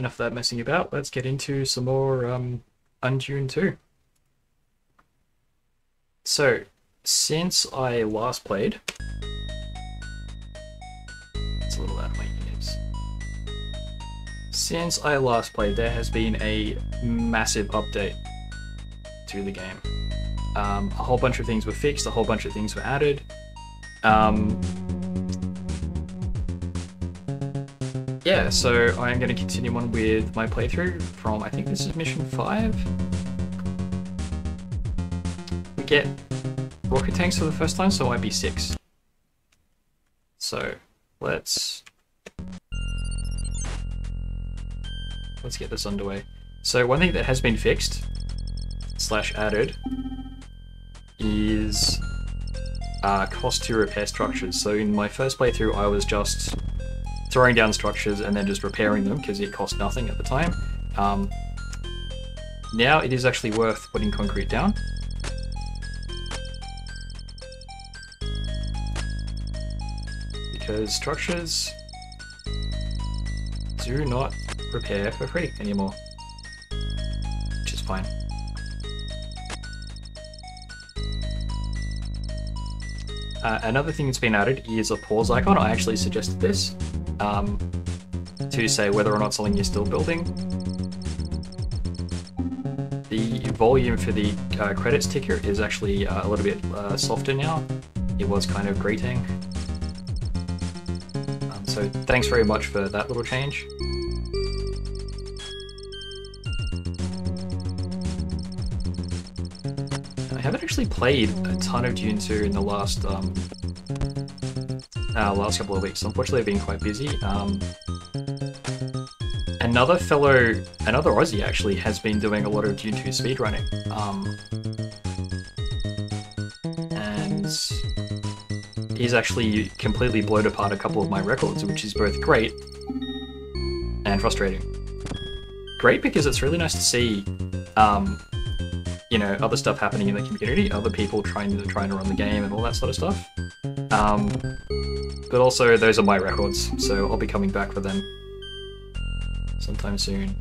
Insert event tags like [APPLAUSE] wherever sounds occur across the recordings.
enough of that messing about. Let's get into some more um, Undune 2. So, since I last played, it's a little out of my ears. Since I last played, there has been a massive update to the game. Um, a whole bunch of things were fixed, a whole bunch of things were added. Um, yeah, so I'm going to continue on with my playthrough from, I think this is mission 5. We get rocket tanks for the first time, so might be 6. So, let's... Let's get this underway. So one thing that has been fixed, slash added, is uh, cost to repair structures. So in my first playthrough, I was just throwing down structures and then just repairing them because it cost nothing at the time. Um, now it is actually worth putting concrete down. Because structures do not repair for free anymore. Which is fine. Uh, another thing that's been added is a pause icon. I actually suggested this um, to say whether or not something you're still building. The volume for the uh, credits ticker is actually uh, a little bit uh, softer now. It was kind of grating. Um, so thanks very much for that little change. I haven't actually played a ton of Dune 2 in the last um, uh, last couple of weeks. Unfortunately, I've been quite busy. Um, another fellow, another Aussie actually, has been doing a lot of Dune 2 speedrunning. Um, and he's actually completely blown apart a couple of my records, which is both great and frustrating. Great because it's really nice to see um, you know other stuff happening in the community, other people trying to trying to run the game and all that sort of stuff. Um, but also those are my records, so I'll be coming back for them sometime soon.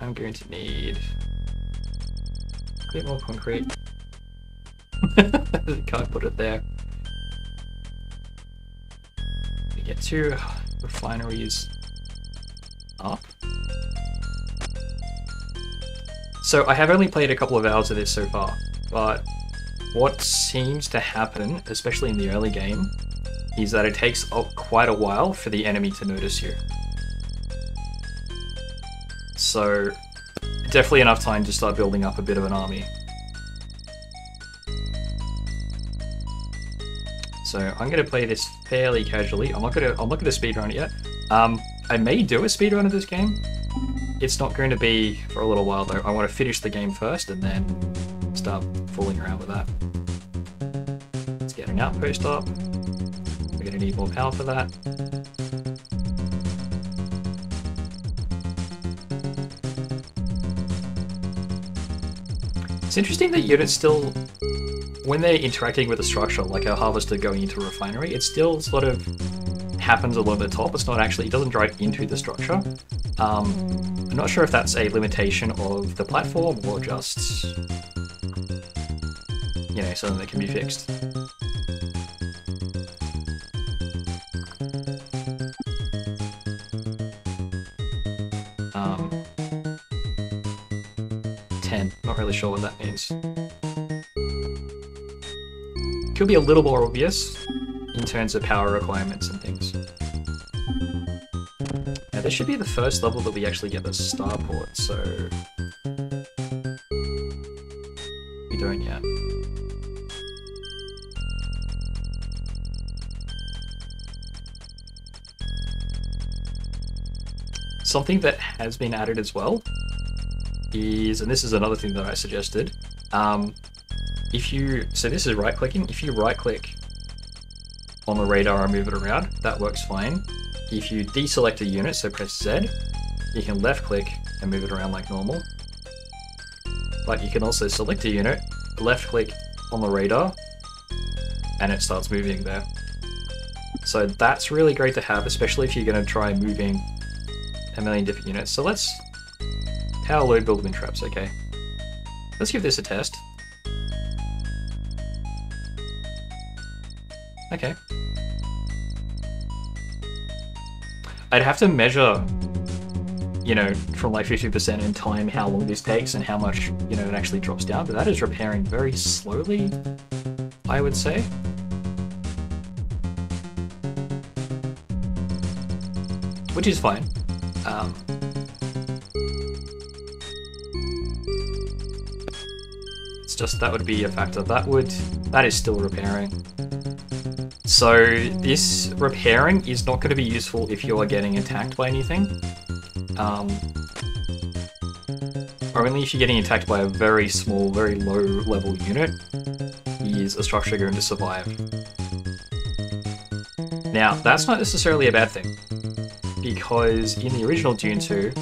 I'm going to need a bit more concrete. [LAUGHS] Can't put it there. We get two refineries up. So I have only played a couple of hours of this so far, but what seems to happen, especially in the early game, is that it takes quite a while for the enemy to notice you. So definitely enough time to start building up a bit of an army. So I'm going to play this fairly casually. I'm not going to I'm not going to speedrun it yet. Um, I may do a speedrun of this game, it's not going to be for a little while though. I want to finish the game first and then start fooling around with that. Let's get an outpost up. We're going to need more power for that. It's interesting that units still, when they're interacting with a structure, like a harvester going into a refinery, it still sort of happens along the top. It's not actually, it doesn't drive into the structure. Um, I'm not sure if that's a limitation of the platform or just, you know, something that can be fixed. Um, 10, not really sure what that means. Could be a little more obvious in terms of power requirements and things. Now this should be the first level that we actually get the starport, so... Something that has been added as well is, and this is another thing that I suggested, um, if you, so this is right clicking, if you right click on the radar and move it around, that works fine. If you deselect a unit, so press Z, you can left click and move it around like normal. But you can also select a unit, left click on the radar, and it starts moving there. So that's really great to have, especially if you're going to try moving a million different units. So let's power load build wind traps. Okay, let's give this a test. Okay. I'd have to measure, you know, from like 50% in time how long this takes and how much, you know, it actually drops down, but that is repairing very slowly, I would say. Which is fine. Um, it's just that would be a factor. That would, that is still repairing. So this repairing is not going to be useful if you are getting attacked by anything. Um, only if you're getting attacked by a very small, very low level unit is a structure going to survive. Now, that's not necessarily a bad thing, because in the original Dune 2,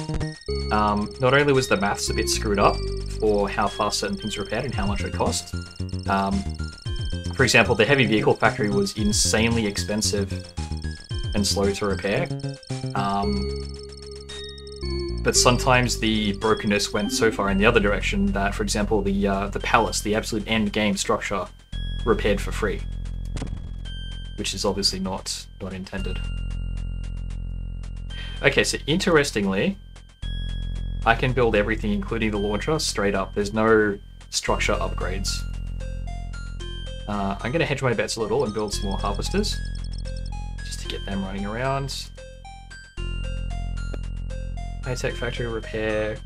um, not only was the maths a bit screwed up for how fast certain things repaired and how much it cost, um, for example, the heavy vehicle factory was insanely expensive and slow to repair. Um, but sometimes the brokenness went so far in the other direction that, for example, the uh, the palace, the absolute end game structure, repaired for free, which is obviously not not intended. Okay, so interestingly, I can build everything, including the launcher, straight up. There's no structure upgrades. Uh, I'm going to hedge my bets a little and build some more harvesters, just to get them running around. High-tech factory repair.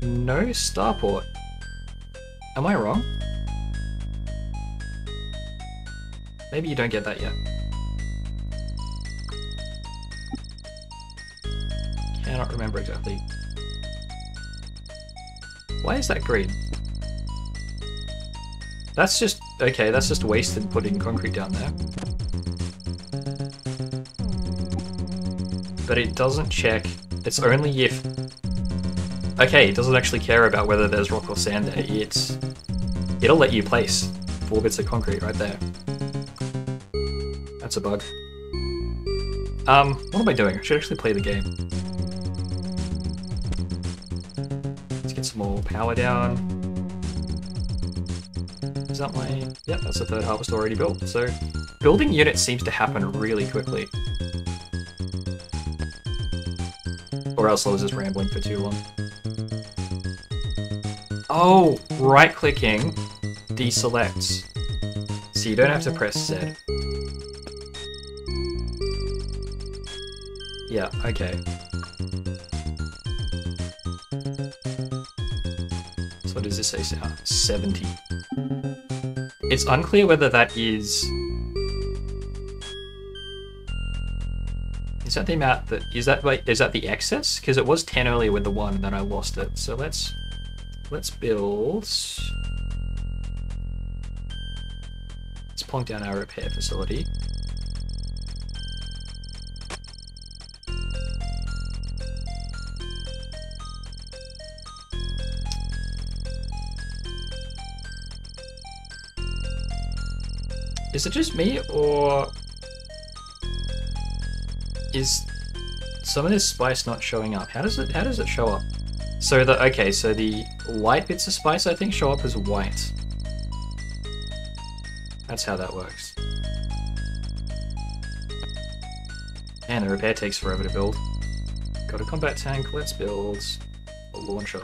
No starport. Am I wrong? Maybe you don't get that yet. I cannot remember exactly. Why is that green? That's just, okay, that's just wasted putting concrete down there. But it doesn't check, it's only if... Okay, it doesn't actually care about whether there's rock or sand there, it's... It'll let you place four bits of concrete right there. That's a bug. Um, what am I doing? I should actually play the game. Power down. Is that my... Yep, that's the third harvest already built. So building units seems to happen really quickly. Or else I was just rambling for too long. Oh, right-clicking deselects. So you don't have to press Z. Yeah, okay. Say? Uh, 70. It's unclear whether that is... Is that the amount that... Is that, wait, is that the excess? Because it was 10 earlier with the 1 and then I lost it. So let's... Let's build... Let's plonk down our repair facility. Is it just me, or is some of this spice not showing up? How does it how does it show up? So the okay, so the white bits of spice I think show up as white. That's how that works. And the repair takes forever to build. Got a combat tank, let's build a launcher.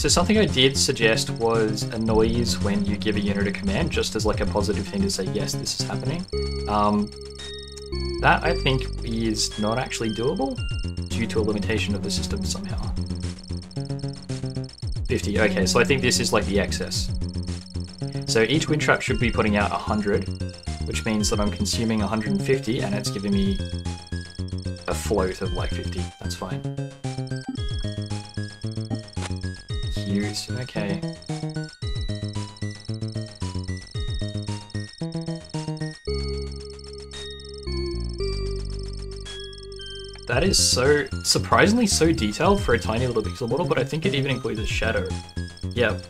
So something I did suggest was a noise when you give a unit a command, just as like a positive thing to say, yes, this is happening. Um, that I think is not actually doable due to a limitation of the system somehow. 50, okay, so I think this is like the excess. So each wind trap should be putting out 100, which means that I'm consuming 150 and it's giving me a float of like 50. That's fine. Okay. That is so surprisingly so detailed for a tiny little pixel model, but I think it even includes a shadow. Yep.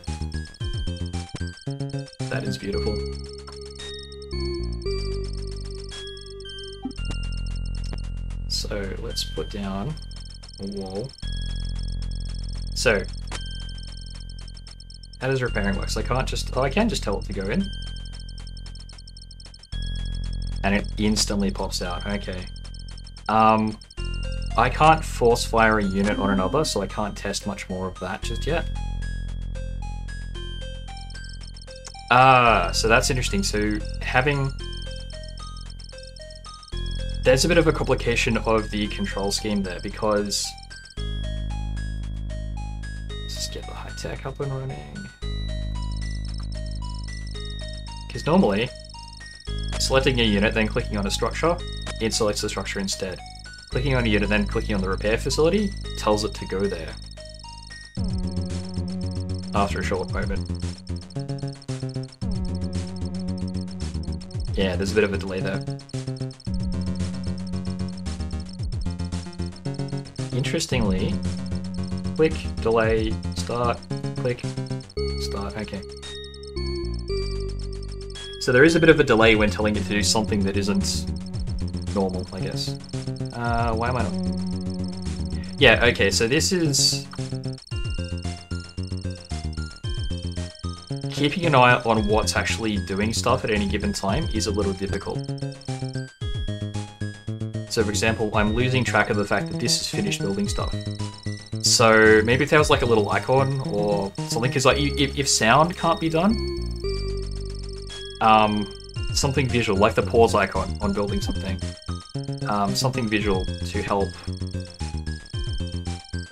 That is beautiful. So let's put down a wall. So, how does repairing work? So I can't just, oh I can just tell it to go in. And it instantly pops out, okay. Um, I can't force fire a unit on another, so I can't test much more of that just yet. Ah, so that's interesting. So having... There's a bit of a complication of the control scheme there, because... high-tech up and running. Because normally, selecting a unit, then clicking on a structure, it selects the structure instead. Clicking on a unit, then clicking on the repair facility, tells it to go there. After a short moment. Yeah, there's a bit of a delay there. Interestingly, click, delay, start, click, start, okay. So there is a bit of a delay when telling it to do something that isn't normal, I guess. Uh, why am I not? Yeah, okay, so this is... Keeping an eye on what's actually doing stuff at any given time is a little difficult. So for example, I'm losing track of the fact that this is finished building stuff. So maybe if there was like a little icon or something, because like if, if sound can't be done, um, something visual, like the pause icon on building something. Um, something visual to help.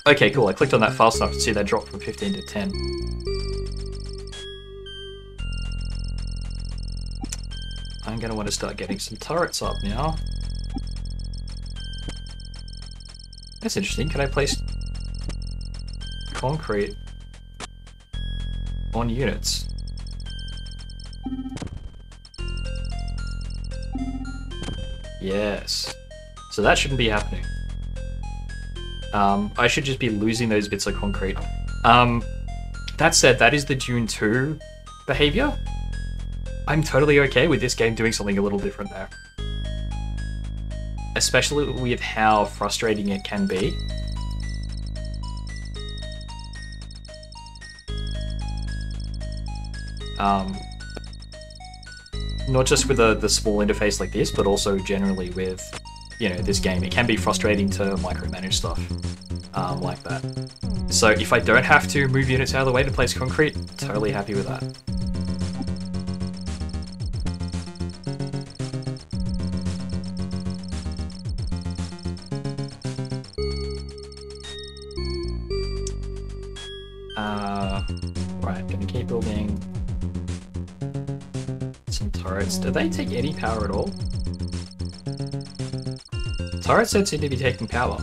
Okay, cool. I clicked on that fast enough to see that drop from 15 to 10. I'm going to want to start getting some turrets up now. That's interesting. Can I place concrete on units? Yes. So that shouldn't be happening. Um, I should just be losing those bits of concrete. Um, that said, that is the Dune 2 behavior. I'm totally okay with this game doing something a little different there. Especially with how frustrating it can be. Um, not just with the, the small interface like this, but also generally with, you know, this game. It can be frustrating to micromanage stuff um, like that. So if I don't have to move units out of the way to place concrete, totally happy with that. Uh, right, gonna keep building turrets. Do they take any power at all? Turrets don't seem to be taking power.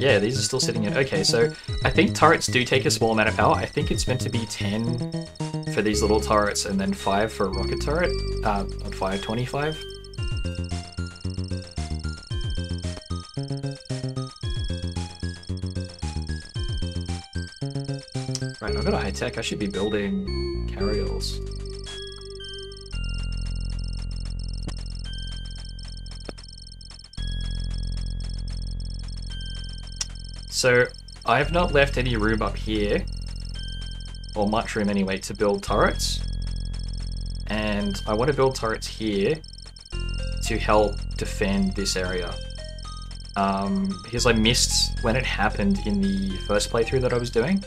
Yeah, these are still sitting in. Okay, so I think turrets do take a small amount of power. I think it's meant to be 10 for these little turrets and then 5 for a rocket turret. Uh, not 5, 25. High tech. I should be building carryalls. So, I have not left any room up here, or much room anyway, to build turrets. And I want to build turrets here to help defend this area. Um, because I missed when it happened in the first playthrough that I was doing.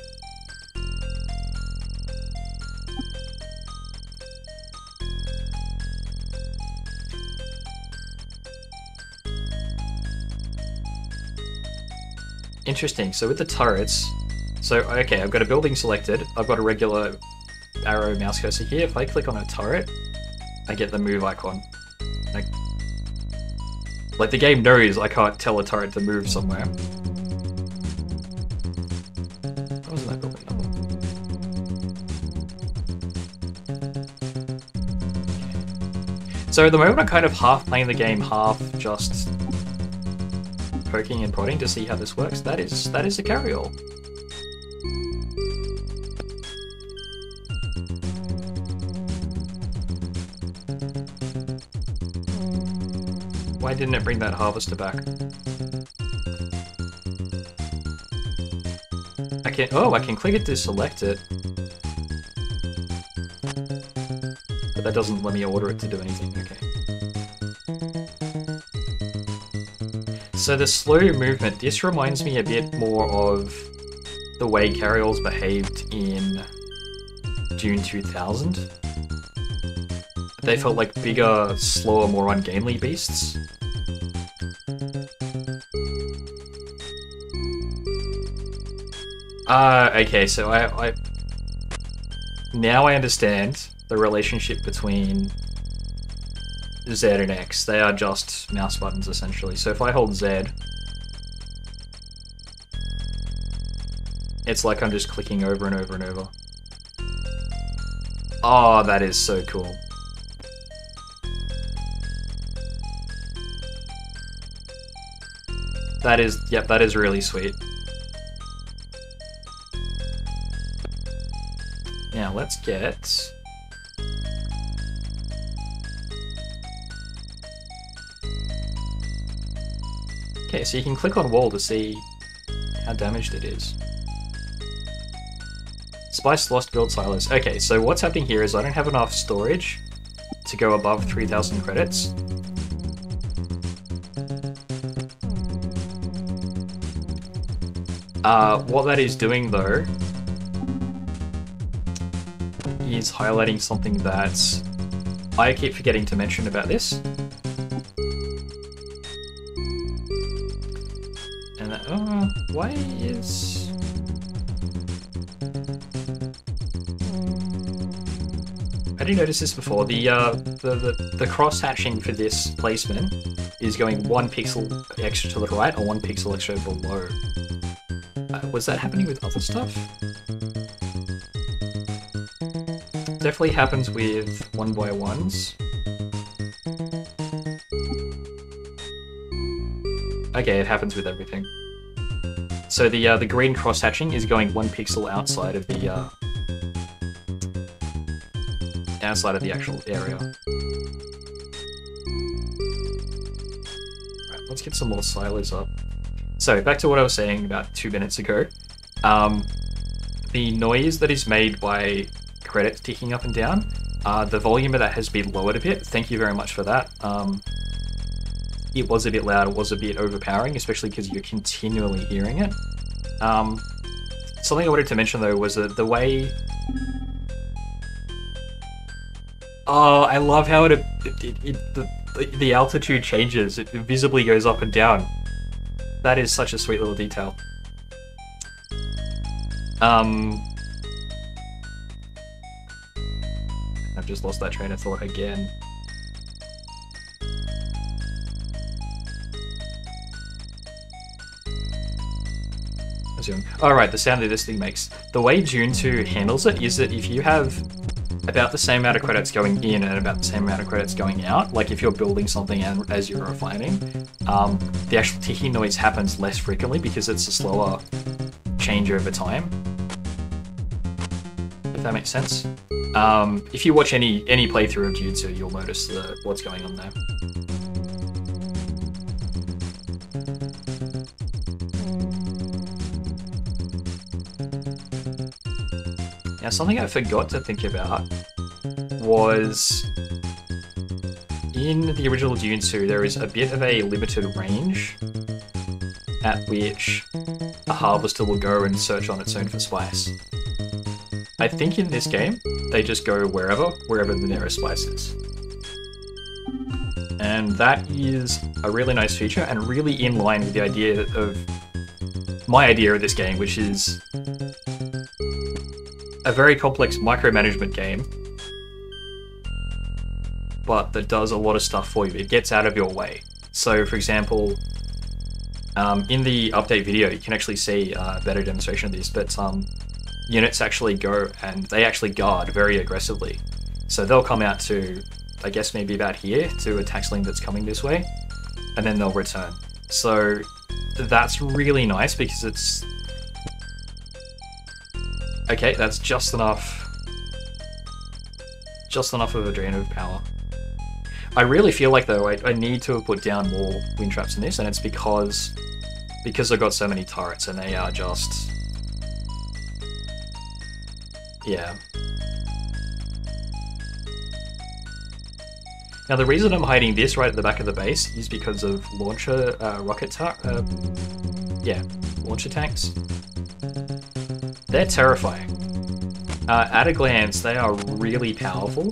Interesting. So with the turrets, so okay, I've got a building selected. I've got a regular arrow mouse cursor here. If I click on a turret, I get the move icon. Like, like the game knows I can't tell a turret to move somewhere. So at the moment I'm kind of half playing the game, half just poking and prodding to see how this works. That is that is a carryall. Why didn't it bring that harvester back? I can oh I can click it to select it. But that doesn't let me order it to do anything, okay. So the slow movement, this reminds me a bit more of the way carryalls behaved in Dune 2000. They felt like bigger, slower, more ungainly beasts. Ah, uh, okay, so I, I... Now I understand the relationship between Z and X. They are just mouse buttons, essentially. So if I hold Z... It's like I'm just clicking over and over and over. Oh, that is so cool. That is, yep, that is really sweet. Now let's get... Okay, so you can click on wall to see how damaged it is. Spice lost build silos. Okay, so what's happening here is I don't have enough storage to go above 3000 credits. Uh, what that is doing though is highlighting something that I keep forgetting to mention about this. I didn't this before. The, uh, the, the, the cross-hatching for this placement is going one pixel extra to the right or one pixel extra below. Uh, was that happening with other stuff? definitely happens with one by ones. Okay, it happens with everything. So the uh, the green cross hatching is going one pixel outside of the uh, outside of the actual area. Right, let's get some more silos up. So back to what I was saying about two minutes ago. Um, the noise that is made by credits ticking up and down. Uh, the volume of that has been lowered a bit. Thank you very much for that. Um, it was a bit loud, it was a bit overpowering, especially because you're continually hearing it. Um, something I wanted to mention though was that the way. Oh, I love how it, it, it, it the, the altitude changes. It visibly goes up and down. That is such a sweet little detail. Um, I've just lost that train of thought again. Alright, the sound that this thing makes. The way Dune 2 handles it is that if you have about the same amount of credits going in and about the same amount of credits going out, like if you're building something and as you're refining, um, the actual ticking noise happens less frequently because it's a slower change over time. If that makes sense. Um, if you watch any any playthrough of Dune 2, you'll notice the, what's going on there. Now, something I forgot to think about was in the original Dune 2, there is a bit of a limited range at which a harvester will go and search on its own for spice. I think in this game, they just go wherever, wherever the nearest spice is. And that is a really nice feature and really in line with the idea of my idea of this game, which is a very complex micromanagement game, but that does a lot of stuff for you. It gets out of your way. So, for example, um, in the update video, you can actually see a better demonstration of this, but um, units actually go and they actually guard very aggressively. So they'll come out to I guess maybe about here to a tax link that's coming this way, and then they'll return. So that's really nice because it's okay. That's just enough, just enough of a drain of power. I really feel like though I, I need to have put down more wind traps in this, and it's because because I've got so many turrets and they are just yeah. Now the reason I'm hiding this right at the back of the base is because of launcher uh, rocket tar uh, yeah, launcher tanks. They're terrifying. Uh, at a glance, they are really powerful.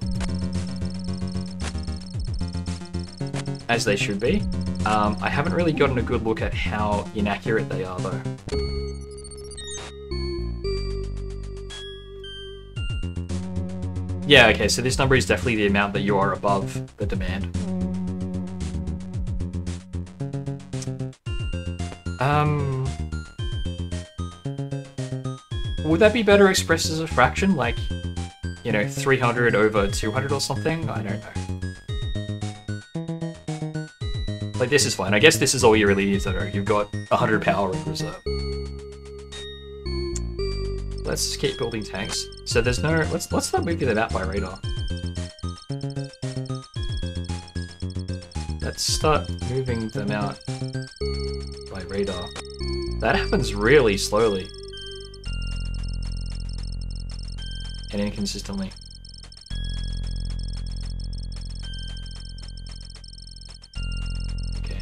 As they should be. Um, I haven't really gotten a good look at how inaccurate they are though. Yeah, okay, so this number is definitely the amount that you are above the demand. Um... Would that be better expressed as a fraction? Like, you know, 300 over 200 or something? I don't know. Like, this is fine. I guess this is all you really need know. You've got 100 power in reserve. Let's keep building tanks. So there's no... Let's, let's start moving them out by radar. Let's start moving them out by radar. That happens really slowly. And inconsistently. Okay.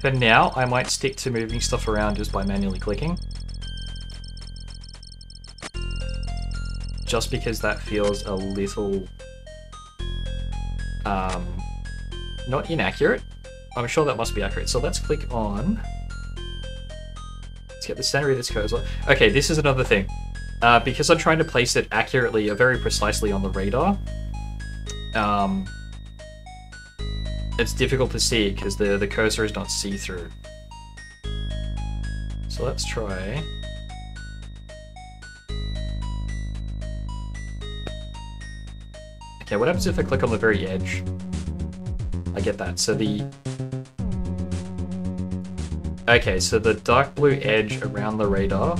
For now, I might stick to moving stuff around just by manually clicking. just because that feels a little um, not inaccurate. I'm sure that must be accurate. So let's click on. Let's get the center of this cursor. Okay, this is another thing. Uh, because I'm trying to place it accurately, or very precisely on the radar, um, it's difficult to see because the, the cursor is not see-through. So let's try... Okay, what happens if I click on the very edge? I get that. So the... Okay, so the dark blue edge around the radar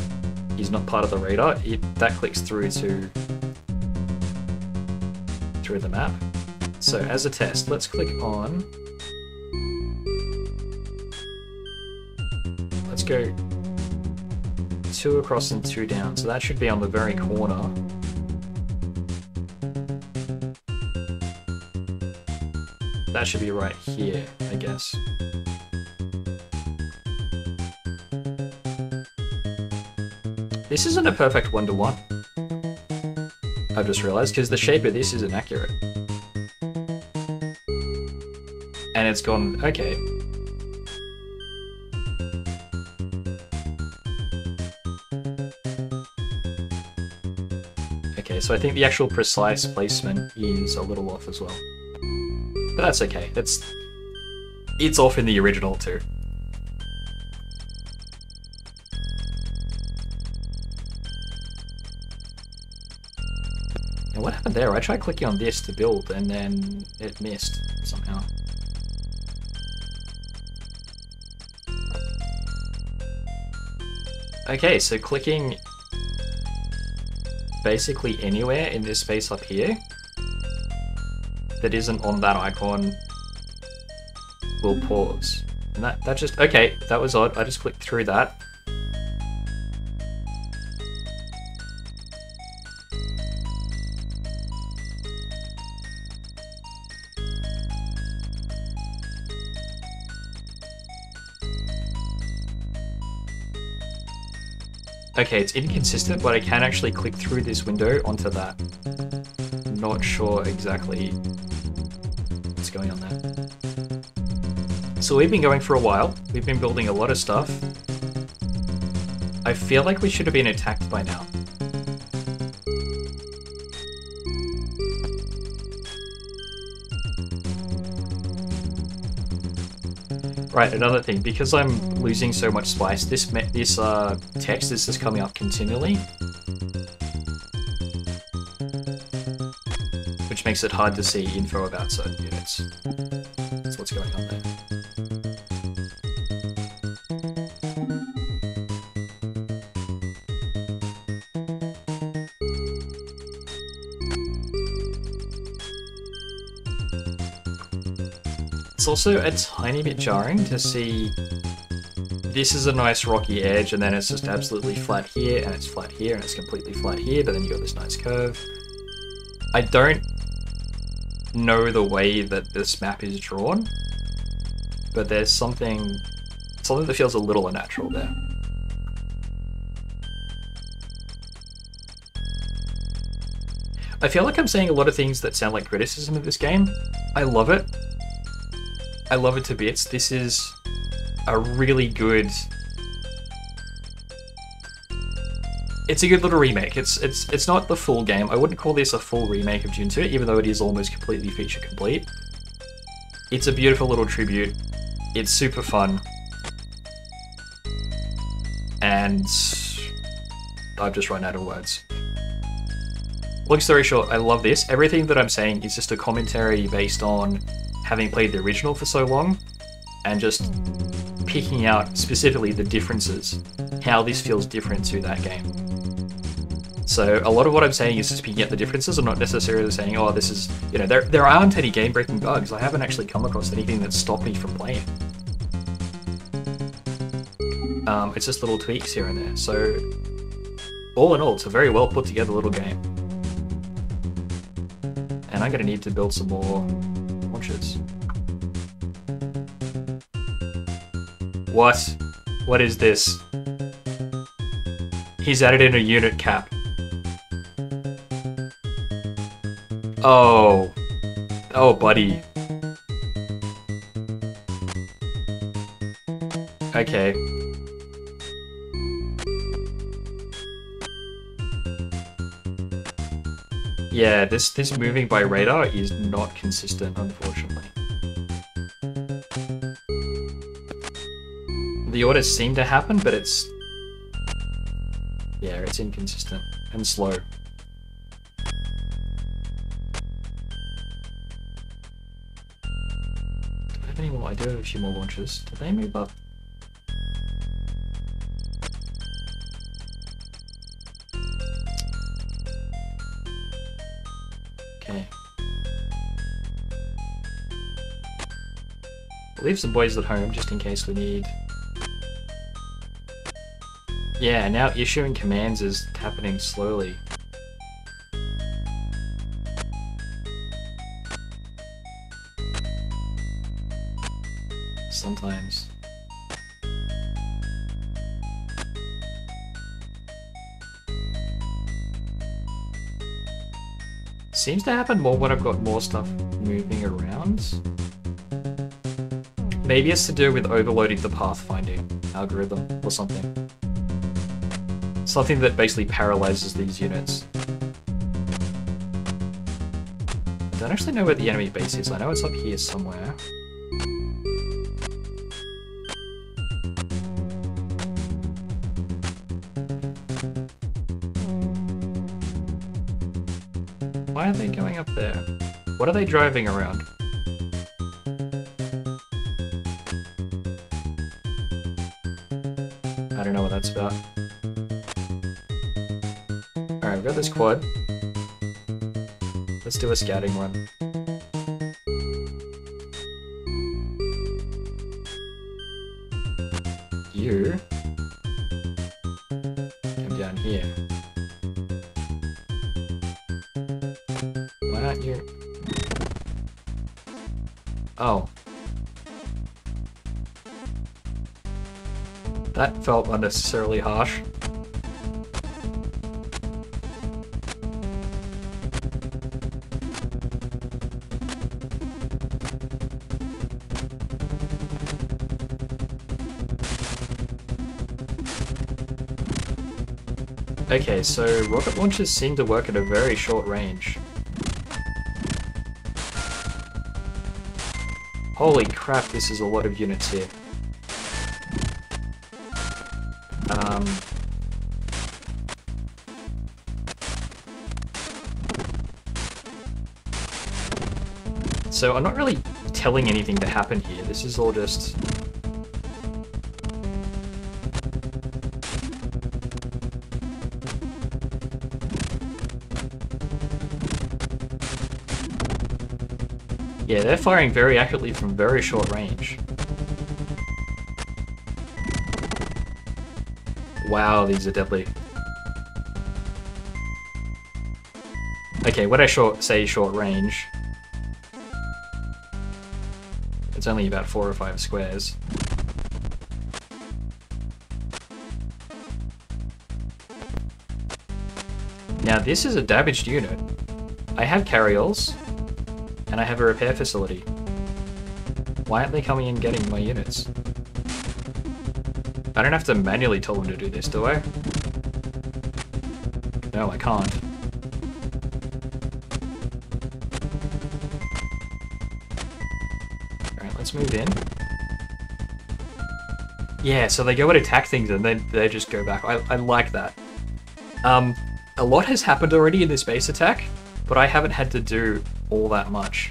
is not part of the radar. It That clicks through to... through the map. So as a test, let's click on... Let's go two across and two down. So that should be on the very corner. That should be right here, I guess. This isn't a perfect one-to-one. -one. I've just realized, because the shape of this isn't accurate. And it's gone, okay. Okay, so I think the actual precise placement is a little off as well. But that's okay. That's it's off in the original too. There? I tried clicking on this to build and then it missed somehow. Okay, so clicking basically anywhere in this space up here that isn't on that icon will pause. And that, that just, okay, that was odd. I just clicked through that. Okay, it's inconsistent, but I can actually click through this window onto that. Not sure exactly what's going on there. So we've been going for a while. We've been building a lot of stuff. I feel like we should have been attacked by now. Right, another thing, because I'm losing so much spice, this this uh, text is just coming up continually. which makes it hard to see info about certain units. That's what's going on there. Also a tiny bit jarring to see this is a nice rocky edge and then it's just absolutely flat here and it's flat here and it's completely flat here, but then you got this nice curve. I don't know the way that this map is drawn, but there's something something that feels a little unnatural there. I feel like I'm saying a lot of things that sound like criticism of this game. I love it. I love it to bits. This is a really good. It's a good little remake. It's it's it's not the full game. I wouldn't call this a full remake of Dune 2, even though it is almost completely feature complete. It's a beautiful little tribute. It's super fun. And I've just run out of words. Long story short, I love this. Everything that I'm saying is just a commentary based on having played the original for so long and just picking out specifically the differences, how this feels different to that game. So a lot of what I'm saying is just picking out the differences. I'm not necessarily saying, oh, this is, you know, there, there aren't any game-breaking bugs. I haven't actually come across anything that stopped me from playing. Um, it's just little tweaks here and there. So all in all, it's a very well put together little game. And I'm going to need to build some more What? What is this? He's added in a unit cap. Oh. Oh, buddy. Okay. Yeah, this, this moving by radar is not consistent, unfortunately. The orders seem to happen, but it's... Yeah, it's inconsistent and slow. Do any more? I do have a few more launches. Did they move up? Okay. Leave some boys at home just in case we need. Yeah, now issuing commands is happening slowly. Sometimes. Seems to happen more when I've got more stuff moving around. Maybe it's to do with overloading the pathfinding algorithm or something. Something that basically paralyzes these units. I don't actually know where the enemy base is. I know it's up here somewhere. Why are they going up there? What are they driving around? Quad. Let's do a scouting run. You come down here. Why aren't you? Oh. That felt unnecessarily harsh. Okay, so rocket launchers seem to work at a very short range. Holy crap, this is a lot of units here. Um, So I'm not really telling anything to happen here. This is all just... Yeah, they're firing very accurately from very short range. Wow, these are deadly. Okay, when I short say short range, it's only about four or five squares. Now this is a damaged unit. I have carryalls, I have a repair facility. Why aren't they coming and getting my units? I don't have to manually tell them to do this, do I? No, I can't. Alright, let's move in. Yeah, so they go and attack things and then they just go back. I, I like that. Um, a lot has happened already in this base attack, but I haven't had to do all that much.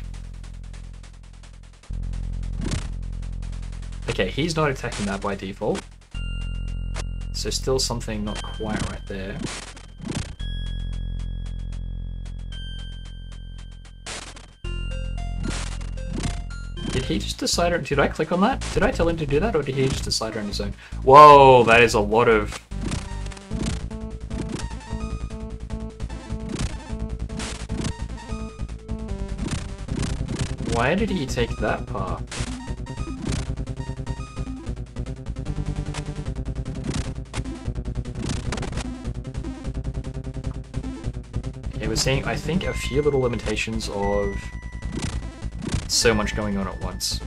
Okay, he's not attacking that by default. So still something not quite right there. Did he just decide on- did I click on that? Did I tell him to do that or did he just decide on his own? Whoa, that is a lot of... Why did he take that path? Seeing, I think, a few little limitations of so much going on at once.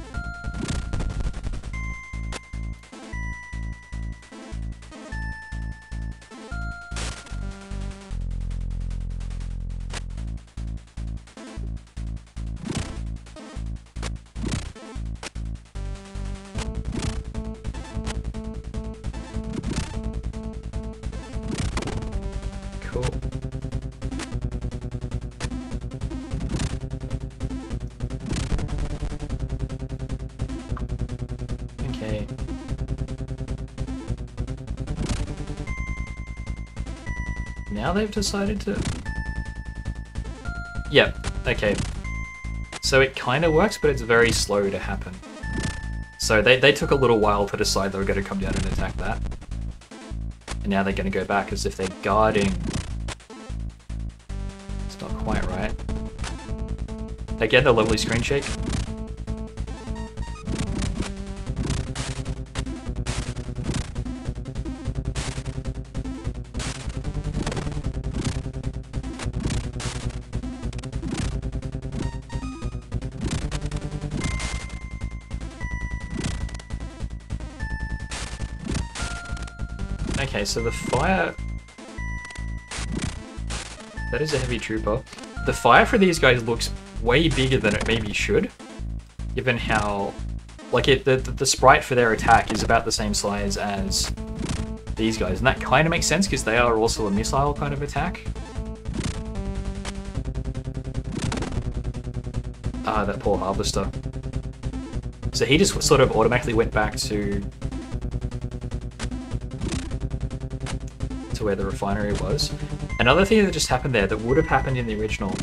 They've decided to... Yep, okay. So it kind of works, but it's very slow to happen. So they, they took a little while to decide they were going to come down and attack that. And now they're going to go back as if they're guarding. It's not quite right. Again, the lovely screen shake. Okay, so the fire... That is a heavy trooper. The fire for these guys looks way bigger than it maybe should, given how... Like, it, the, the, the sprite for their attack is about the same size as these guys, and that kind of makes sense because they are also a missile kind of attack. Ah, that poor harvester. So he just sort of automatically went back to to where the refinery was. Another thing that just happened there that would have happened in the original,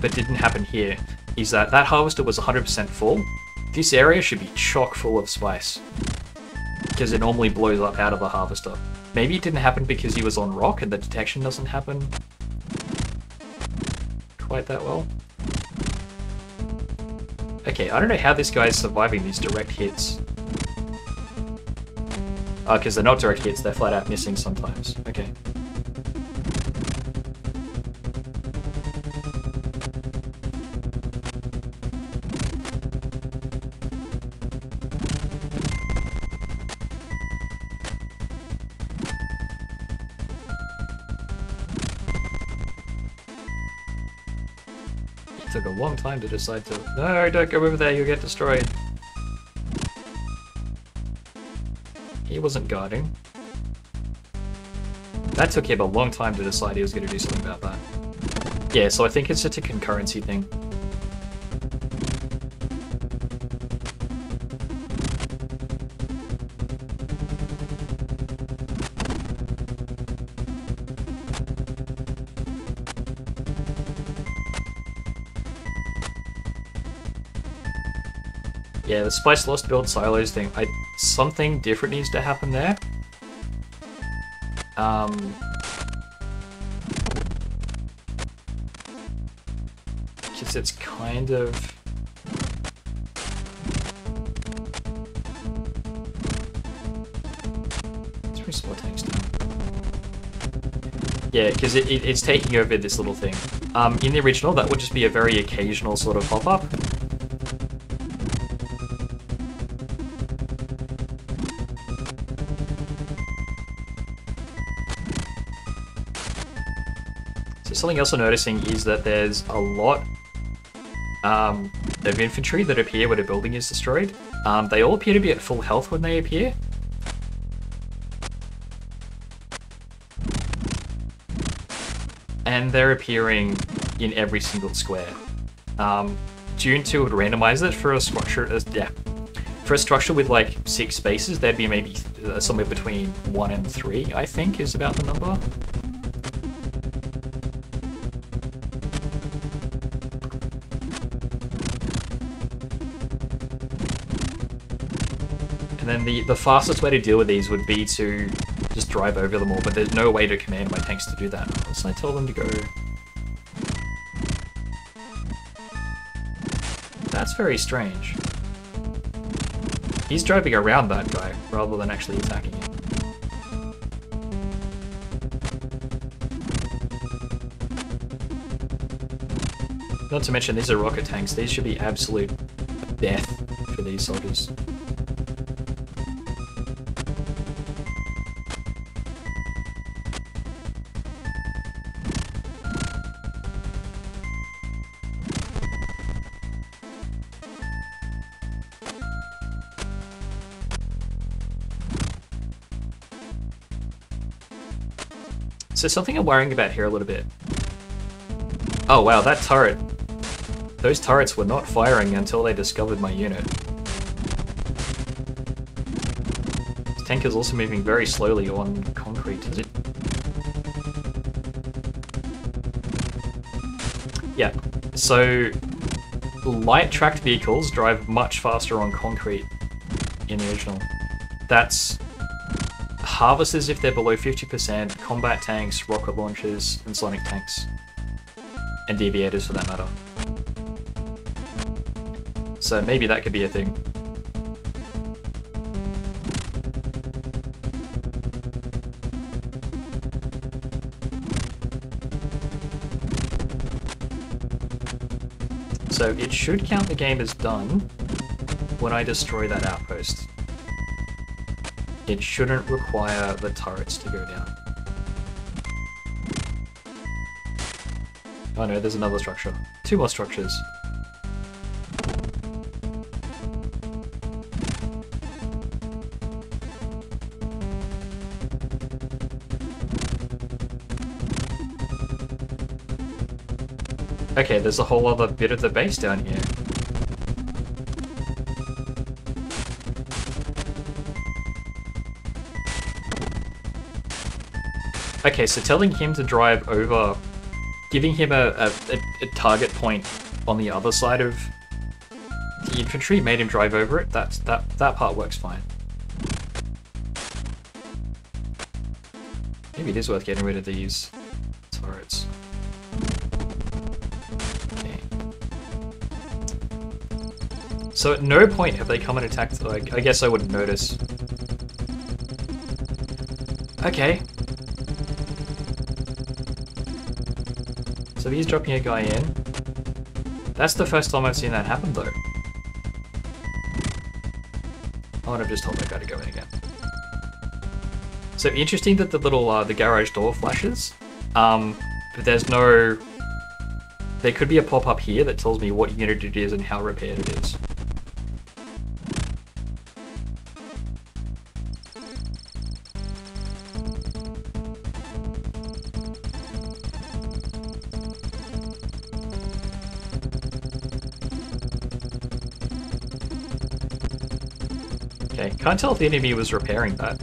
but didn't happen here, is that that harvester was 100% full. This area should be chock full of spice. Because it normally blows up out of the harvester. Maybe it didn't happen because he was on rock and the detection doesn't happen quite that well. Okay, I don't know how this guy is surviving these direct hits. Uh, because they're not direct hits, they're flat out missing sometimes. Okay. It took a long time to decide to... No, don't go over there, you'll get destroyed. Wasn't guarding. That took him a long time to decide he was going to do something about that. Yeah, so I think it's just a concurrency thing. Yeah, the Spice Lost build silos thing. I something different needs to happen there. Um, because it's kind of. Yeah, because it, it, it's taking over this little thing. Um, in the original, that would just be a very occasional sort of pop-up. Something else I'm noticing is that there's a lot um, of infantry that appear when a building is destroyed. Um, they all appear to be at full health when they appear. And they're appearing in every single square. Um, Dune 2 would randomize it for a structure, uh, yeah, for a structure with like six spaces, there'd be maybe uh, somewhere between one and three, I think, is about the number. And the, the fastest way to deal with these would be to just drive over them all, but there's no way to command my tanks to do that. So I tell them to go... That's very strange. He's driving around that guy, rather than actually attacking him. Not to mention, these are rocket tanks. These should be absolute death for these soldiers. So something I'm worrying about here a little bit. Oh wow, that turret. Those turrets were not firing until they discovered my unit. This tank is also moving very slowly on concrete. Is it? Yeah. So light tracked vehicles drive much faster on concrete in the original. That's harvesters if they're below 50%, combat tanks, rocket launchers, and sonic tanks. And deviators for that matter. So maybe that could be a thing. So it should count the game as done when I destroy that outpost. It shouldn't require the turrets to go down. Oh no, there's another structure. Two more structures. Okay, there's a whole other bit of the base down here. Okay, so telling him to drive over, giving him a, a, a, target point on the other side of the infantry made him drive over it. That's, that, that part works fine. Maybe it is worth getting rid of these turrets. Okay. So at no point have they come and attacked, like, I guess I wouldn't notice. Okay, So he's dropping a guy in. That's the first time I've seen that happen, though. I would have just told that guy to go in again. So interesting that the little, uh, the garage door flashes. Um, but there's no... There could be a pop-up here that tells me what unit it is and how repaired it is. Can't tell if the enemy was repairing that.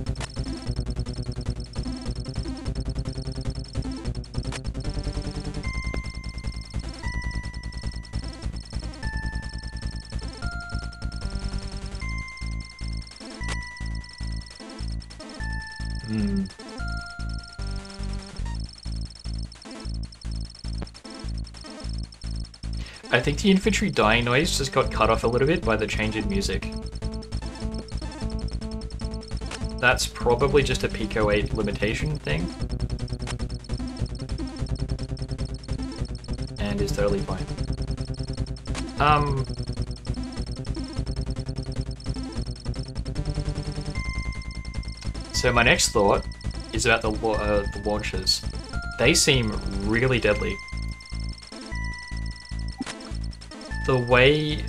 Hmm. I think the infantry dying noise just got cut off a little bit by the change in music. That's probably just a Pico 8 limitation thing. And is totally fine. Um... So my next thought is about the, uh, the launchers. They seem really deadly. The way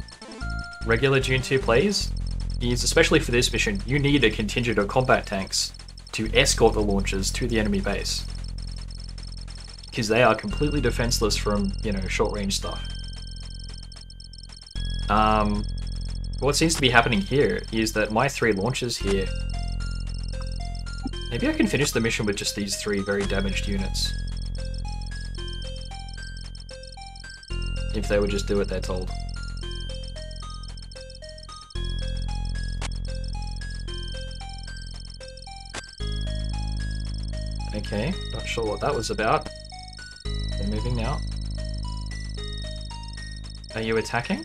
regular Dune 2 plays is, especially for this mission, you need a contingent of combat tanks to escort the launchers to the enemy base. Because they are completely defenseless from, you know, short range stuff. Um, what seems to be happening here is that my three launchers here Maybe I can finish the mission with just these three very damaged units. If they would just do what they're told. Sure what that was about. They're moving now. Are you attacking?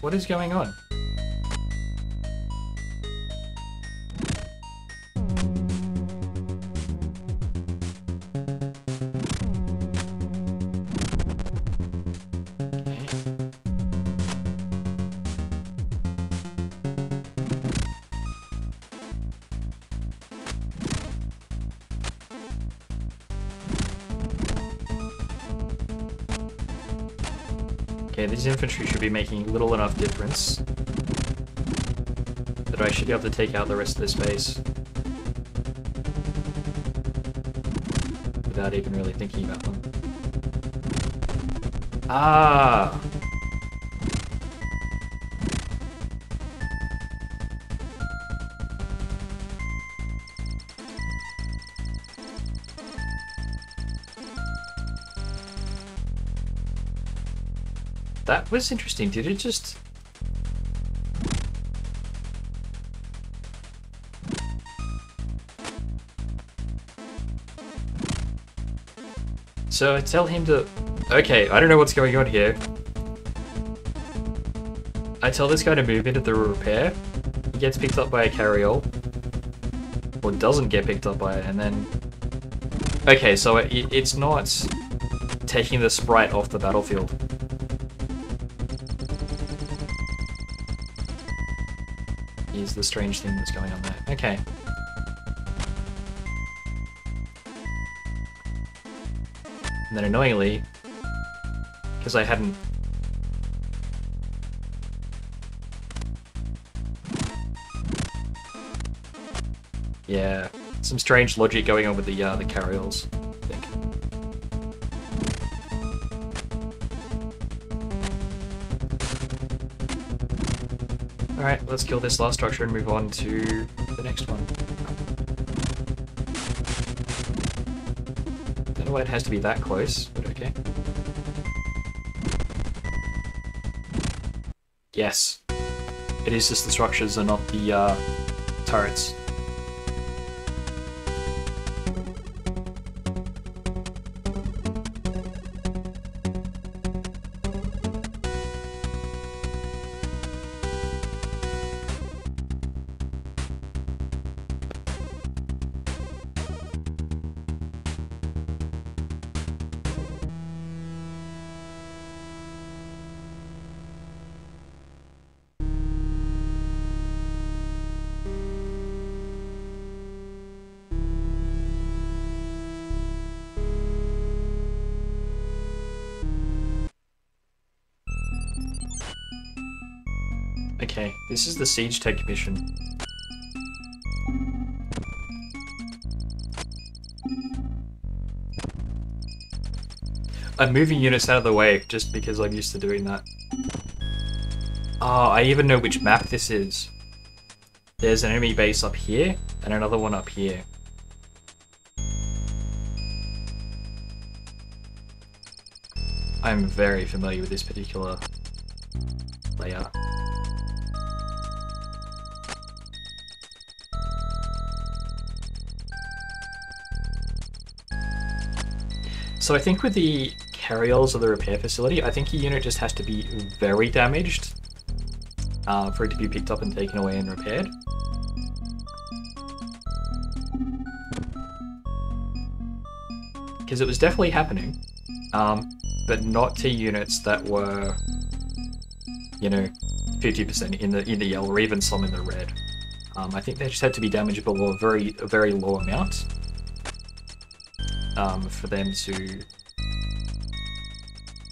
What is going on? Infantry should be making little enough difference that I should be able to take out the rest of this base. Without even really thinking about them. Ah! Was interesting. Did it just... So I tell him to... Okay, I don't know what's going on here. I tell this guy to move into the repair. He gets picked up by a carryall. Or doesn't get picked up by it, and then... Okay, so it, it's not taking the sprite off the battlefield. The strange thing that's going on there. Okay. And then annoyingly, because I hadn't... Yeah, some strange logic going on with the uh, the carryalls. Let's kill this last structure and move on to the next one. I Don't know why it has to be that close, but okay. Yes. It is just the structures and not the uh, turrets. This is the Siege Tech mission. I'm moving units out of the way just because I'm used to doing that. Oh, I even know which map this is. There's an enemy base up here and another one up here. I'm very familiar with this particular So I think with the carryalls of the repair facility, I think your unit just has to be very damaged uh, for it to be picked up and taken away and repaired. Because it was definitely happening, um, but not to units that were, you know, 50% in the in the yellow or even some in the red. Um, I think they just had to be damaged below a very a very low amount um, for them to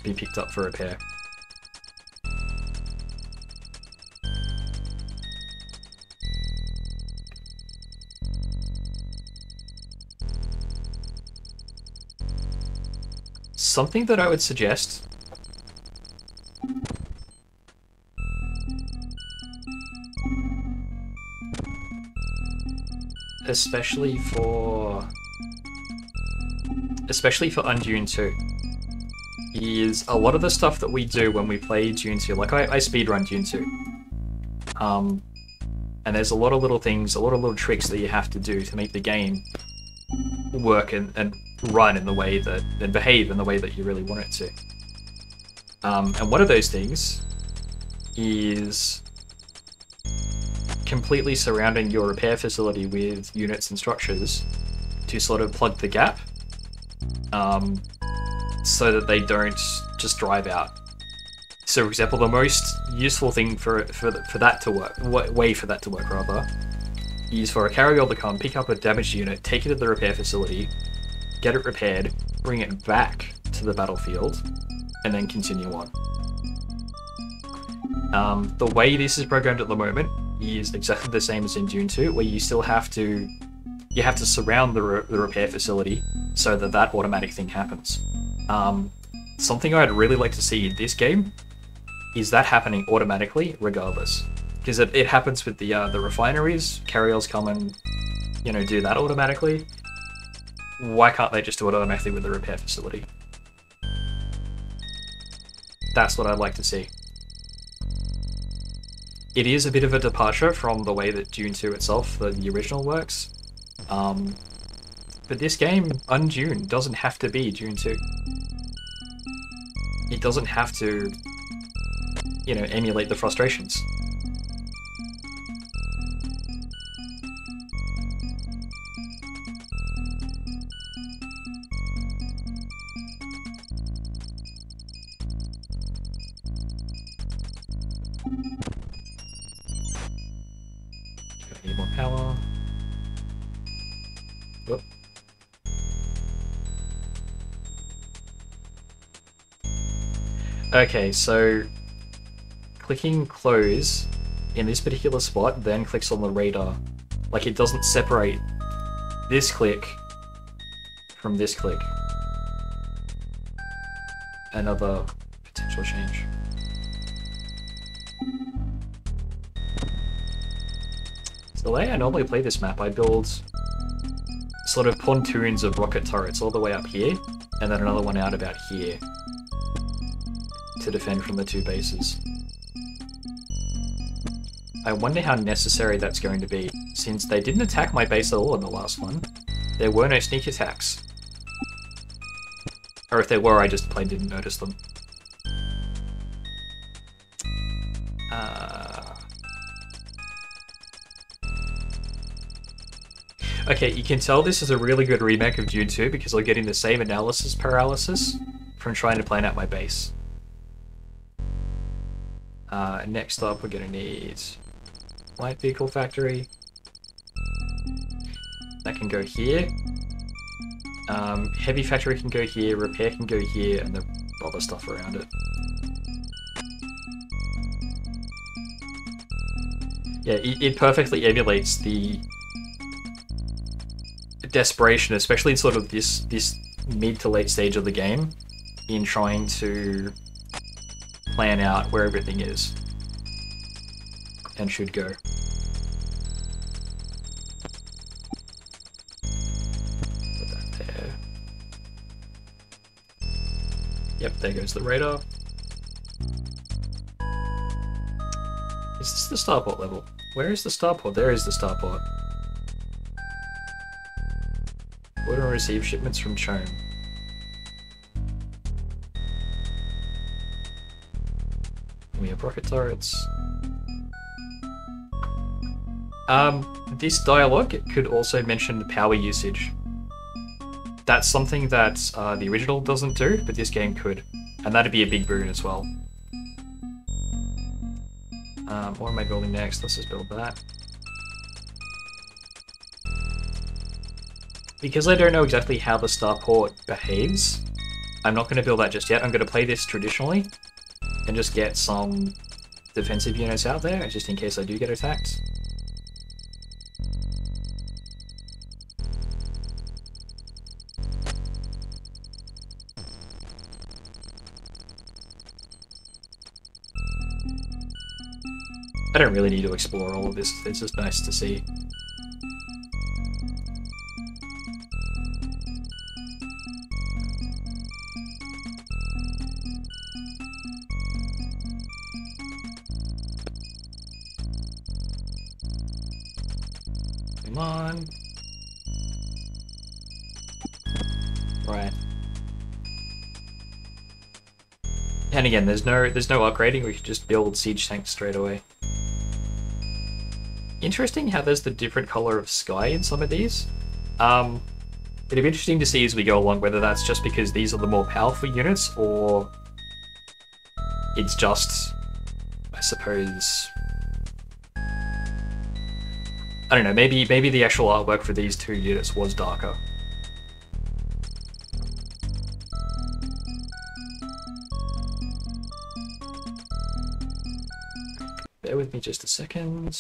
be picked up for repair. Something that I would suggest especially for especially for Undune 2 is a lot of the stuff that we do when we play Dune 2 like I, I speedrun Dune 2 um, and there's a lot of little things a lot of little tricks that you have to do to make the game work and, and run in the way that and behave in the way that you really want it to. Um, and one of those things is completely surrounding your repair facility with units and structures to sort of plug the gap um, so that they don't just drive out. So, for example, the most useful thing for for, for that to work, way for that to work rather, is for a carrier to come, pick up a damaged unit, take it to the repair facility, get it repaired, bring it back to the battlefield, and then continue on. Um, the way this is programmed at the moment is exactly the same as in Dune 2, where you still have to you have to surround the, re the repair facility so that that automatic thing happens. Um, something I'd really like to see in this game is that happening automatically, regardless, because it, it happens with the uh, the refineries. Carriers come and you know do that automatically. Why can't they just do it automatically with the repair facility? That's what I'd like to see. It is a bit of a departure from the way that Dune 2 itself, the, the original, works. Um, but this game, Undune, doesn't have to be Dune 2. It doesn't have to, you know, emulate the frustrations. Okay, so clicking close in this particular spot then clicks on the radar. Like it doesn't separate this click from this click. Another potential change. the way I normally play this map, I build sort of pontoons of rocket turrets all the way up here, and then another one out about here to defend from the two bases. I wonder how necessary that's going to be, since they didn't attack my base at all in the last one. There were no sneak attacks. Or if there were, I just plain didn't notice them. Uh... Okay, you can tell this is a really good remake of Dune 2 because I'm getting the same analysis paralysis from trying to plan out my base. Uh, next up, we're gonna need light vehicle factory. That can go here. Um, heavy factory can go here, repair can go here, and the other stuff around it. Yeah, it, it perfectly emulates the desperation, especially in sort of this this mid to late stage of the game, in trying to plan out where everything is and should go. There. Yep, there goes the radar. Is this the starport level? Where is the starport? There is the starport. Order and receive shipments from CHOAM. We have rocket turrets. Um, this dialogue could also mention the power usage. That's something that uh, the original doesn't do, but this game could. And that'd be a big boon as well. Um, what am I building next? Let's just build that. Because I don't know exactly how the starport behaves, I'm not going to build that just yet. I'm going to play this traditionally and just get some defensive units out there, just in case I do get attacked. I don't really need to explore all of this, it's just nice to see. Again, there's no there's no upgrading, we can just build siege tanks straight away. Interesting how there's the different color of sky in some of these. Um, it'd be interesting to see as we go along whether that's just because these are the more powerful units or it's just, I suppose, I don't know, maybe maybe the actual artwork for these two units was darker. Bear with me just a second.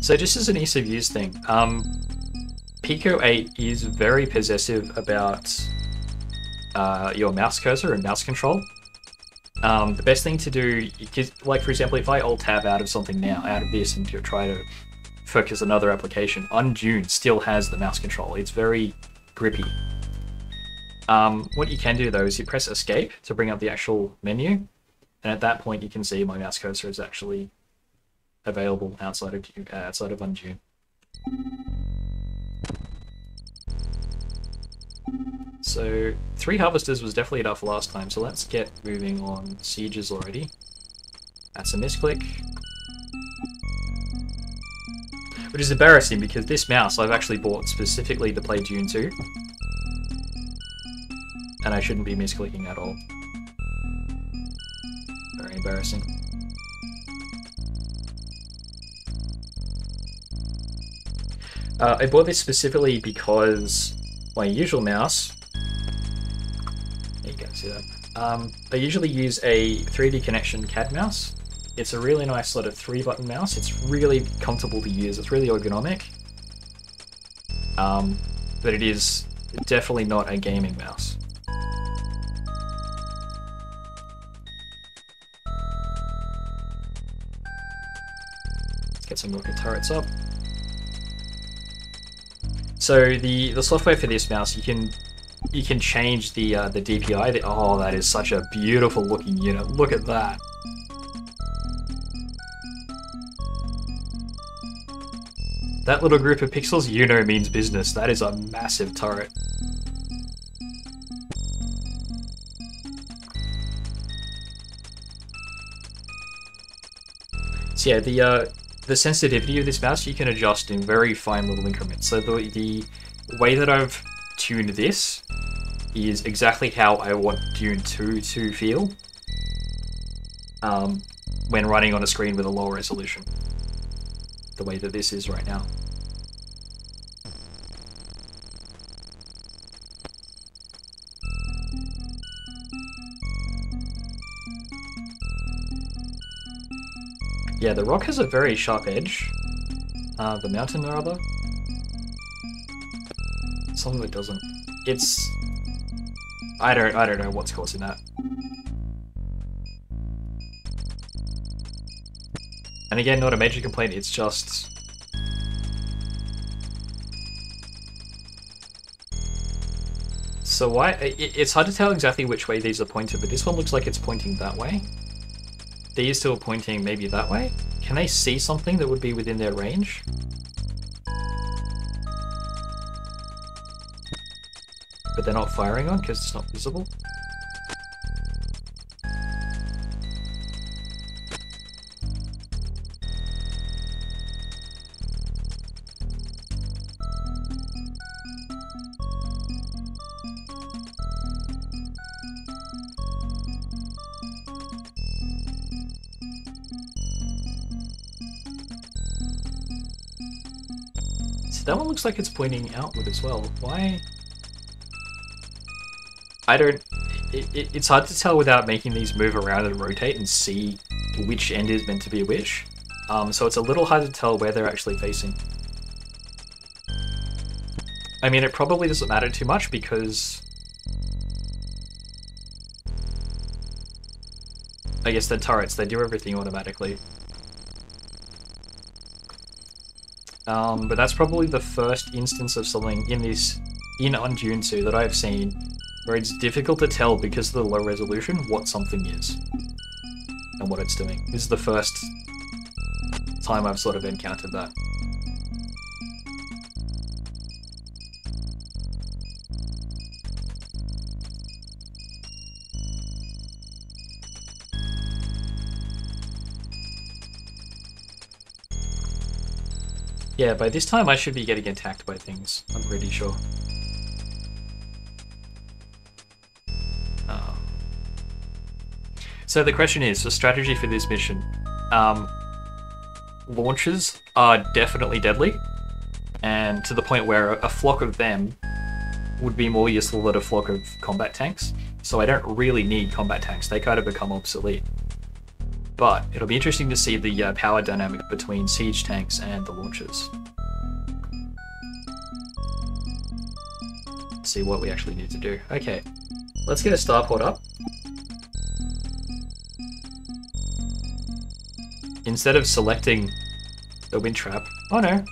So just as an ease of use thing, um, Pico 8 is very possessive about uh, your mouse cursor and mouse control. Um, the best thing to do, is, like for example, if I alt tab out of something now, out of this, and try to focus another application, Undune still has the mouse control. It's very grippy. Um, what you can do though is you press escape to bring up the actual menu, and at that point you can see my mouse cursor is actually available outside of uh, outside of Undune. So three harvesters was definitely enough last time, so let's get moving on sieges already. That's a misclick. Which is embarrassing because this mouse I've actually bought specifically to play Dune 2. And I shouldn't be misclicking at all. Very embarrassing. Uh, I bought this specifically because my usual mouse... See that? Um, I usually use a 3D Connexion CAD mouse. It's a really nice sort of three-button mouse. It's really comfortable to use. It's really ergonomic. Um, but it is definitely not a gaming mouse. Let's get some rocket turrets up. So the the software for this mouse, you can you can change the uh, the DPI. The, oh, that is such a beautiful looking unit. Look at that. That little group of pixels, you know, means business. That is a massive turret. So yeah, the uh, the sensitivity of this mouse you can adjust in very fine little increments. So the, the way that I've tuned this is exactly how I want Dune 2 to feel um, when running on a screen with a lower resolution. The way that this is right now. Yeah, the rock has a very sharp edge. Uh, the mountain, rather. Some of it doesn't. It's... I don't, I don't know what's causing that. And again, not a major complaint, it's just... So why? It, it's hard to tell exactly which way these are pointed, but this one looks like it's pointing that way. These two are pointing maybe that way. Can they see something that would be within their range? But they're not firing on because it's not visible. That one looks like it's pointing outward as well. Why? I don't... It, it, it's hard to tell without making these move around and rotate and see which end is meant to be which. Um, so it's a little hard to tell where they're actually facing. I mean, it probably doesn't matter too much because... I guess they're turrets, they do everything automatically. Um, but that's probably the first instance of something in this in Undune 2 that I've seen where it's difficult to tell because of the low resolution what something is and what it's doing. This is the first time I've sort of encountered that. Yeah, by this time I should be getting attacked by things. I'm pretty sure. So the question is, the strategy for this mission. Um, launchers are definitely deadly, and to the point where a flock of them would be more useful than a flock of combat tanks. So I don't really need combat tanks, they kind of become obsolete. But it'll be interesting to see the uh, power dynamic between siege tanks and the launchers. See what we actually need to do. Okay, let's get a starport up. Instead of selecting the wind trap. Oh no.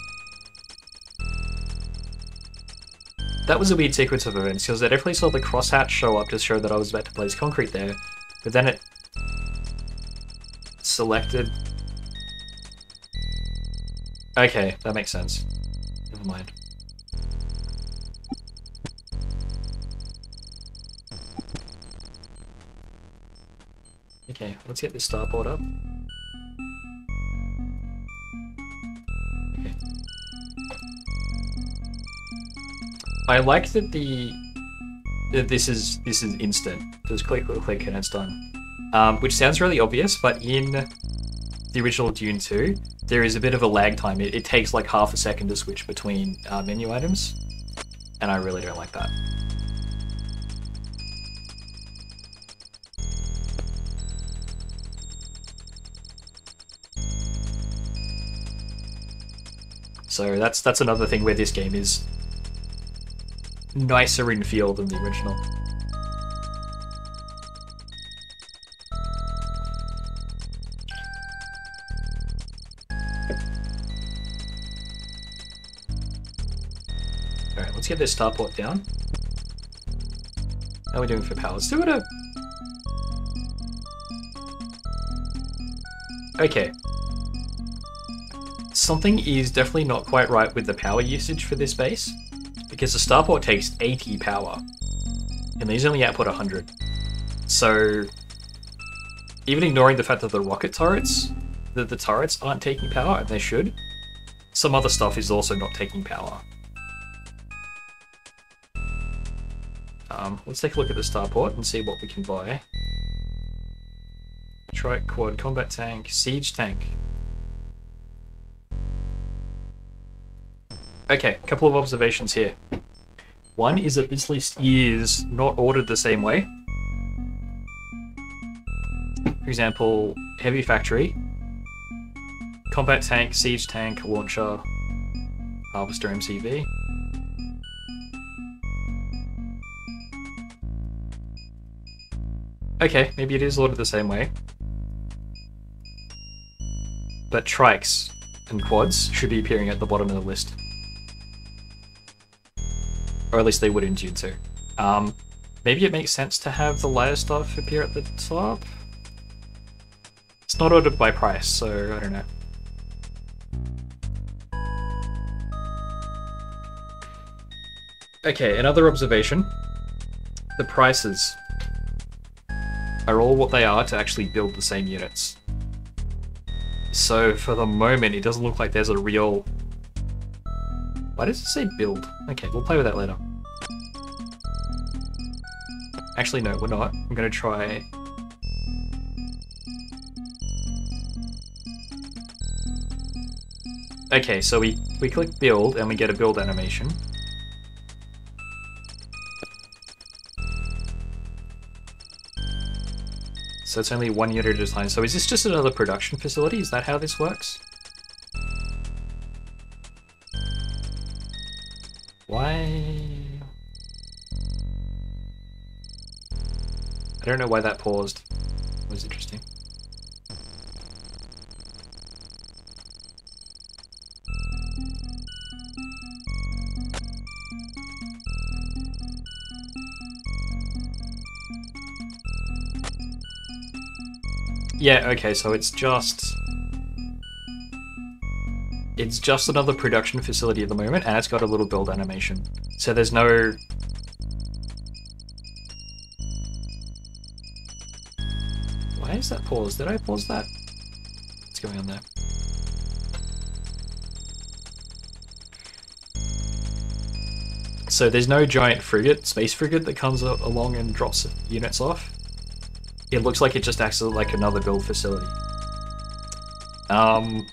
That was a weird sequence of events because I definitely saw the crosshatch show up to show that I was about to place concrete there, but then it selected. Okay, that makes sense. Never mind. Okay, let's get this starport up. I like that the that this is this is instant. Just click, click, click, and it's done um, which sounds really obvious, but in the original Dune 2, there is a bit of a lag time. It, it takes like half a second to switch between uh, menu items, and I really don't like that. So that's that's another thing where this game is nicer in feel than the original. Alright, let's get this starport down. How are we doing for power? Let's do it a... Okay. Something is definitely not quite right with the power usage for this base, because the starport takes 80 power, and these only output 100. So, even ignoring the fact that the rocket turrets, that the turrets aren't taking power, and they should, some other stuff is also not taking power. Um, let's take a look at the starport and see what we can buy. Trike quad, combat tank, siege tank. Okay, a couple of observations here. One is that this list is not ordered the same way. For example, heavy factory, combat tank, siege tank, launcher, harvester MCV. Okay, maybe it is ordered the same way. But trikes and quads should be appearing at the bottom of the list. Or at least they would in Dune 2. Um, maybe it makes sense to have the lighter stuff appear at the top. It's not ordered by price, so I don't know. Okay, another observation. The prices are all what they are to actually build the same units. So for the moment, it doesn't look like there's a real... Why does it say build? Okay, we'll play with that later. Actually, no, we're not. I'm gonna try... Okay, so we, we click build and we get a build animation. So it's only one unit a time. So is this just another production facility? Is that how this works? I don't know why that paused. It was interesting. Yeah, okay, so it's just... It's just another production facility at the moment, and it's got a little build animation. So there's no... is that paused? Did I pause that? What's going on there? So there's no giant frigate, space frigate, that comes along and drops units off it looks like it just acts like another build facility. Um,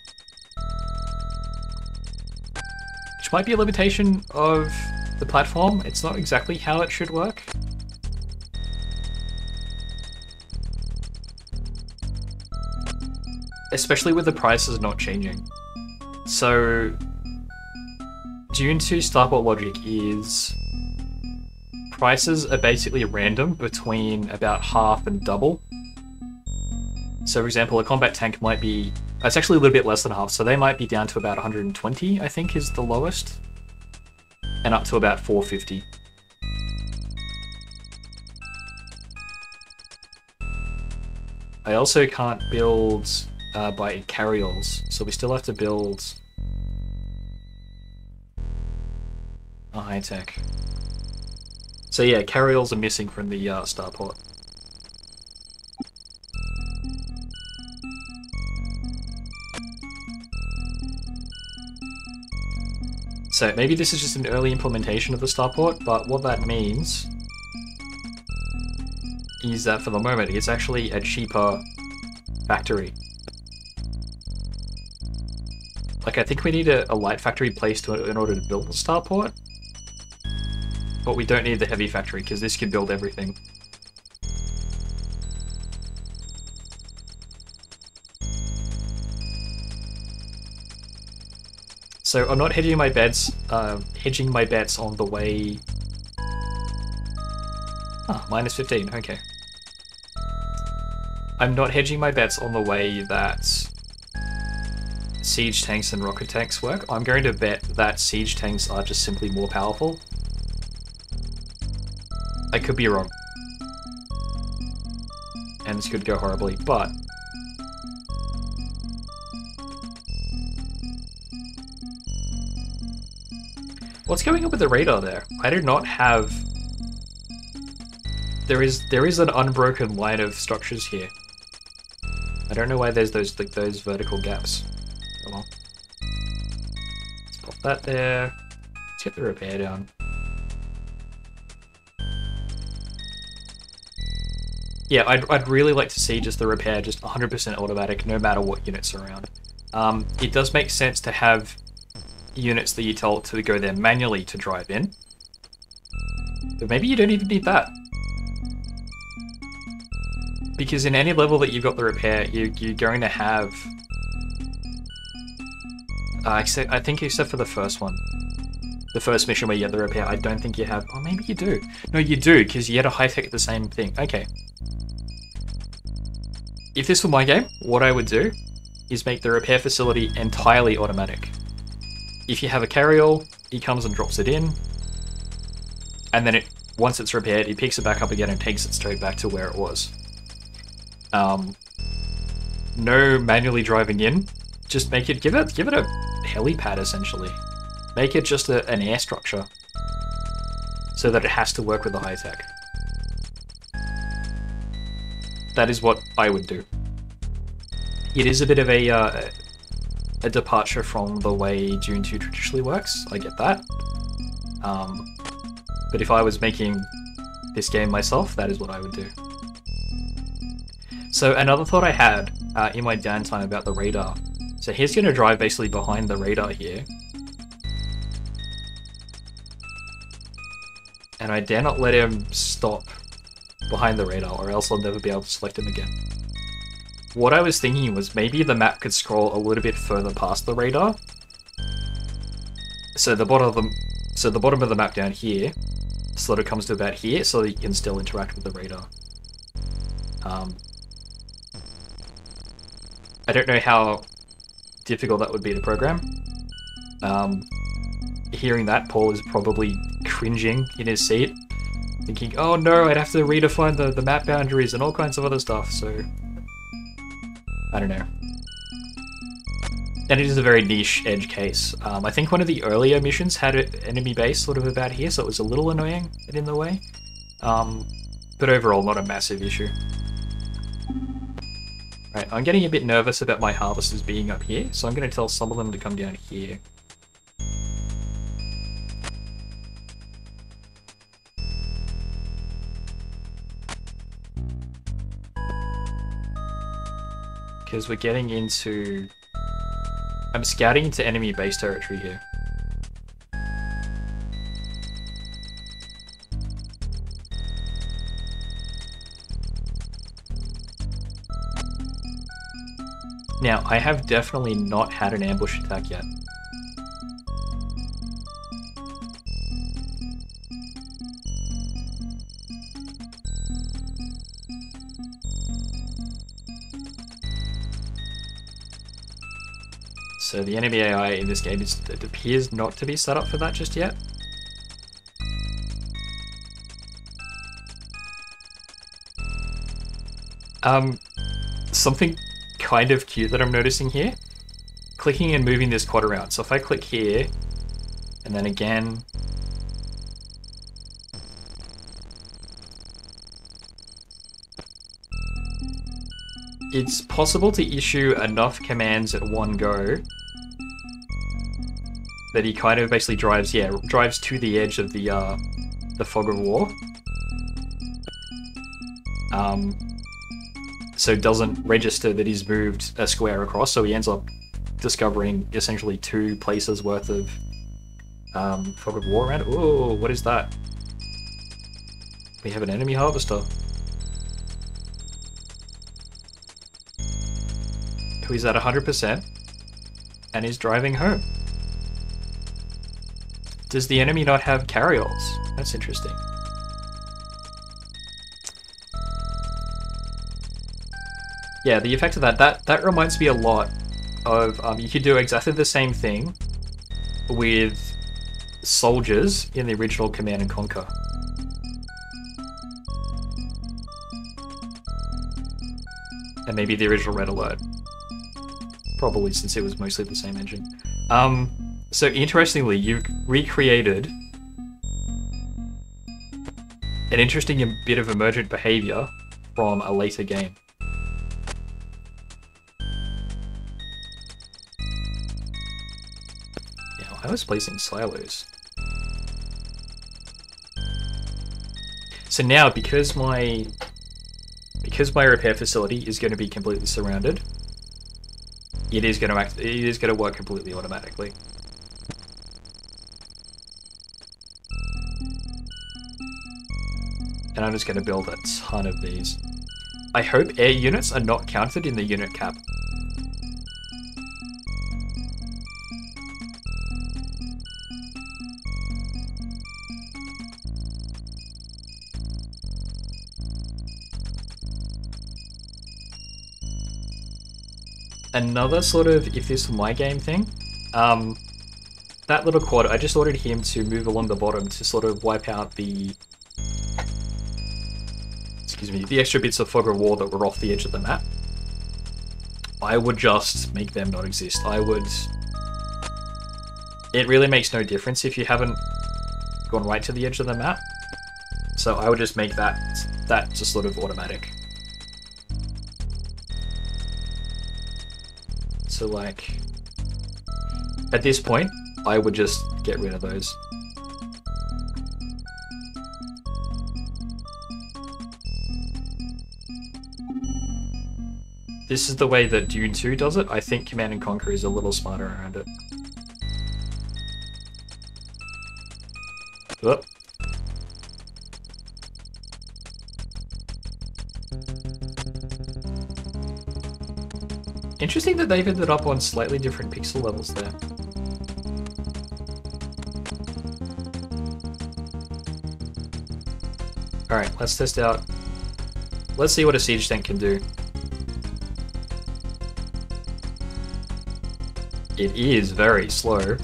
which might be a limitation of the platform. It's not exactly how it should work. Especially with the prices not changing. So, Dune 2 Starport logic is prices are basically random between about half and double. So for example, a combat tank might be, it's actually a little bit less than half, so they might be down to about 120, I think is the lowest, and up to about 450. I also can't build uh, by carryalls, so we still have to build a high tech. So yeah, carryalls are missing from the uh, starport. So maybe this is just an early implementation of the starport, but what that means is that for the moment it's actually a cheaper factory. Like I think we need a, a light factory placed in order to build the starport, but we don't need the heavy factory, because this can build everything. So I'm not hedging my bets, uh, hedging my bets on the way... Ah, minus 15, okay. I'm not hedging my bets on the way that siege tanks and rocket tanks work. I'm going to bet that siege tanks are just simply more powerful I could be wrong. And this could go horribly, but... What's going on with the radar there? I do not have... There is there is an unbroken line of structures here. I don't know why there's those like those vertical gaps. Come on. Let's pop that there. Let's get the repair down. Yeah, I'd, I'd really like to see just the repair just 100% automatic, no matter what units are around. Um, it does make sense to have units that you tell to go there manually to drive in. But maybe you don't even need that. Because in any level that you've got the repair, you, you're going to have... Uh, except, I think except for the first one. The first mission where you had the repair, I don't think you have... Oh, maybe you do. No, you do, because you had a high-tech the same thing. Okay. If this were my game, what I would do is make the repair facility entirely automatic. If you have a carryall, he comes and drops it in, and then it once it's repaired, it picks it back up again and takes it straight back to where it was. Um, no manually driving in. Just make it give it give it a helipad essentially. Make it just a, an air structure so that it has to work with the high tech. That is what I would do. It is a bit of a uh, a departure from the way Dune 2 traditionally works. I get that. Um, but if I was making this game myself, that is what I would do. So another thought I had uh, in my downtime about the radar. So he's going to drive basically behind the radar here. And I dare not let him stop behind the radar or else I'll never be able to select him again. What I was thinking was maybe the map could scroll a little bit further past the radar. So the bottom of the, so the bottom of the map down here sort of comes to about here so that you can still interact with the radar. Um, I don't know how difficult that would be to program. Um, hearing that, Paul is probably cringing in his seat, thinking, oh no, I'd have to redefine the, the map boundaries and all kinds of other stuff, so... I don't know. And it is a very niche edge case. Um, I think one of the earlier missions had an enemy base sort of about here, so it was a little annoying and in the way. Um, but overall, not a massive issue. Right, I'm getting a bit nervous about my harvesters being up here, so I'm going to tell some of them to come down here. Because we're getting into... I'm scouting into enemy base territory here. Now, I have definitely not had an ambush attack yet. So the enemy AI in this game is, it appears not to be set up for that just yet. Um, something kind of cute that I'm noticing here. Clicking and moving this quad around. So if I click here, and then again, it's possible to issue enough commands at one go that he kind of basically drives, yeah, drives to the edge of the uh, the fog of war. Um, so doesn't register that he's moved a square across, so he ends up discovering essentially two places worth of um, fog of war around. Oh, what is that? We have an enemy harvester. Who is at 100% and is driving home. Does the enemy not have carryalls? That's interesting. Yeah, the effect of that, that, that reminds me a lot of, um, you could do exactly the same thing with soldiers in the original Command and Conquer. And maybe the original Red Alert. Probably since it was mostly the same engine. Um, so interestingly, you recreated an interesting bit of emergent behavior from a later game. I was placing silos. So now, because my because my repair facility is going to be completely surrounded, it is going to act. It is going to work completely automatically. And I'm just going to build a ton of these. I hope air units are not counted in the unit cap. Another sort of if this were my game thing. Um, that little quad, I just ordered him to move along the bottom to sort of wipe out the excuse me, the extra bits of fog of war that were off the edge of the map, I would just make them not exist. I would. It really makes no difference if you haven't gone right to the edge of the map. So I would just make that that just sort of automatic. So like at this point, I would just get rid of those. This is the way that Dune 2 does it. I think Command and Conquer is a little smarter around it. Whoop. Interesting that they've ended up on slightly different pixel levels there. Alright, let's test out... Let's see what a siege tank can do. It is very slow.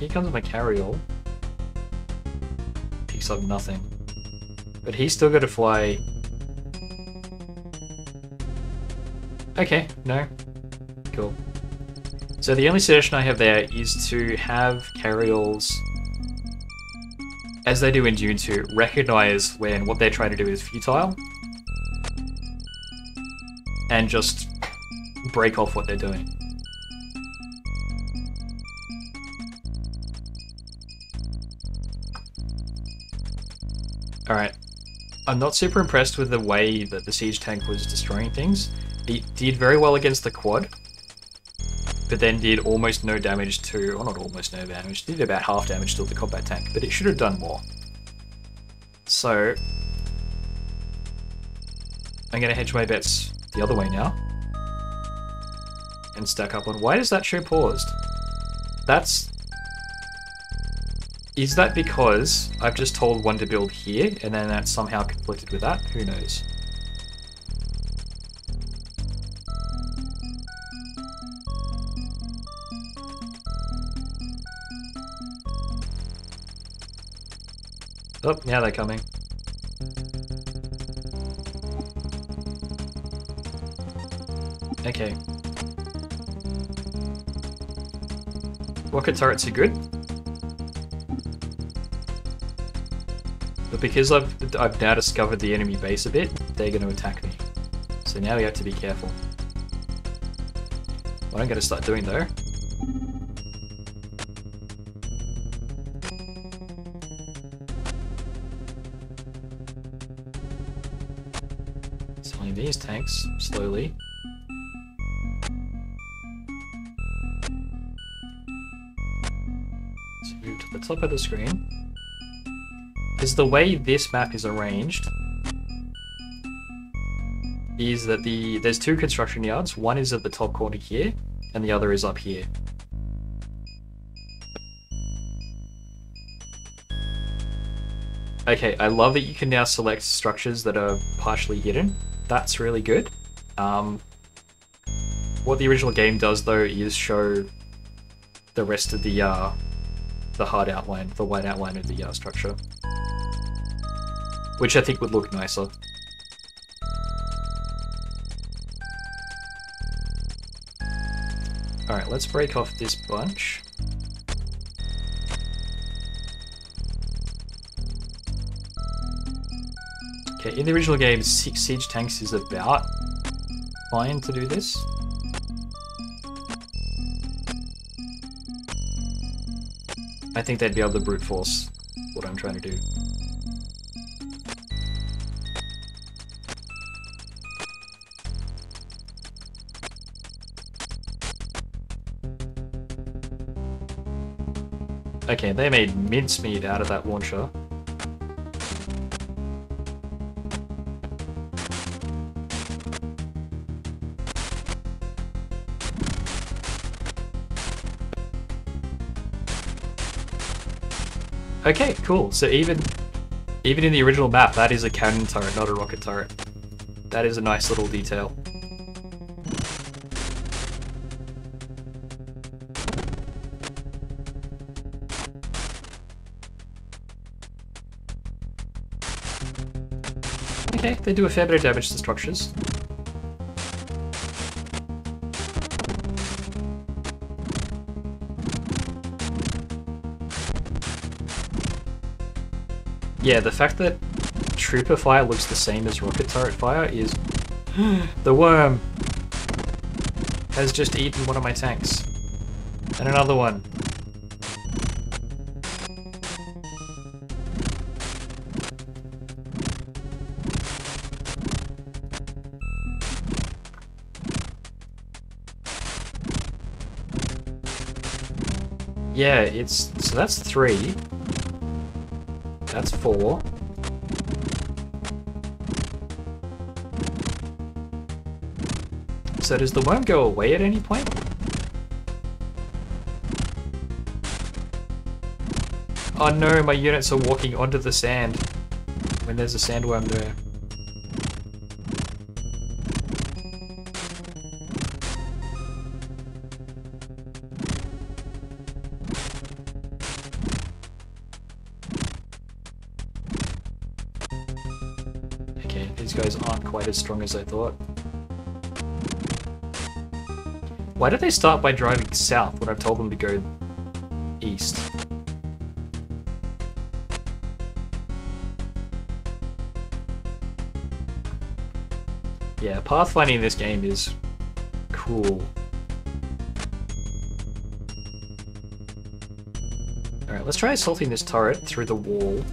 Here comes with my carryall. Picks up nothing. But he's still got to fly. Okay, no. Cool. So the only suggestion I have there is to have carryalls, as they do in Dune 2, recognize when what they're trying to do is futile, and just break off what they're doing. Not super impressed with the way that the siege tank was destroying things. It did very well against the quad, but then did almost no damage to, or not almost no damage, did about half damage to the combat tank, but it should have done more. So, I'm going to hedge my bets the other way now. And stack up on. Why does that show paused? That's is that because I've just told one to build here, and then that's somehow conflicted with that? Who knows? Oh, now they're coming. Okay. Rocket turrets are good. But because I've, I've now discovered the enemy base a bit, they're going to attack me. So now we have to be careful. What I'm going to start doing though... Selling these tanks slowly. Move to the top of the screen. Because the way this map is arranged is that the there's two construction yards. One is at the top corner here, and the other is up here. Okay, I love that you can now select structures that are partially hidden. That's really good. Um, what the original game does, though, is show the rest of the uh, the hard outline, the white outline of the uh, structure which I think would look nicer. Alright, let's break off this bunch. Okay, in the original game, six siege tanks is about fine to do this. I think they'd be able to brute force what I'm trying to do. Okay, they made mincemeat out of that launcher. Okay, cool. So even even in the original map, that is a cannon turret, not a rocket turret. That is a nice little detail. They do a fair bit of damage to structures. Yeah, the fact that trooper fire looks the same as rocket turret fire is... [SIGHS] the worm has just eaten one of my tanks. And another one. It's... so that's three. That's four. So does the worm go away at any point? Oh no, my units are walking onto the sand when there's a sandworm there. Strong as I thought. Why did they start by driving south when I've told them to go east? Yeah, pathfinding in this game is cool. Alright, let's try assaulting this turret through the wall.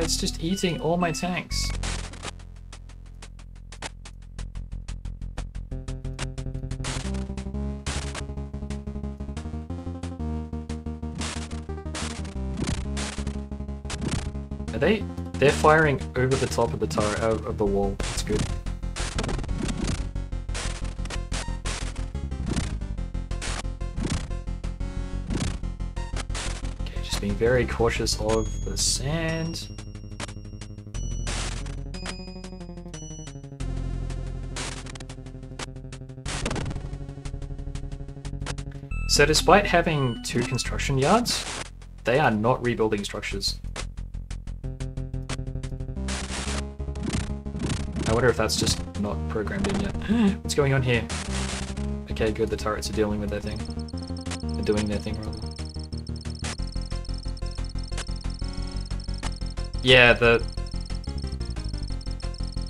It's just eating all my tanks. Are they? They're firing over the top of the turret, uh, of the wall. That's good. Okay, just being very cautious of the sand. So despite having two construction yards, they are not rebuilding structures. I wonder if that's just not programmed in yet. [GASPS] What's going on here? Okay, good, the turrets are dealing with their thing. They're doing their thing, rather. Yeah, the...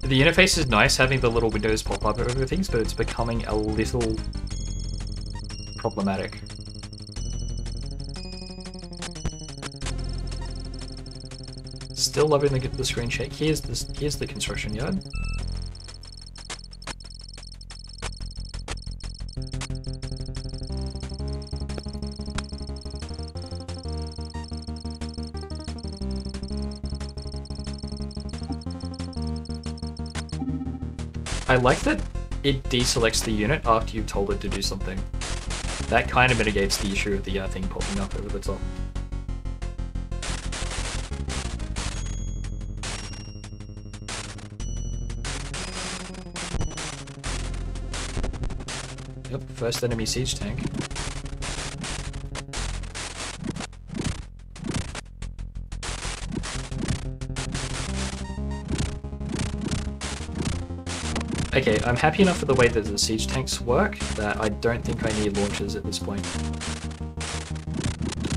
The interface is nice having the little windows pop up over things, but it's becoming a little problematic. Still loving the, the screen shake. Here's the, here's the construction yard. I like that it deselects the unit after you've told it to do something. That kind of mitigates the issue of the uh, thing popping up over the top. Yep, first enemy siege tank. Okay, I'm happy enough with the way that the siege tanks work that I don't think I need launchers at this point.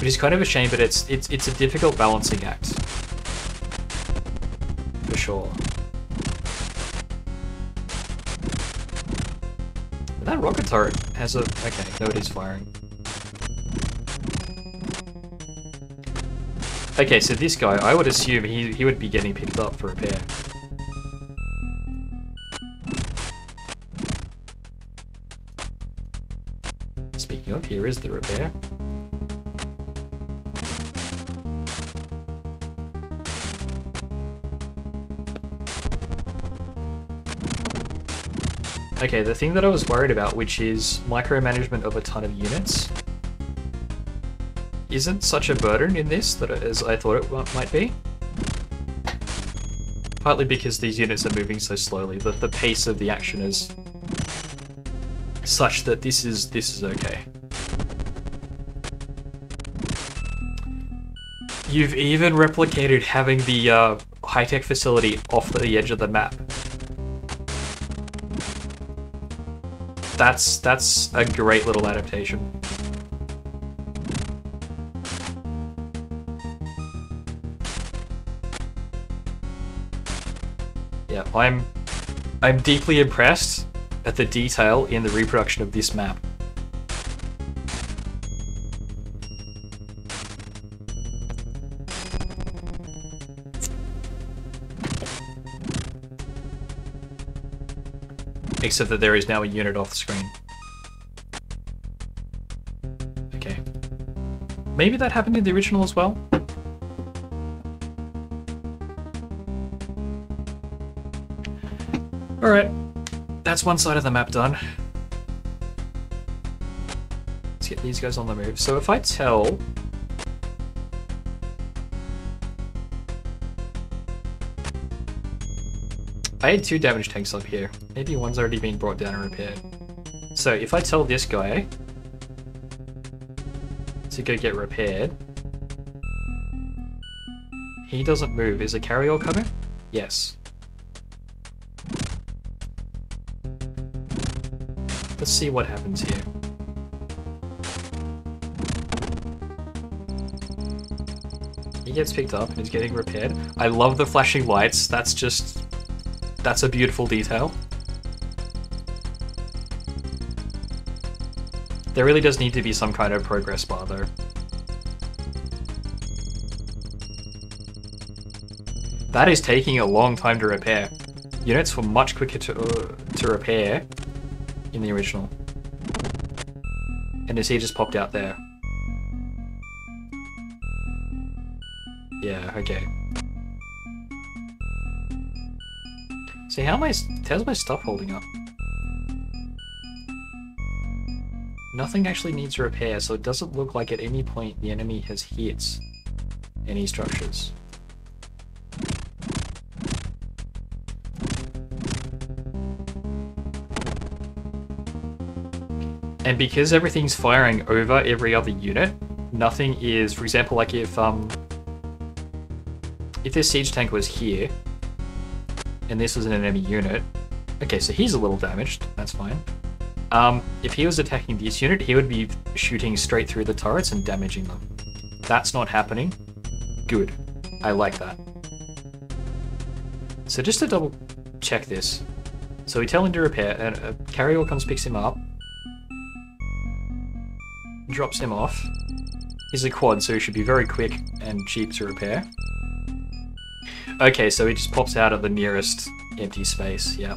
Which is kind of a shame, but it's it's it's a difficult balancing act. For sure. But that rocket turret has a... Okay, no it is firing. Okay, so this guy, I would assume he, he would be getting picked up for repair. Here is the repair. Okay, the thing that I was worried about, which is micromanagement of a ton of units, isn't such a burden in this that as I thought it might be. Partly because these units are moving so slowly, that the pace of the action is such that this is this is okay. You've even replicated having the uh, high-tech facility off the edge of the map. That's that's a great little adaptation. Yeah, I'm I'm deeply impressed at the detail in the reproduction of this map. Except that there is now a unit off the screen. Okay. Maybe that happened in the original as well? Alright. That's one side of the map done. Let's get these guys on the move. So if I tell... I had two damage tanks up here. Maybe one's already been brought down and repaired. So if I tell this guy to go get repaired, he doesn't move. Is a carrier coming? Yes. Let's see what happens here. He gets picked up and is getting repaired. I love the flashing lights. That's just... That's a beautiful detail. There really does need to be some kind of progress bar though. That is taking a long time to repair. Units were much quicker to, uh, to repair in the original. And as he just popped out there. Yeah, okay. See, how I, how's my stuff holding up? Nothing actually needs repair, so it doesn't look like at any point the enemy has hit any structures. And because everything's firing over every other unit, nothing is, for example, like if um, if this siege tank was here, and this was an enemy unit, okay, so he's a little damaged, that's fine. Um, if he was attacking this unit, he would be shooting straight through the turrets and damaging them. That's not happening. Good. I like that. So just to double check this. So we tell him to repair, and a carrier comes picks him up, drops him off. He's a quad, so he should be very quick and cheap to repair. Okay, so he just pops out at the nearest empty space, yeah.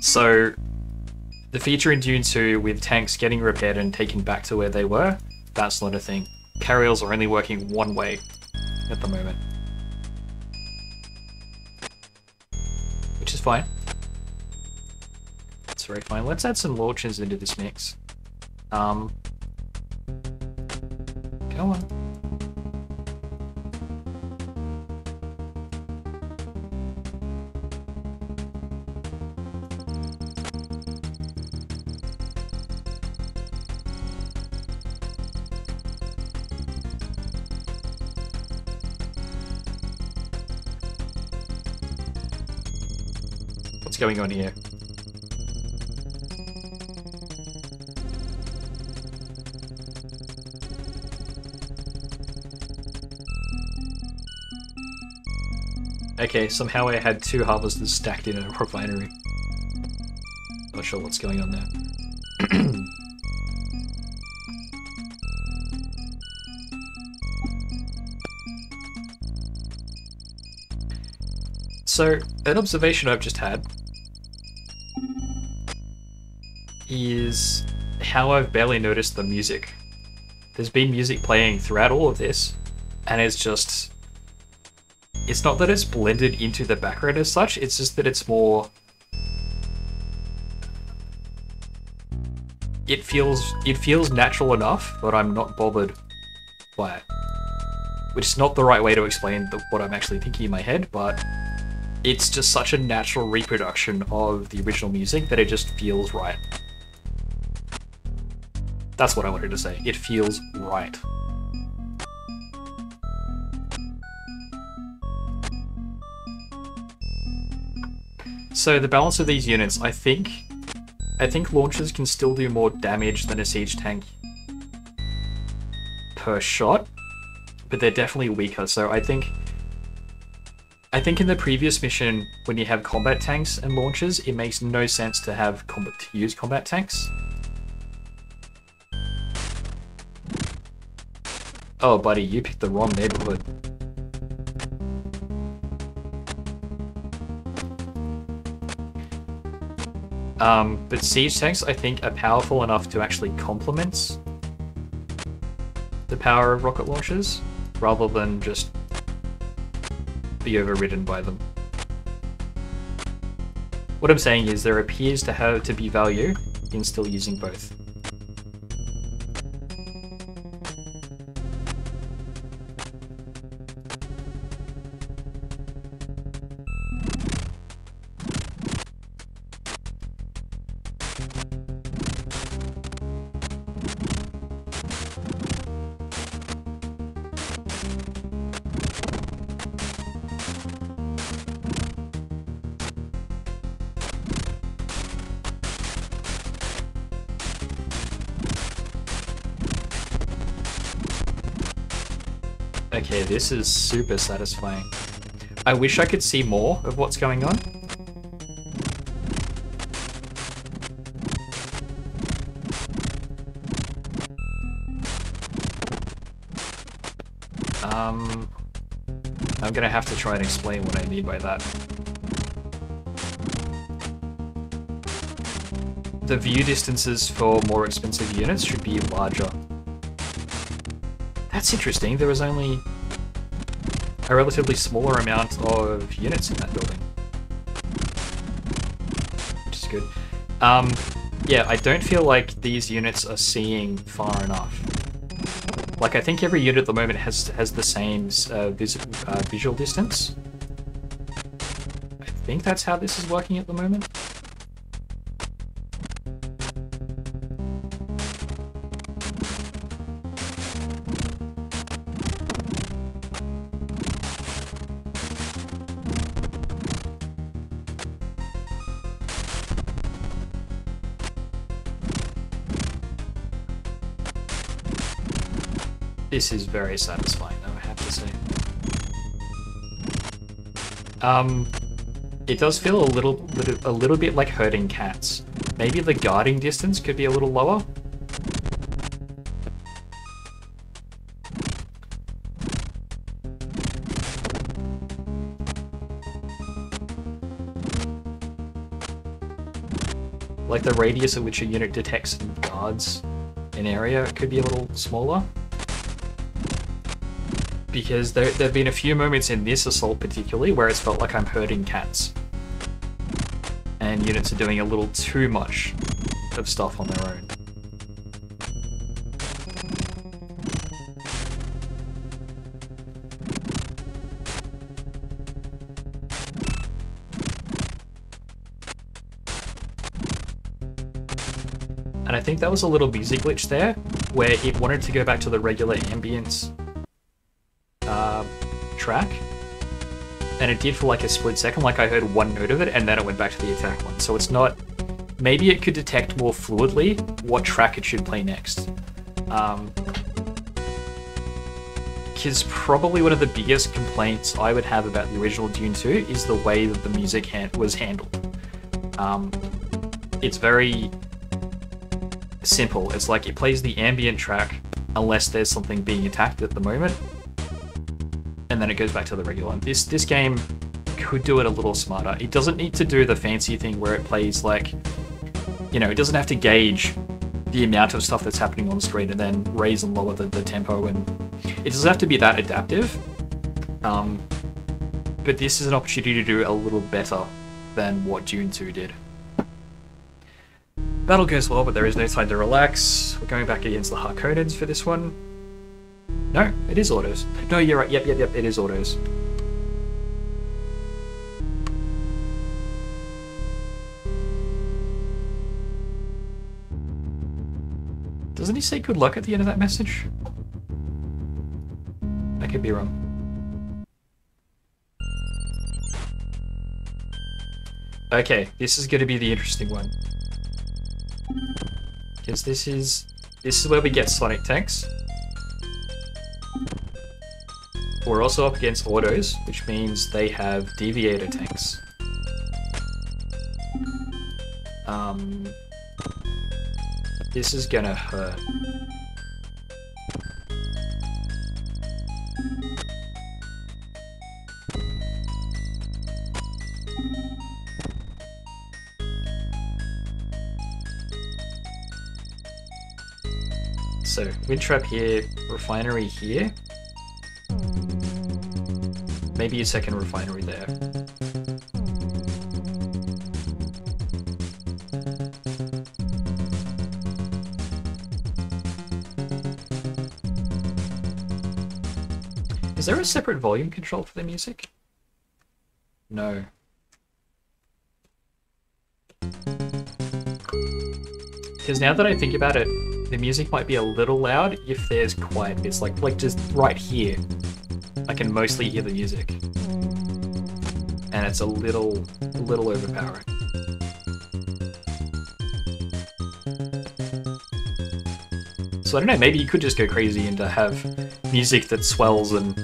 So, the feature in Dune 2 with tanks getting repaired and taken back to where they were, that's not a thing. Carriers are only working one way at the moment. Which is fine. That's very fine. Let's add some launchers into this mix. Um, go on. Going on here? Okay, somehow I had two harvesters stacked in a refinery. Not sure what's going on there. [CLEARS THROAT] so, an observation I've just had is how I've barely noticed the music. There's been music playing throughout all of this, and it's just. It's not that it's blended into the background as such, it's just that it's more. It feels it feels natural enough, but I'm not bothered by it. Which is not the right way to explain the, what I'm actually thinking in my head, but it's just such a natural reproduction of the original music that it just feels right. That's what I wanted to say. It feels right. So the balance of these units, I think, I think launchers can still do more damage than a siege tank per shot, but they're definitely weaker. So I think I think in the previous mission, when you have combat tanks and launchers, it makes no sense to have combat to use combat tanks. Oh, buddy, you picked the wrong neighborhood. Um, but siege tanks, I think, are powerful enough to actually complement the power of rocket launchers, rather than just be overridden by them. What I'm saying is there appears to have to be value in still using both. This is super satisfying. I wish I could see more of what's going on. Um, I'm gonna have to try and explain what I mean by that. The view distances for more expensive units should be larger. That's interesting, there was only a relatively smaller amount of units in that building. Which is good. Um, yeah, I don't feel like these units are seeing far enough. Like, I think every unit at the moment has has the same uh, vis uh, visual distance. I think that's how this is working at the moment. This is very satisfying, though, I have to say. Um, it does feel a little, little, a little bit like herding cats. Maybe the guarding distance could be a little lower. Like the radius at which a unit detects and guards an area could be a little smaller because there, have been a few moments in this assault particularly where it's felt like I'm hurting cats. And units are doing a little too much of stuff on their own. And I think that was a little music glitch there, where it wanted to go back to the regular ambience track. And it did for like a split second, like I heard one note of it, and then it went back to the attack one. So it's not... Maybe it could detect more fluidly what track it should play next. Um, probably one of the biggest complaints I would have about the original Dune 2 is the way that the music was handled. Um, it's very simple. It's like it plays the ambient track unless there's something being attacked at the moment, then it goes back to the regular one. This this game could do it a little smarter. It doesn't need to do the fancy thing where it plays like, you know, it doesn't have to gauge the amount of stuff that's happening on screen and then raise and lower the, the tempo and it doesn't have to be that adaptive. Um, but this is an opportunity to do a little better than what Dune 2 did. Battle goes well, but there is no time to relax. We're going back against the Harkonnens for this one. No, it is Ordos. No, you're right. Yep, yep, yep, it is Ordos. Doesn't he say good luck at the end of that message? I could be wrong. Okay, this is going to be the interesting one. Because this is this is where we get Sonic tanks. We're also up against Ordos, which means they have deviator tanks. Um, this is gonna hurt. So, wind trap here, refinery here. Maybe a second refinery there. Is there a separate volume control for the music? No. Because now that I think about it, the music might be a little loud if there's quiet bits, like like just right here. I can mostly hear the music. And it's a little, a little overpowering. So I don't know, maybe you could just go crazy and have music that swells and,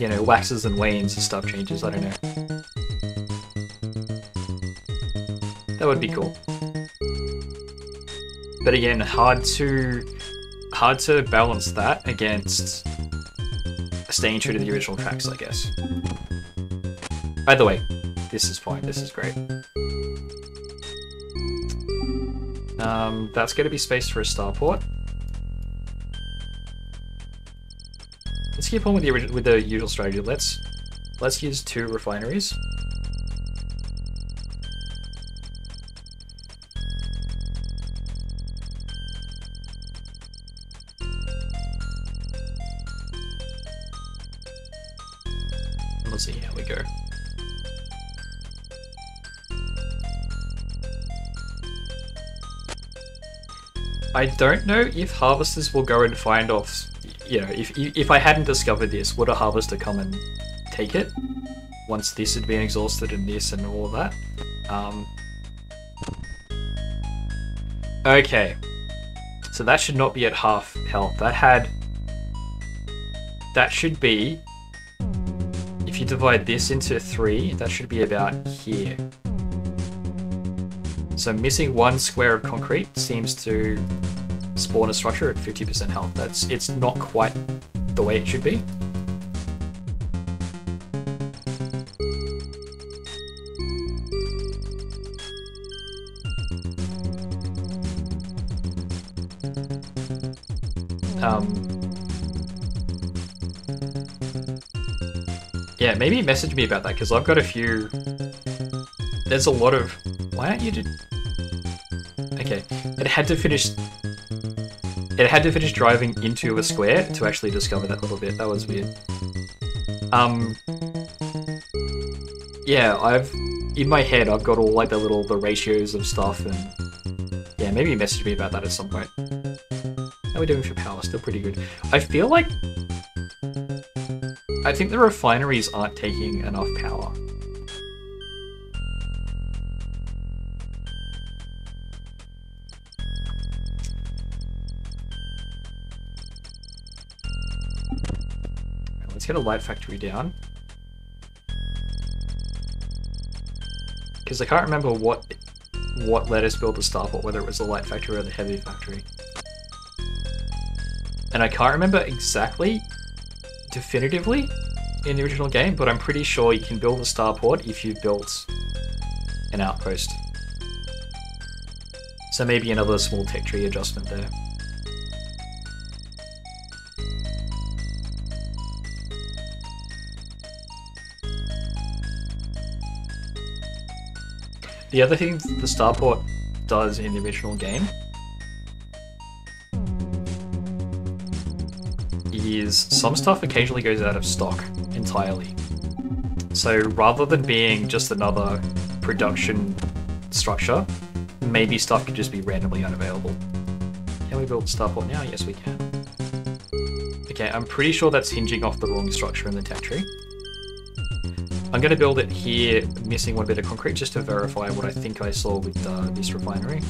you know, waxes and wanes and stuff changes, I don't know. That would be cool. But again, hard to hard to balance that against staying true to the original tracks, I guess. By the way, this is fine. This is great. Um, that's going to be space for a starport. Let's keep on with the with the usual strategy. Let's let's use two refineries. I don't know if harvesters will go and find off. You know, if if I hadn't discovered this, would a harvester come and take it once this had been exhausted and this and all that? Um, okay, so that should not be at half health. That had. That should be if you divide this into three, that should be about here. So missing one square of concrete seems to spawn a structure at 50% health. That's It's not quite the way it should be. Um, Yeah, maybe message me about that because I've got a few. There's a lot of. Why aren't you? Okay, it had to finish. It had to finish driving into a square to actually discover that little bit. That was weird. Um. Yeah, I've in my head I've got all like the little the ratios of stuff and yeah, maybe message me about that at some point. How we doing for power? Still pretty good. I feel like I think the refineries aren't taking enough power. Get a light factory down. Because I can't remember what what let us build the starport, whether it was the light factory or the heavy factory. And I can't remember exactly definitively in the original game, but I'm pretty sure you can build a starport if you've built an outpost. So maybe another small tech tree adjustment there. The other thing the starport does in the original game is some stuff occasionally goes out of stock entirely. So rather than being just another production structure, maybe stuff could just be randomly unavailable. Can we build starport now? Yes, we can. Okay, I'm pretty sure that's hinging off the wrong structure in the tech tree. I'm going to build it here, missing one bit of concrete, just to verify what I think I saw with uh, this refinery.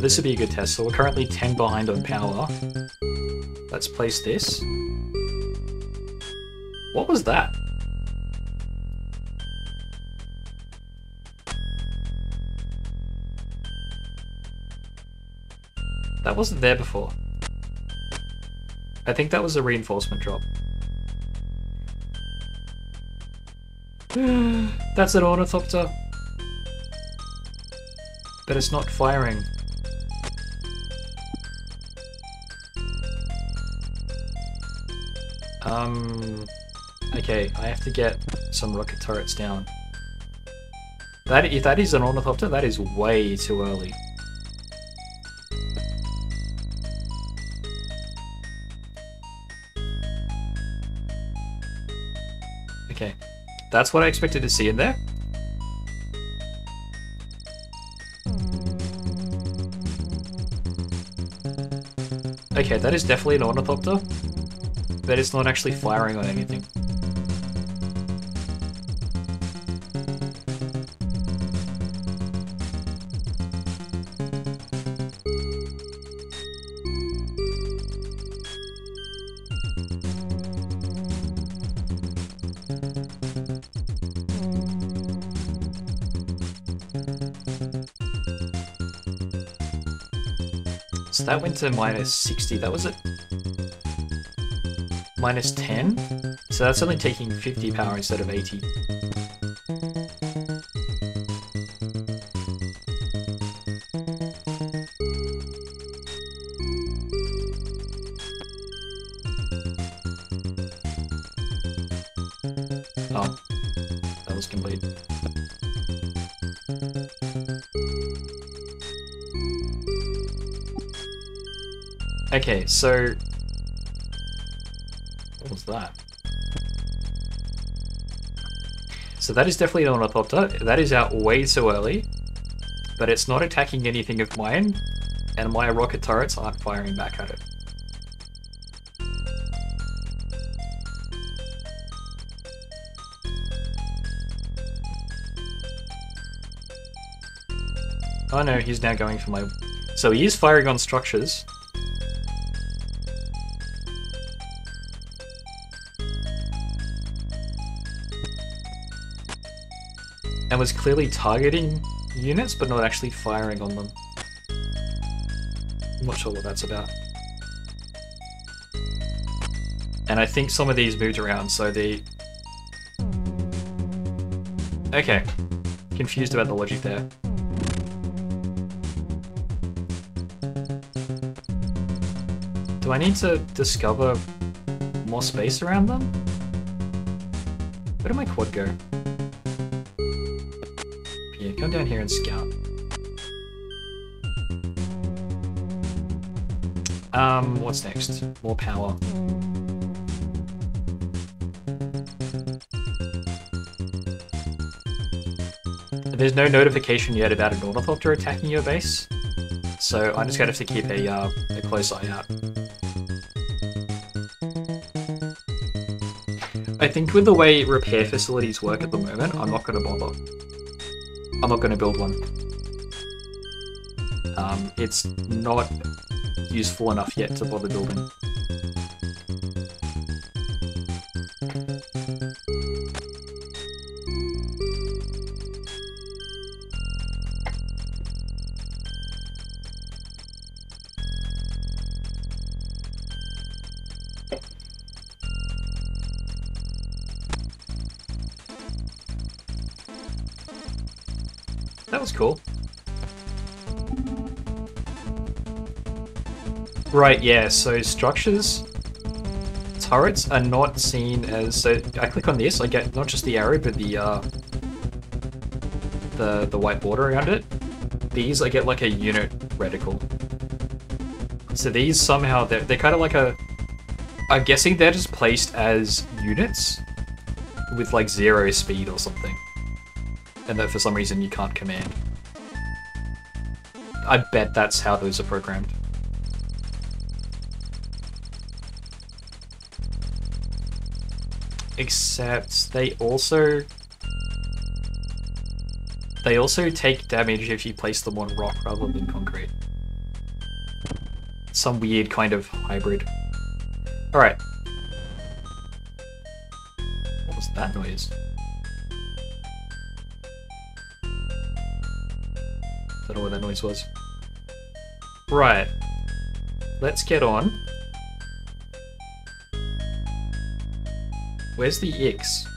This would be a good test. So we're currently 10 behind on power. Let's place this. What was that? That wasn't there before. I think that was a reinforcement drop. [SIGHS] That's an ornithopter. But it's not firing. Um, okay, I have to get some rocket turrets down. That if that is an ornithopter, that is way too early. Okay, that's what I expected to see in there. Okay, that is definitely an ornithopter but it's not actually firing on anything. So that went to minus 60. That was it minus 10. So that's only taking 50 power instead of 80. Oh, that was complete. Okay, so So that is definitely an ornithopter. That is out way too early, but it's not attacking anything of mine, and my rocket turrets aren't firing back at it. Oh no, he's now going for my... So he is firing on structures, and was clearly targeting units but not actually firing on them. I'm not sure what that's about. And I think some of these moved around, so the... Okay. Confused about the logic there. Do I need to discover more space around them? Where did my quad go? Come down here and scout. Um, what's next? More power. There's no notification yet about an ornithopter attacking your base, so I'm just gonna have to keep a, uh, a close eye out. I think with the way repair facilities work at the moment, I'm not gonna bother. I'm not going to build one. Um, it's not useful enough yet to bother building. Yeah, so structures, turrets are not seen as, so I click on this, I get not just the arrow, but the, uh, the, the white border around it. These, I get like a unit reticle. So these somehow, they're, they're kind of like a, I'm guessing they're just placed as units with like zero speed or something. And that for some reason you can't command. I bet that's how those are programmed. Except they also they also take damage if you place them on rock rather than concrete. Some weird kind of hybrid. Alright. What was that noise? Don't know what that noise was. Right. Let's get on. Where's the X?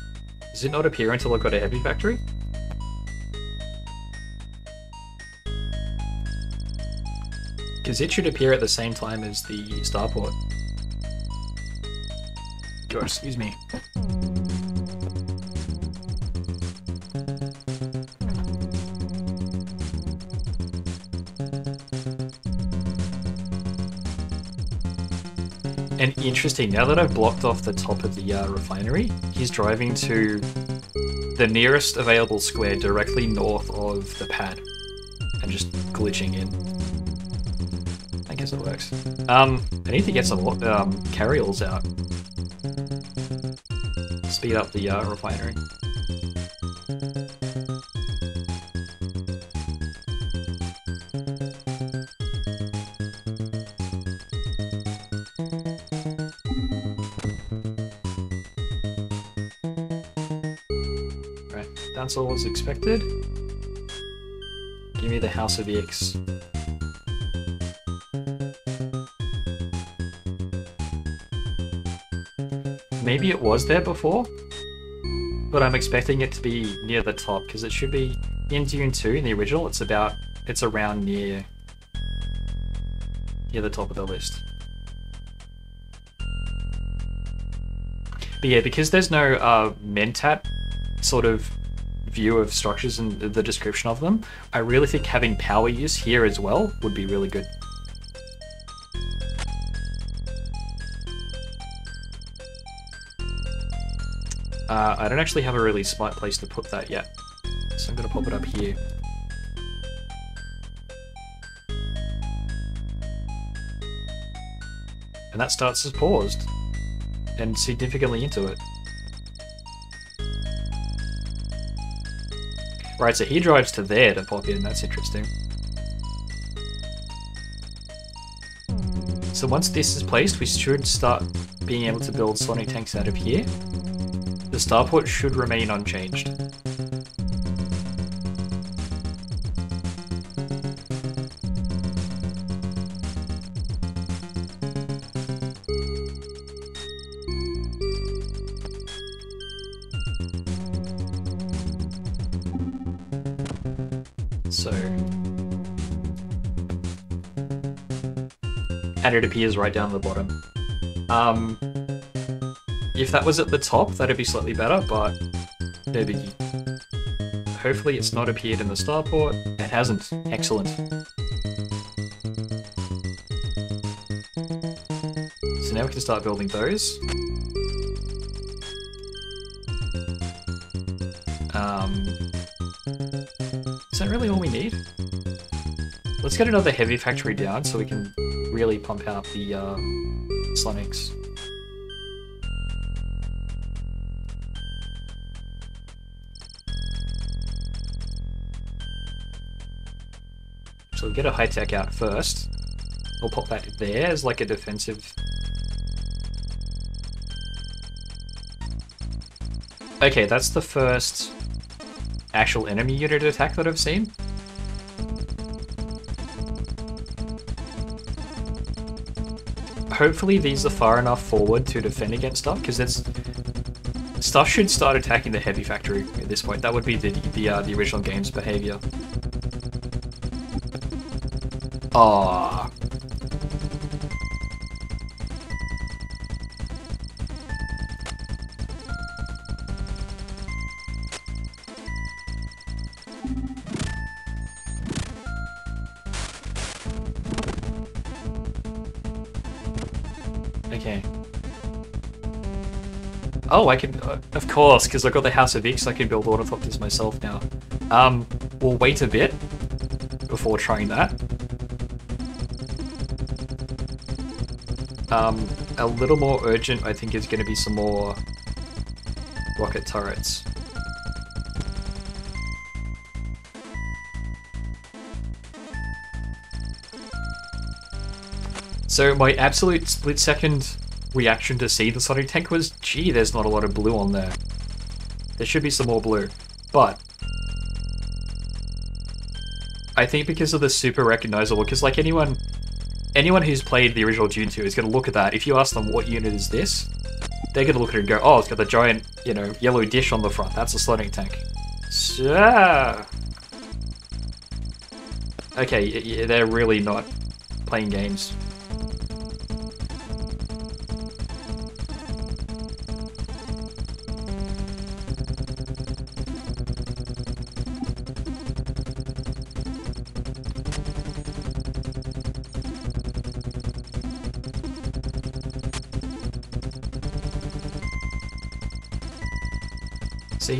Does it not appear until I've got a heavy factory? Because it should appear at the same time as the starport. God, excuse me. And interesting, now that I've blocked off the top of the uh, refinery, he's driving to the nearest available square directly north of the pad and just glitching in. I guess it works. Um, I need to get some um, carryalls out. Speed up the uh, refinery. All as expected. Give me the House of X. Maybe it was there before, but I'm expecting it to be near the top because it should be in Dune 2 in the original. It's about, it's around near, near the top of the list. But yeah, because there's no uh, Mentat sort of view of structures and the description of them, I really think having power use here as well would be really good. Uh, I don't actually have a really smart place to put that yet, so I'm going to pop it up here. And that starts as paused, and significantly into it. Right, so he drives to there to pop in, that's interesting. So once this is placed, we should start being able to build Sonic tanks out of here. The starport should remain unchanged. And it appears right down at the bottom. Um, if that was at the top, that'd be slightly better, but no. Hopefully it's not appeared in the starport. It hasn't. Excellent. So now we can start building those. Um, is that really all we need? Let's get another heavy factory down so we can really pump out the uh. So we'll get a high tech out first. We'll pop that there as like a defensive. Okay, that's the first actual enemy unit attack that I've seen. Hopefully these are far enough forward to defend against stuff, because it's stuff should start attacking the heavy factory at this point. That would be the the, uh, the original game's behavior. Ah. Oh, I can, uh, of course, because I've got the House of X, I can build ornithopters myself now. Um, we'll wait a bit before trying that. Um, a little more urgent, I think, is going to be some more rocket turrets. So my absolute split second reaction to see the Sonic tank was, gee, there's not a lot of blue on there. There should be some more blue. But I think because of the super recognizable, because like anyone anyone who's played the original Dune 2 is going to look at that. If you ask them what unit is this, they're going to look at it and go, oh, it's got the giant, you know, yellow dish on the front. That's a Sonic tank. So... Okay, they're really not playing games.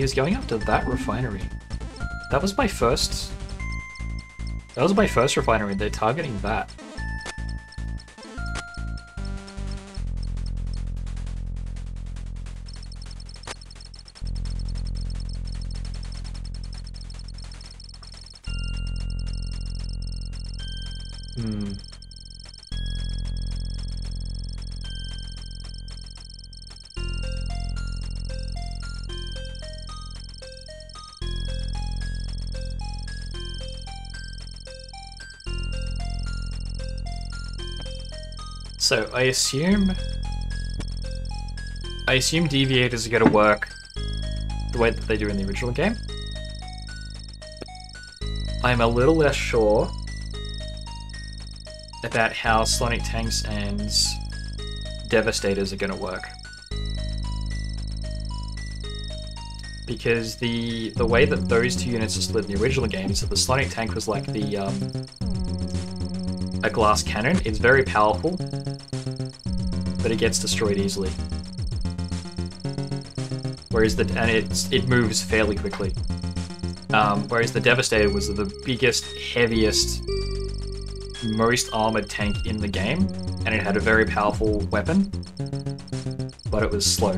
Was going after that refinery. That was my first... That was my first refinery, they're targeting that. So I assume... I assume deviators are going to work the way that they do in the original game. I'm a little less sure about how Sonic Tanks and Devastators are going to work. Because the the way that those two units are split in the original game is that the Sonic Tank was like the um, a glass cannon. It's very powerful, but it gets destroyed easily. Whereas the and it's it moves fairly quickly. Um, whereas the Devastator was the biggest, heaviest, most armored tank in the game, and it had a very powerful weapon, but it was slow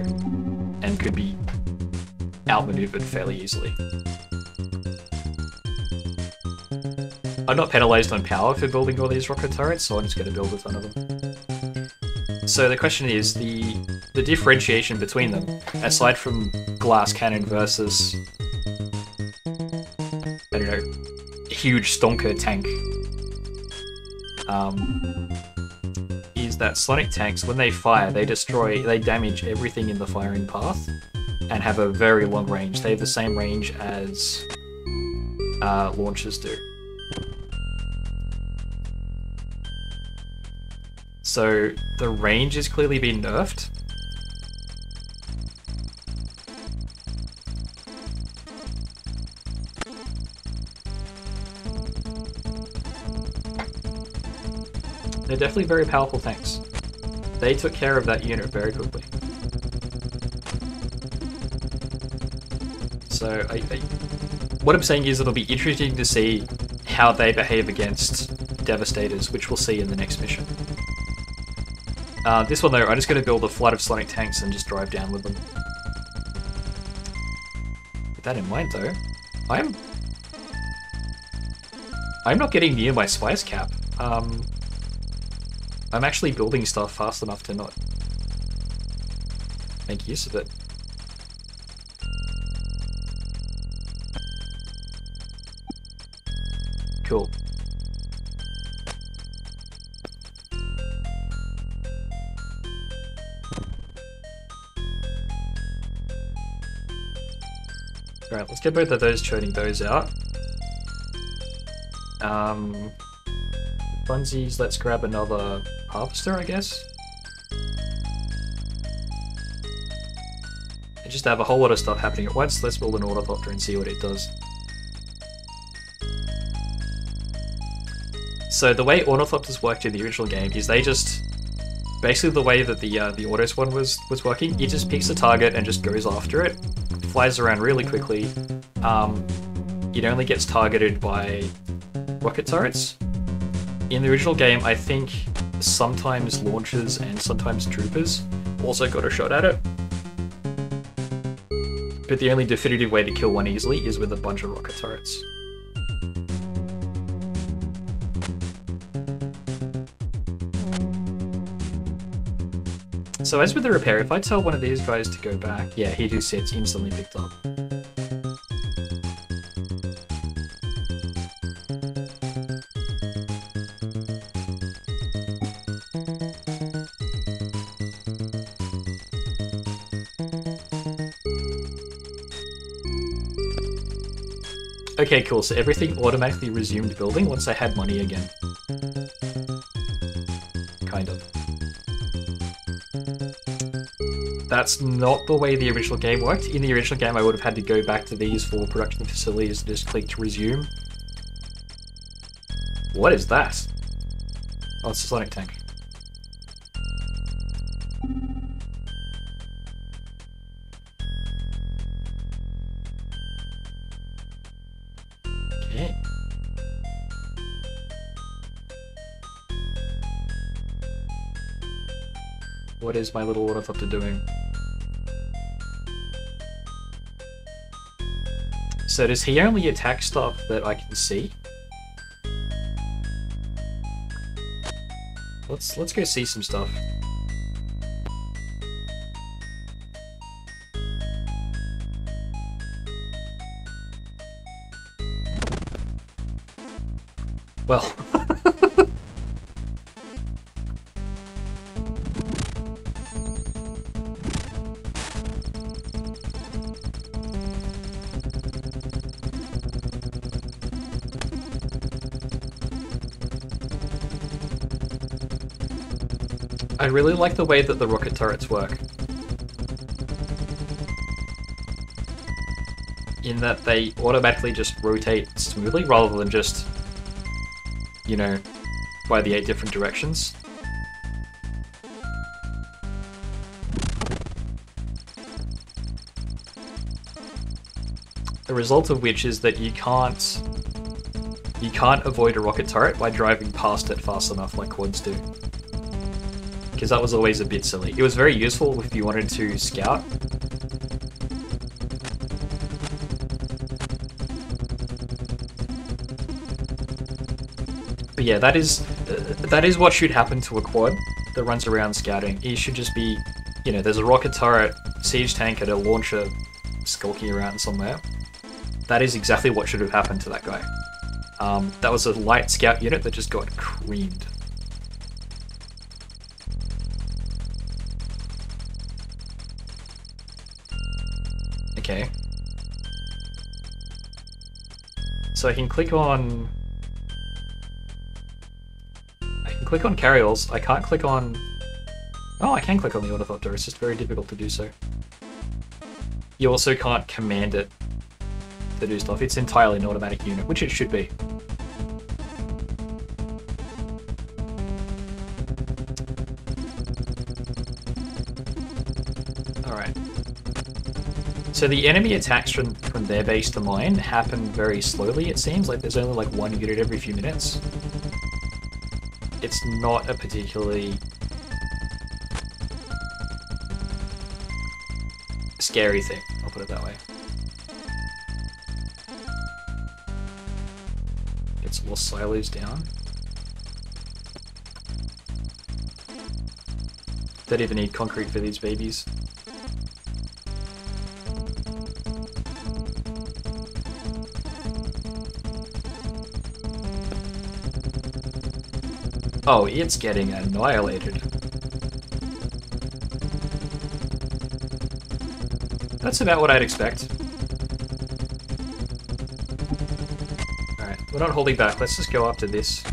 and could be outmaneuvered fairly easily. I'm not penalized on power for building all these rocket turrets, so I'm just going to build a ton of them. So the question is the the differentiation between them, aside from glass cannon versus I don't know, huge stonker tank, um, is that Sonic tanks when they fire they destroy they damage everything in the firing path and have a very long range. They have the same range as uh, launchers do. So the range has clearly been nerfed. They're definitely very powerful tanks. They took care of that unit very quickly. So I, I, what I'm saying is it'll be interesting to see how they behave against Devastators, which we'll see in the next mission. Uh, this one though, I'm just going to build a flight of Sonic tanks and just drive down with them. With that in mind though, I'm... I'm not getting near my spice cap. Um, I'm actually building stuff fast enough to not make use of it. Get both of those churning those out. Um, funsies, let's grab another harvester, I guess. And just have a whole lot of stuff happening at once. Let's build an ornithopter and see what it does. So the way ornithopters worked in the original game is they just basically the way that the uh, the Ordos one was was working. It just picks a target and just goes after it, flies around really quickly. Um, it only gets targeted by rocket turrets. In the original game, I think sometimes launchers and sometimes troopers also got a shot at it. But the only definitive way to kill one easily is with a bunch of rocket turrets. So as with the repair, if I tell one of these guys to go back, yeah, he just sits instantly picked up. Okay, cool, so everything automatically resumed building once I had money again. Kind of. That's not the way the original game worked. In the original game, I would have had to go back to these four production facilities and just click to resume. What is that? Oh, it's a Sonic tank. What is my little ornithopter doing? So does he only attack stuff that I can see? Let's let's go see some stuff. Well. Really like the way that the rocket turrets work. In that they automatically just rotate smoothly rather than just, you know, by the eight different directions. The result of which is that you can't you can't avoid a rocket turret by driving past it fast enough like quads do because that was always a bit silly. It was very useful if you wanted to scout. But yeah, that is uh, that is what should happen to a quad that runs around scouting. It should just be, you know, there's a rocket turret, siege tank, and a launcher skulking around somewhere. That is exactly what should have happened to that guy. Um, that was a light scout unit that just got creamed. So I can click on... I can click on carryalls. I can't click on... Oh, I can click on the ornithopter. It's just very difficult to do so. You also can't command it to do stuff. It's entirely an automatic unit, which it should be. So the enemy attacks from, from their base to mine happen very slowly, it seems. Like there's only like one unit every few minutes. It's not a particularly scary thing, I'll put it that way. Get some more silos down. Don't even need concrete for these babies. Oh, it's getting annihilated. That's about what I'd expect. Alright, we're not holding back. Let's just go after this.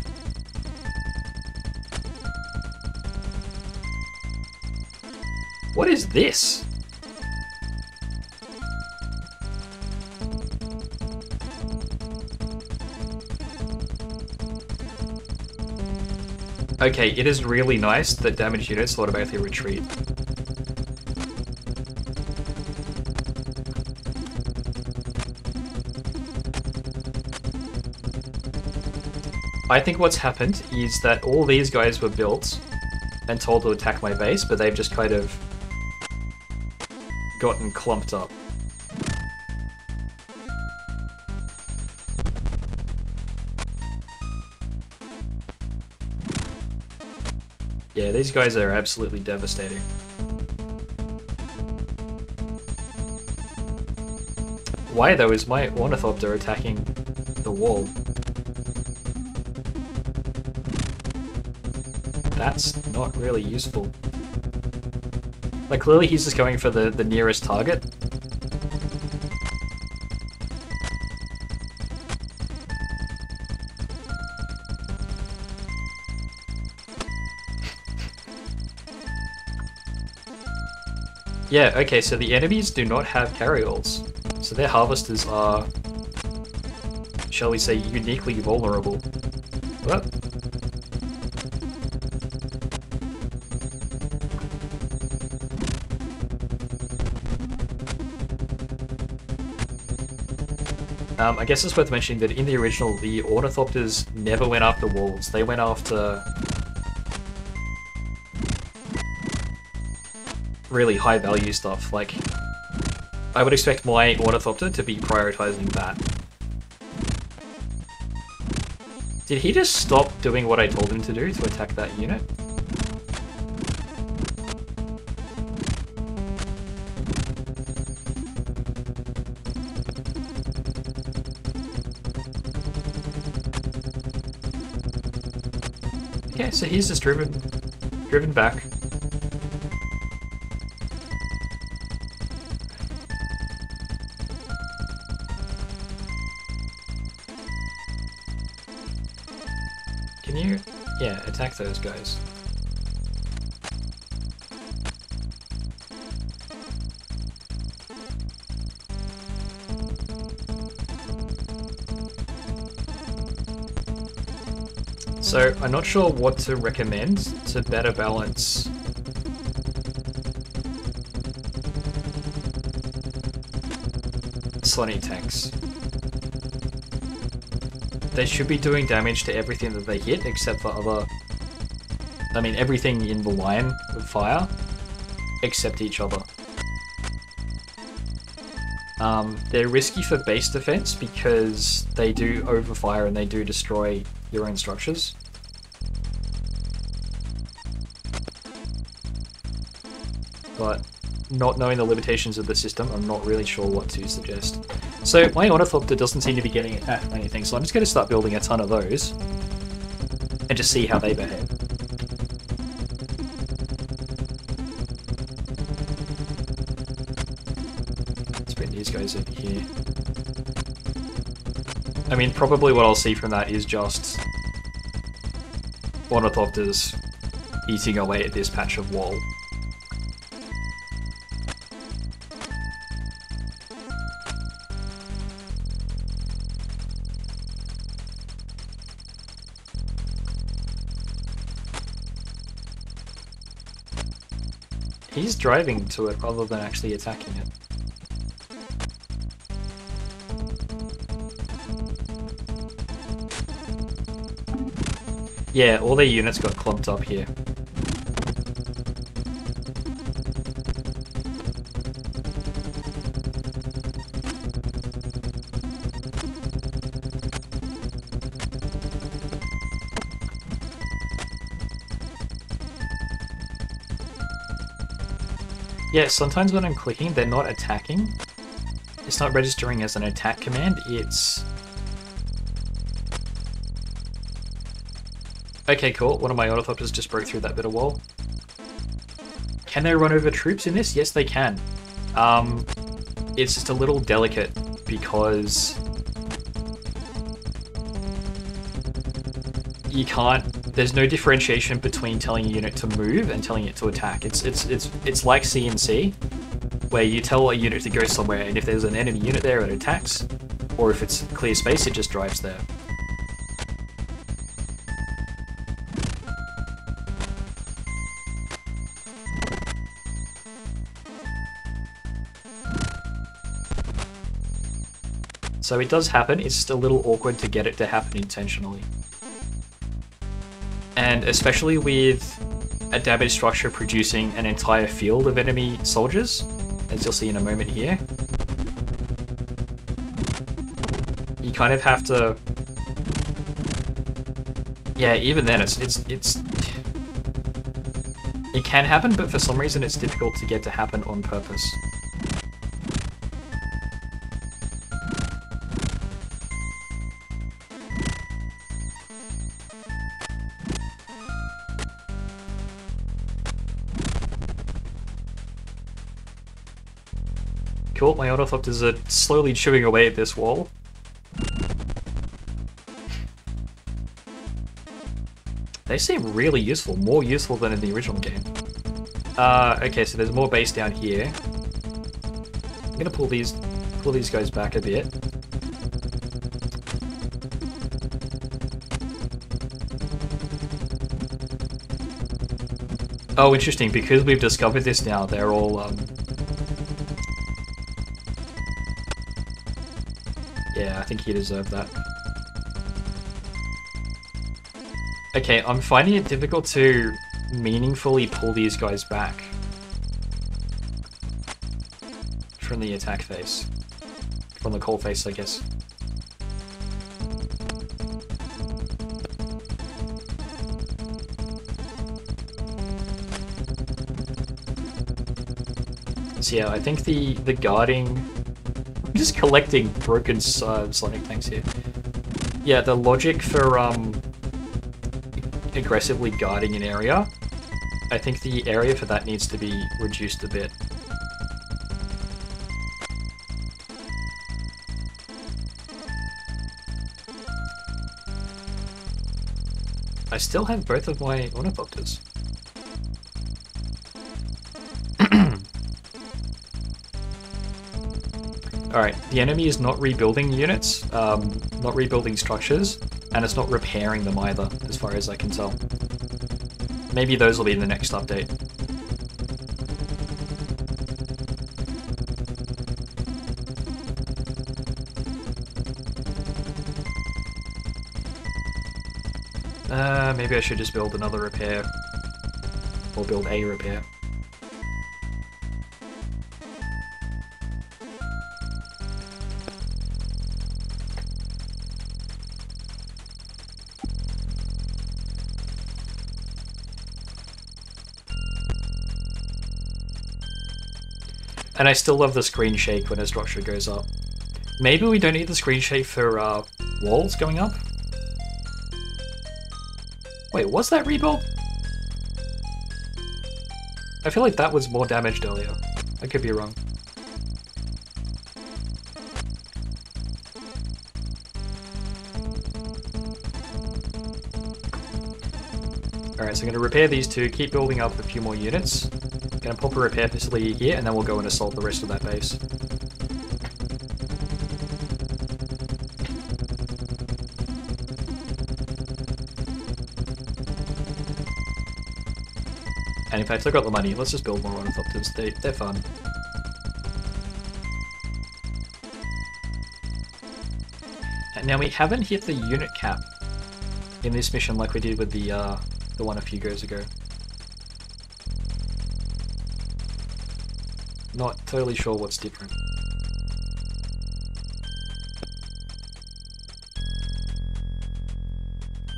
What is this? Okay, it is really nice that damaged units automatically retreat. I think what's happened is that all these guys were built and told to attack my base, but they've just kind of gotten clumped up. These guys are absolutely devastating. Why though is my Ornithopter attacking the wall? That's not really useful. Like clearly he's just going for the, the nearest target. Yeah, okay, so the enemies do not have carryalls. So their harvesters are, shall we say, uniquely vulnerable. What? Um, I guess it's worth mentioning that in the original, the Ornithopters never went after walls. They went after really high value stuff. Like, I would expect my Ornithopter to be prioritizing that. Did he just stop doing what I told him to do to attack that unit? Okay, so he's just driven driven back. Attack those guys. So I'm not sure what to recommend to better balance Sonic tanks. They should be doing damage to everything that they hit except for other... I mean everything in the line of fire except each other. Um, they're risky for base defense because they do overfire and they do destroy your own structures. But not knowing the limitations of the system, I'm not really sure what to suggest. So my Ornithopter doesn't seem to be getting at anything, so I'm just going to start building a ton of those and just see how they behave. Guys over here. I mean, probably what I'll see from that is just Ornithopters eating away at this patch of wall. He's driving to it rather than actually attacking it. Yeah, all their units got clumped up here. Yeah, sometimes when I'm clicking, they're not attacking. It's not registering as an attack command, it's... Okay, cool. One of my Ornithopters just broke through that bit of wall. Can they run over troops in this? Yes, they can. Um, it's just a little delicate because you can't there's no differentiation between telling a unit to move and telling it to attack. It's it's it's it's like CNC, where you tell a unit to go somewhere, and if there's an enemy unit there, it attacks, or if it's clear space, it just drives there. So it does happen, it's just a little awkward to get it to happen intentionally. And especially with a damage structure producing an entire field of enemy soldiers, as you'll see in a moment here. You kind of have to... Yeah, even then, it's, it's, it's... It can happen, but for some reason it's difficult to get to happen on purpose. My Ornithopters are slowly chewing away at this wall. They seem really useful, more useful than in the original game. Uh, okay, so there's more base down here. I'm gonna pull these pull these guys back a bit. Oh, interesting, because we've discovered this now, they're all, um, think he deserved that. Okay, I'm finding it difficult to meaningfully pull these guys back from the attack phase. From the call phase, I guess. So yeah, I think the, the guarding... Just collecting broken uh, Sonic things here. Yeah, the logic for um, aggressively guarding an area, I think the area for that needs to be reduced a bit. I still have both of my Ornithopters. Alright, the enemy is not rebuilding units, um, not rebuilding structures, and it's not repairing them either, as far as I can tell. Maybe those will be in the next update. Uh, maybe I should just build another repair. Or build a repair. And I still love the screen shake when a structure goes up. Maybe we don't need the screen shake for uh, walls going up? Wait, was that rebuilt? I feel like that was more damaged earlier. I could be wrong. Alright, so I'm going to repair these two, keep building up a few more units. Gonna pop a repair facility here, and then we'll go and assault the rest of that base. And in fact, I've got the money, let's just build more ornithopters, they, they're fun. And now we haven't hit the unit cap in this mission like we did with the, uh, the one a few goes ago. Not totally sure what's different.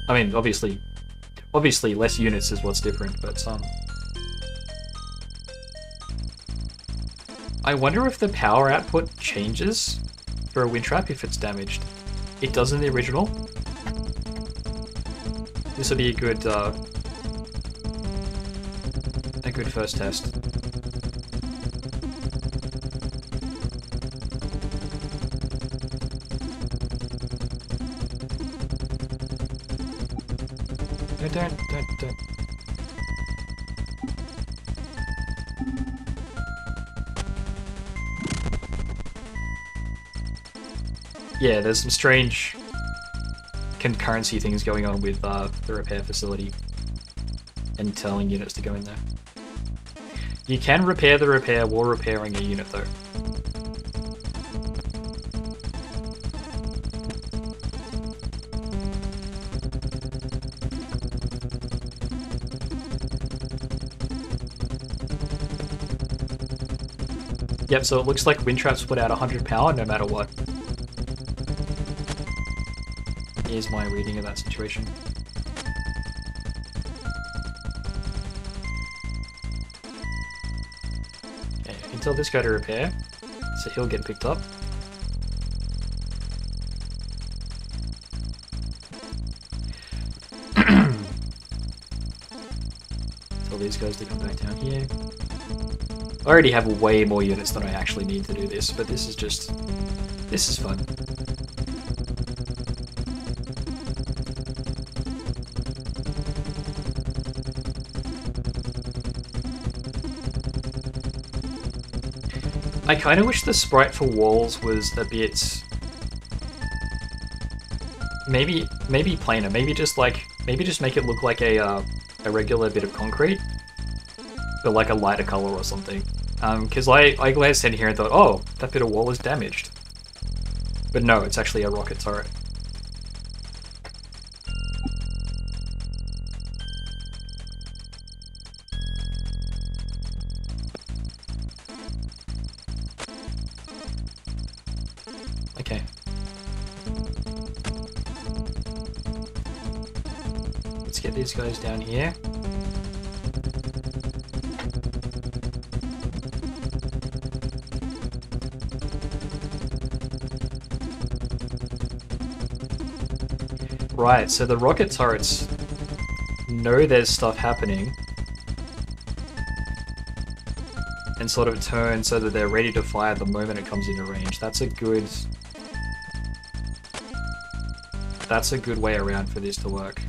I mean, obviously, obviously less units is what's different, but um. I wonder if the power output changes for a wind trap if it's damaged. It does in the original. This will be a good, uh, a good first test. Don't, don't, don't. Yeah, there's some strange concurrency things going on with uh, the repair facility and telling units to go in there. You can repair the repair while repairing a unit though. Yep, so it looks like wind traps put out 100 power no matter what. Here's my reading of that situation. Okay, this guy to repair, so he'll get picked up. [CLEARS THROAT] these guys to come back down here. I already have way more units than I actually need to do this, but this is just... This is fun. I kind of wish the sprite for walls was a bit... Maybe, maybe plainer. Maybe just like, maybe just make it look like a, uh, a regular bit of concrete, but like a lighter color or something. Because um, I, I glanced in here and thought, oh, that bit of wall is damaged. But no, it's actually a rocket turret. Okay. Let's get these guys down here. Right, so the rocket turrets know there's stuff happening and sort of turn so that they're ready to fire the moment it comes into range. That's a good... That's a good way around for this to work.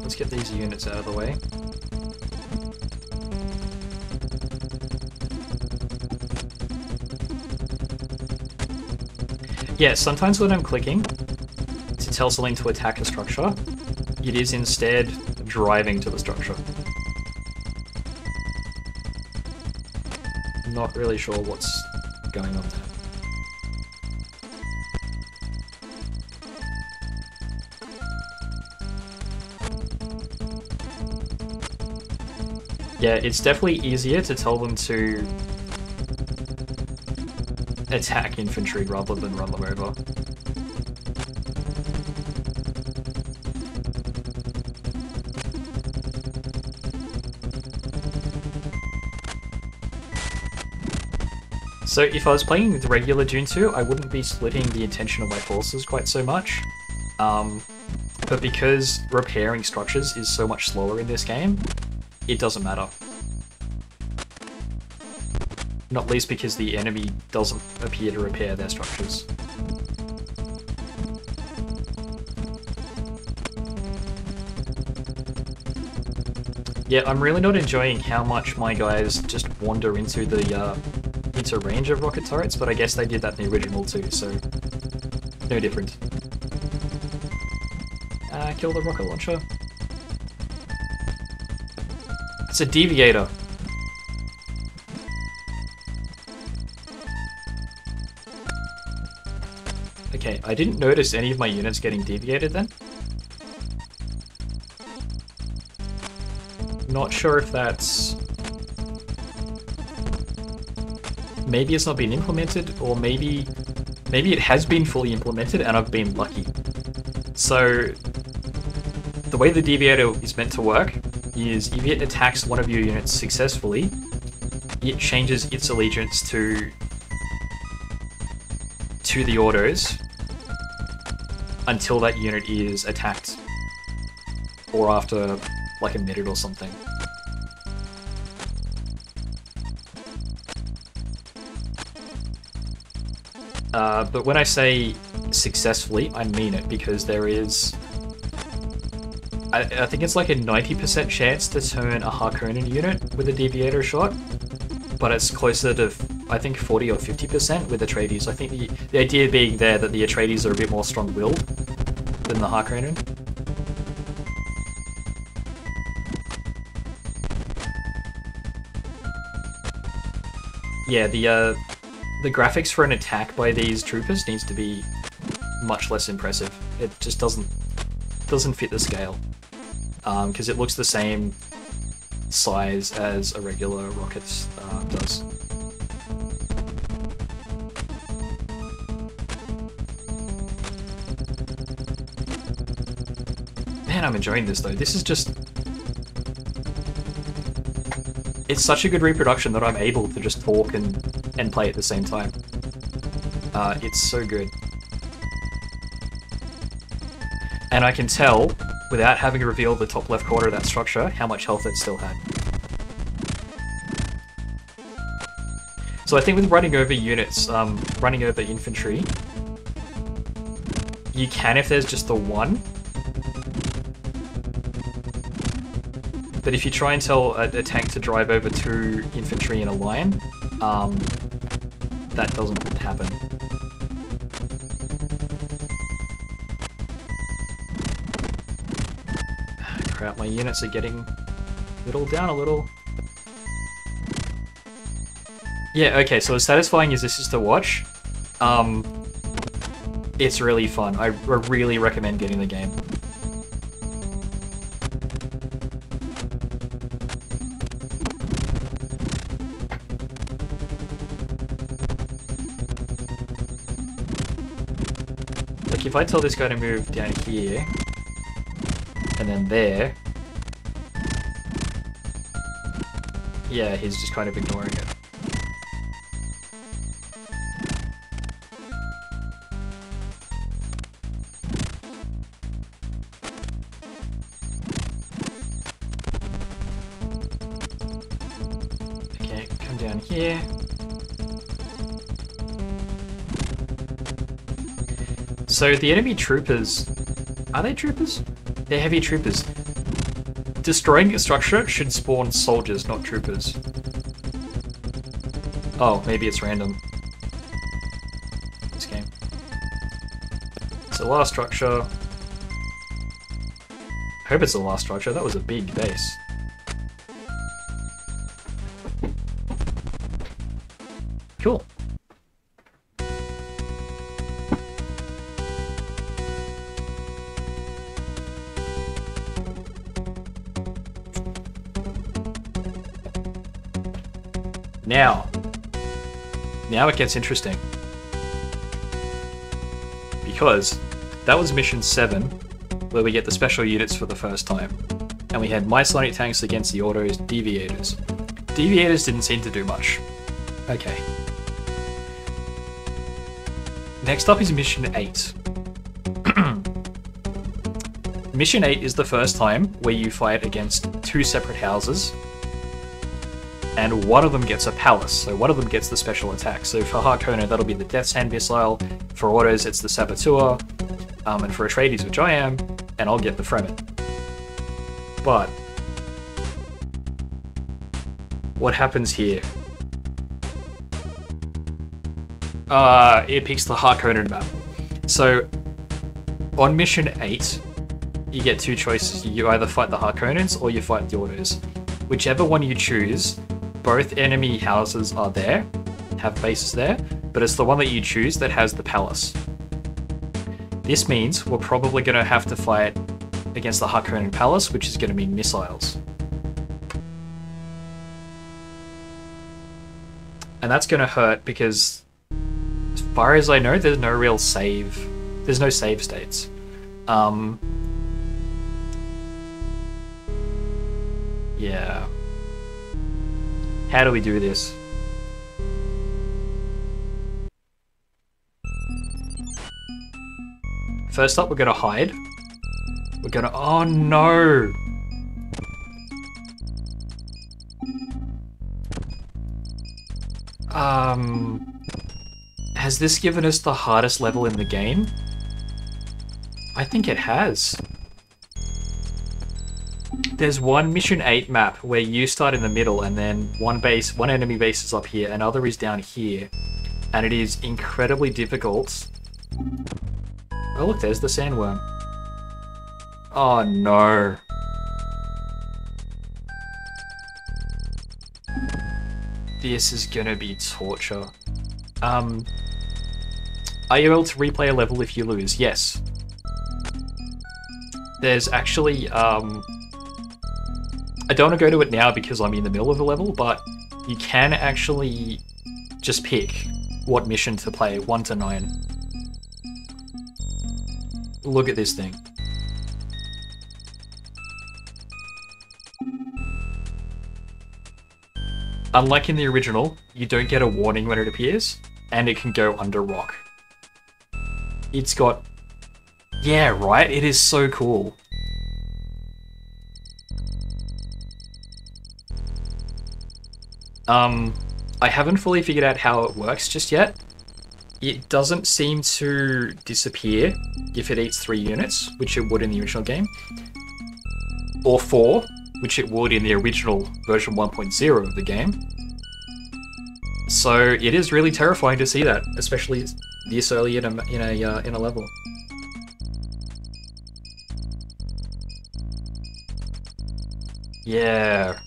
Let's get these units out of the way. Yeah, sometimes when I'm clicking to tell something to attack a structure, it is instead driving to the structure. Not really sure what's going on there. Yeah, it's definitely easier to tell them to attack infantry rather than run them over. So if I was playing with regular 2, I wouldn't be splitting the attention of my forces quite so much. Um, but because repairing structures is so much slower in this game, it doesn't matter. Not least because the enemy doesn't appear to repair their structures. Yeah, I'm really not enjoying how much my guys just wander into the uh, into range of rocket turrets, but I guess they did that in the original too, so no different. Uh, kill the rocket launcher. It's a deviator. I didn't notice any of my units getting deviated then. Not sure if that's... Maybe it's not been implemented, or maybe... Maybe it has been fully implemented and I've been lucky. So, the way the deviator is meant to work is if it attacks one of your units successfully, it changes its allegiance to to the Ordos until that unit is attacked or after like a minute or something. Uh, but when I say successfully, I mean it because there is. I, I think it's like a 90% chance to turn a Harkonnen unit with a Deviator shot, but it's closer to, I think, 40 or 50% with Atreides. I think the, the idea being there that the Atreides are a bit more strong willed than the Harkonnen. Yeah, the uh, the graphics for an attack by these troopers needs to be much less impressive. It just doesn't doesn't fit the scale because um, it looks the same size as a regular rocket uh, does. I'm enjoying this though. This is just it's such a good reproduction that I'm able to just talk and, and play at the same time. Uh, it's so good. And I can tell, without having to reveal the top left corner of that structure, how much health it still had. So I think with running over units, um, running over infantry, you can if there's just the one, but if you try and tell a, a tank to drive over two infantry in a line, um, that doesn't happen. Crap, my units are getting whittled down a little. Yeah, okay, so as satisfying as this is to watch, um, it's really fun. I, I really recommend getting the game. If I tell this guy to move down here, and then there, yeah, he's just kind of ignoring it. So the enemy troopers... Are they troopers? They're heavy troopers. Destroying a structure should spawn soldiers, not troopers. Oh, maybe it's random. This game. So last structure. I hope it's the last structure. That was a big base. Now it gets interesting. Because that was mission 7, where we get the special units for the first time. And we had my Sonic tanks against the Ordos, deviators. Deviators didn't seem to do much. Okay. Next up is mission 8. [CLEARS THROAT] mission 8 is the first time where you fight against two separate houses and one of them gets a palace, so one of them gets the special attack. So for Harkonnen, that'll be the Death's Hand missile. For Ordos, it's the Saboteur. Um, and for Atreides, which I am, and I'll get the Fremen. But what happens here? Uh, it picks the Harkonnen map. So on mission 8, you get two choices. You either fight the Harkonnens or you fight the Ordos. Whichever one you choose, both enemy houses are there, have bases there, but it's the one that you choose that has the palace. This means we're probably going to have to fight against the Harkonnen Palace, which is going to be missiles. And that's going to hurt because, as far as I know, there's no real save. There's no save states. Um, How do we do this? First up, we're gonna hide. We're gonna... Oh, no! Um... Has this given us the hardest level in the game? I think it has. There's one Mission 8 map where you start in the middle and then one base, one enemy base is up here, another is down here. And it is incredibly difficult. Oh look, there's the sandworm. Oh no. This is gonna be torture. Um, are you able to replay a level if you lose? Yes. There's actually, um, I don't want to go to it now because I'm in the middle of a level, but you can actually just pick what mission to play, 1 to 9. Look at this thing. Unlike in the original, you don't get a warning when it appears, and it can go under rock. It's got... Yeah, right? It is so cool. Um, I haven't fully figured out how it works just yet. It doesn't seem to disappear if it eats three units, which it would in the original game. Or four, which it would in the original version 1.0 of the game. So it is really terrifying to see that, especially this early in a in a uh, in a level. Yeah.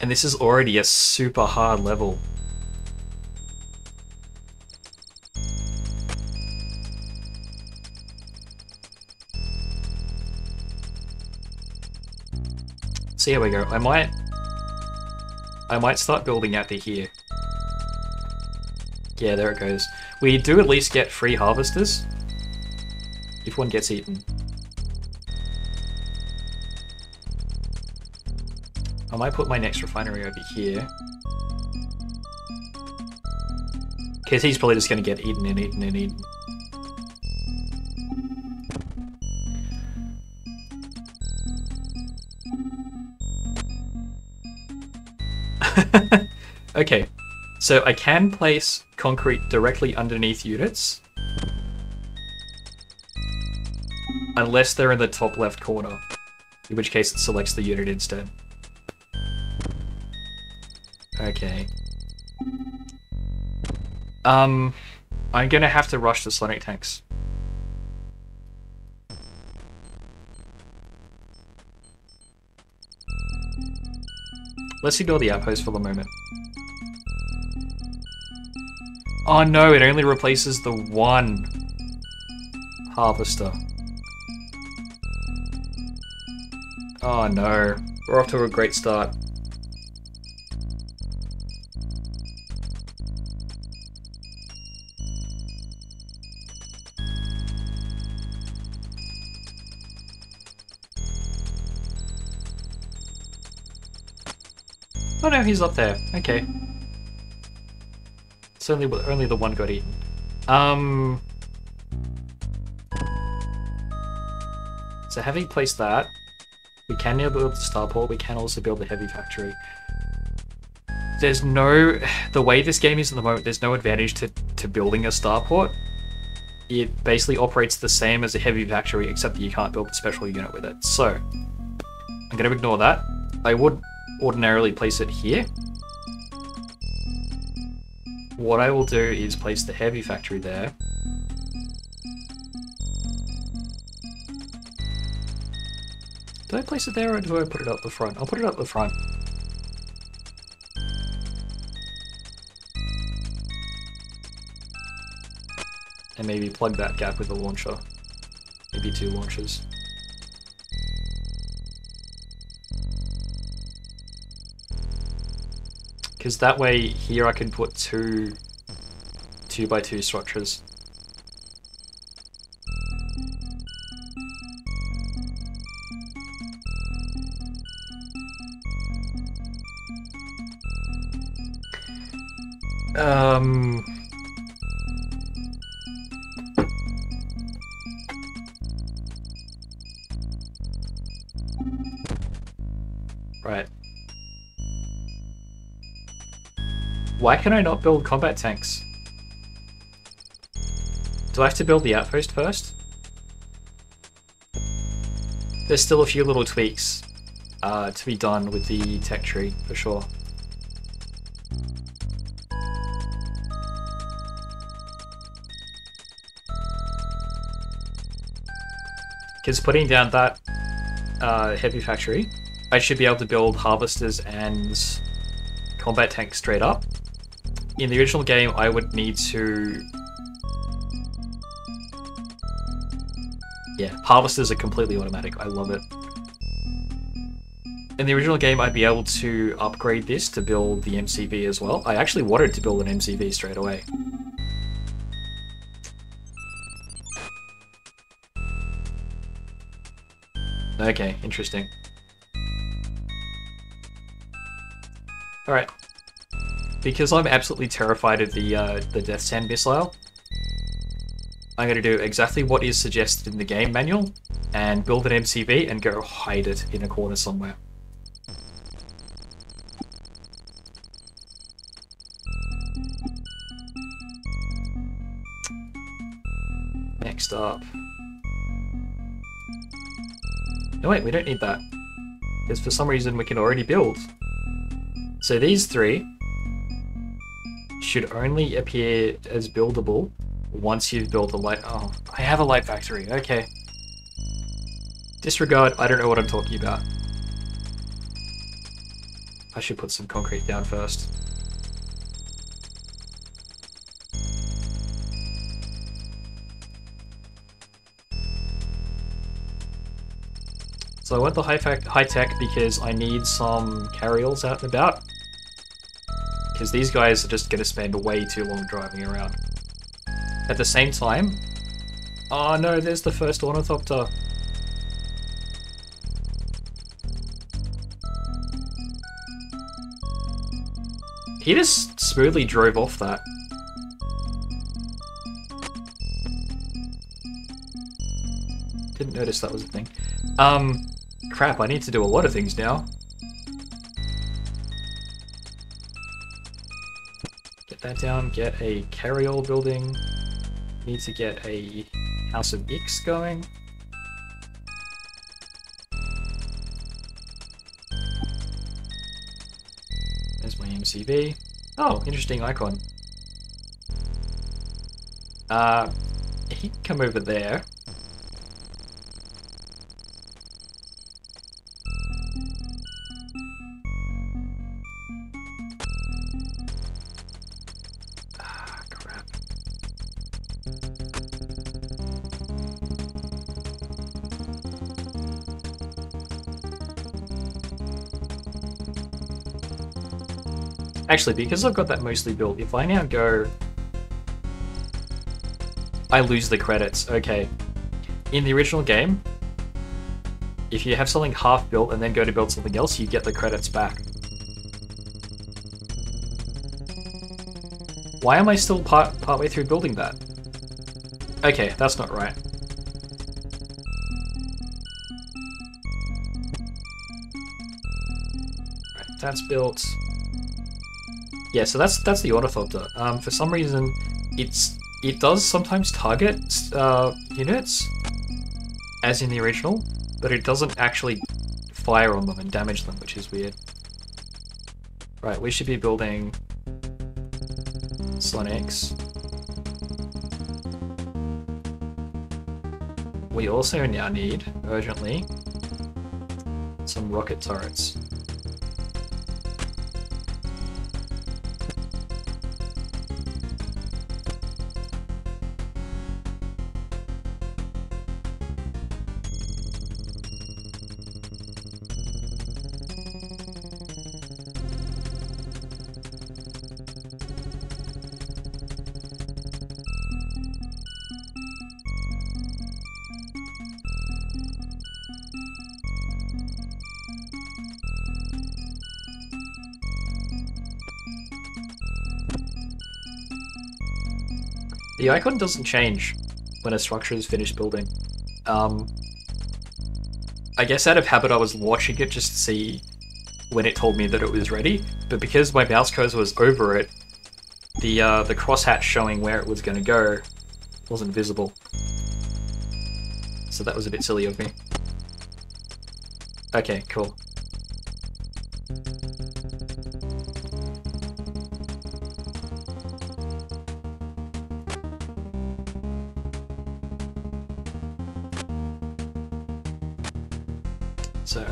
And this is already a super hard level. So here we go. I might... I might start building out to here. Yeah, there it goes. We do at least get free harvesters. If one gets eaten. I might put my next refinery over here. Because he's probably just going to get eaten and eaten and eaten. [LAUGHS] okay, so I can place concrete directly underneath units. Unless they're in the top left corner, in which case it selects the unit instead. Okay. Um, I'm gonna have to rush the Sonic tanks. Let's ignore the outpost for the moment. Oh no, it only replaces the one harvester. Oh no, we're off to a great start. He's up there. Okay. Only, only the one got eaten. Um... So having placed that, we can now build the starport, we can also build the heavy factory. There's no... The way this game is at the moment, there's no advantage to, to building a starport. It basically operates the same as a heavy factory, except that you can't build a special unit with it. So, I'm going to ignore that. I would ordinarily place it here. What I will do is place the heavy factory there. Do I place it there or do I put it up the front? I'll put it up the front. And maybe plug that gap with a launcher. Maybe two launchers. Because that way, here I can put two two by two structures. Um... Why can I not build combat tanks? Do I have to build the outpost first? There's still a few little tweaks uh, to be done with the tech tree, for sure. Because putting down that uh, heavy factory, I should be able to build harvesters and combat tanks straight up. In the original game, I would need to... Yeah, harvesters are completely automatic. I love it. In the original game, I'd be able to upgrade this to build the MCV as well. I actually wanted to build an MCV straight away. Okay, interesting. Alright. Because I'm absolutely terrified of the uh, the Death Hand missile, I'm going to do exactly what is suggested in the game manual and build an MCV and go hide it in a corner somewhere. Next up. No wait, we don't need that. Because for some reason we can already build. So these three should only appear as buildable once you've built a light... Oh, I have a light factory, okay. Disregard, I don't know what I'm talking about. I should put some concrete down first. So I want the high, high tech because I need some carryalls out and about. Because these guys are just going to spend way too long driving around. At the same time... Oh no, there's the first ornithopter. He just smoothly drove off that. Didn't notice that was a thing. Um, Crap, I need to do a lot of things now. That down, get a carryall building. Need to get a House of Ix going. There's my MCV. Oh, interesting icon. Uh, he can come over there. Actually, because I've got that mostly built, if I now go... I lose the credits. Okay. In the original game, if you have something half built and then go to build something else, you get the credits back. Why am I still part partway through building that? Okay, that's not right. right that's built. Yeah, so that's that's the ornithopter. Um, for some reason, it's it does sometimes target uh, units, as in the original, but it doesn't actually fire on them and damage them, which is weird. Right, we should be building Sonics. We also now need, urgently, some rocket turrets. The icon doesn't change when a structure is finished building. Um, I guess out of habit I was watching it just to see when it told me that it was ready, but because my mouse cursor was over it, the uh, the crosshatch showing where it was going to go wasn't visible. So that was a bit silly of me. Okay, cool.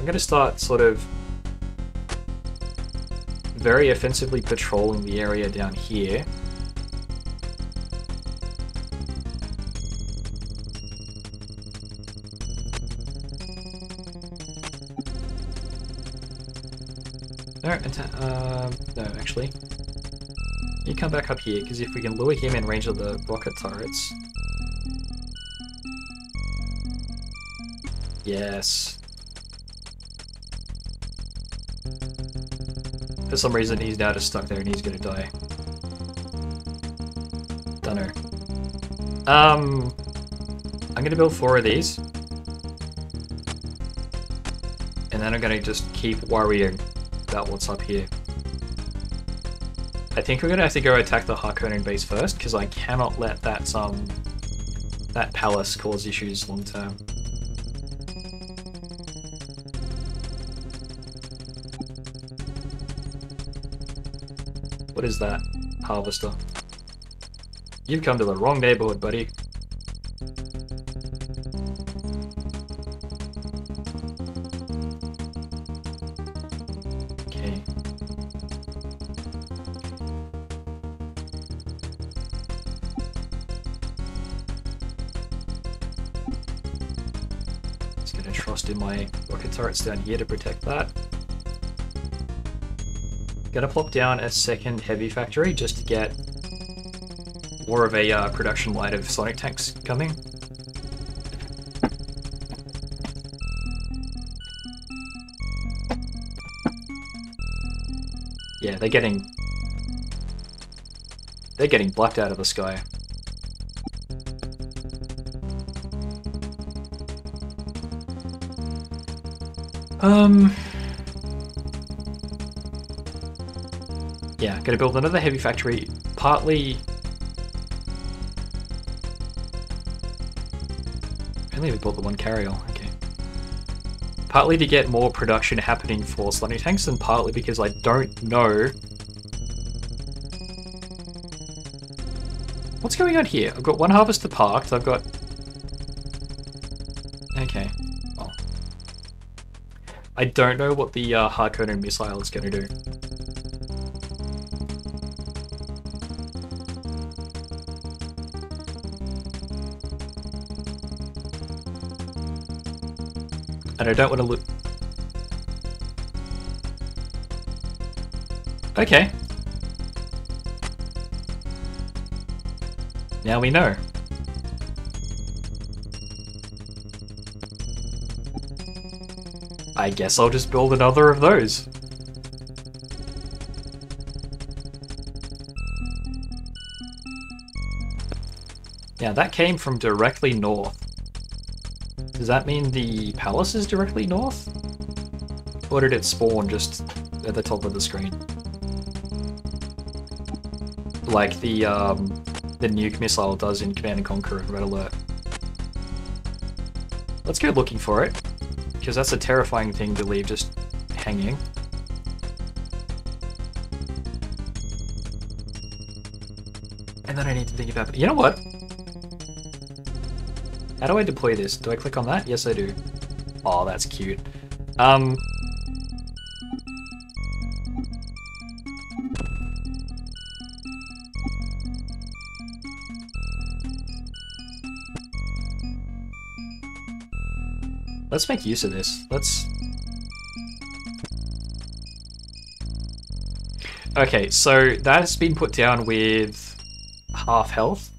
I'm going to start sort of very offensively patrolling the area down here. No, uh, no, actually. You come back up here, because if we can lure him in range of the rocket turrets... Yes. For some reason, he's now just stuck there and he's gonna die. Dunno. Um, I'm gonna build four of these. And then I'm gonna just keep worrying about what's up here. I think we're gonna have to go attack the Harkonnen base first, because I cannot let that um that palace cause issues long term. What is that? Harvester. You've come to the wrong neighborhood, buddy. Okay. Just gonna trust in my rocket turrets down here to protect that. Gonna plop down a second heavy factory just to get more of a uh, production line of sonic tanks coming. Yeah, they're getting... They're getting blacked out of the sky. Um... Yeah, gonna build another heavy factory, partly... Only we built the one carryall, okay. Partly to get more production happening for Slutty Tanks, and partly because I don't know... What's going on here? I've got one harvester parked, I've got... Okay. Well. I don't know what the uh, Harkonnen missile is going to do. And I don't want to look... Okay. Now we know. I guess I'll just build another of those. Now that came from directly north. Does that mean the palace is directly north? Or did it spawn just at the top of the screen? Like the um, the nuke missile does in Command & Conquer Red Alert. Let's go looking for it, because that's a terrifying thing to leave just hanging. And then I need to think about... You know what? How do I deploy this? Do I click on that? Yes, I do. Oh, that's cute. Um... Let's make use of this. Let's... Okay, so that has been put down with half health.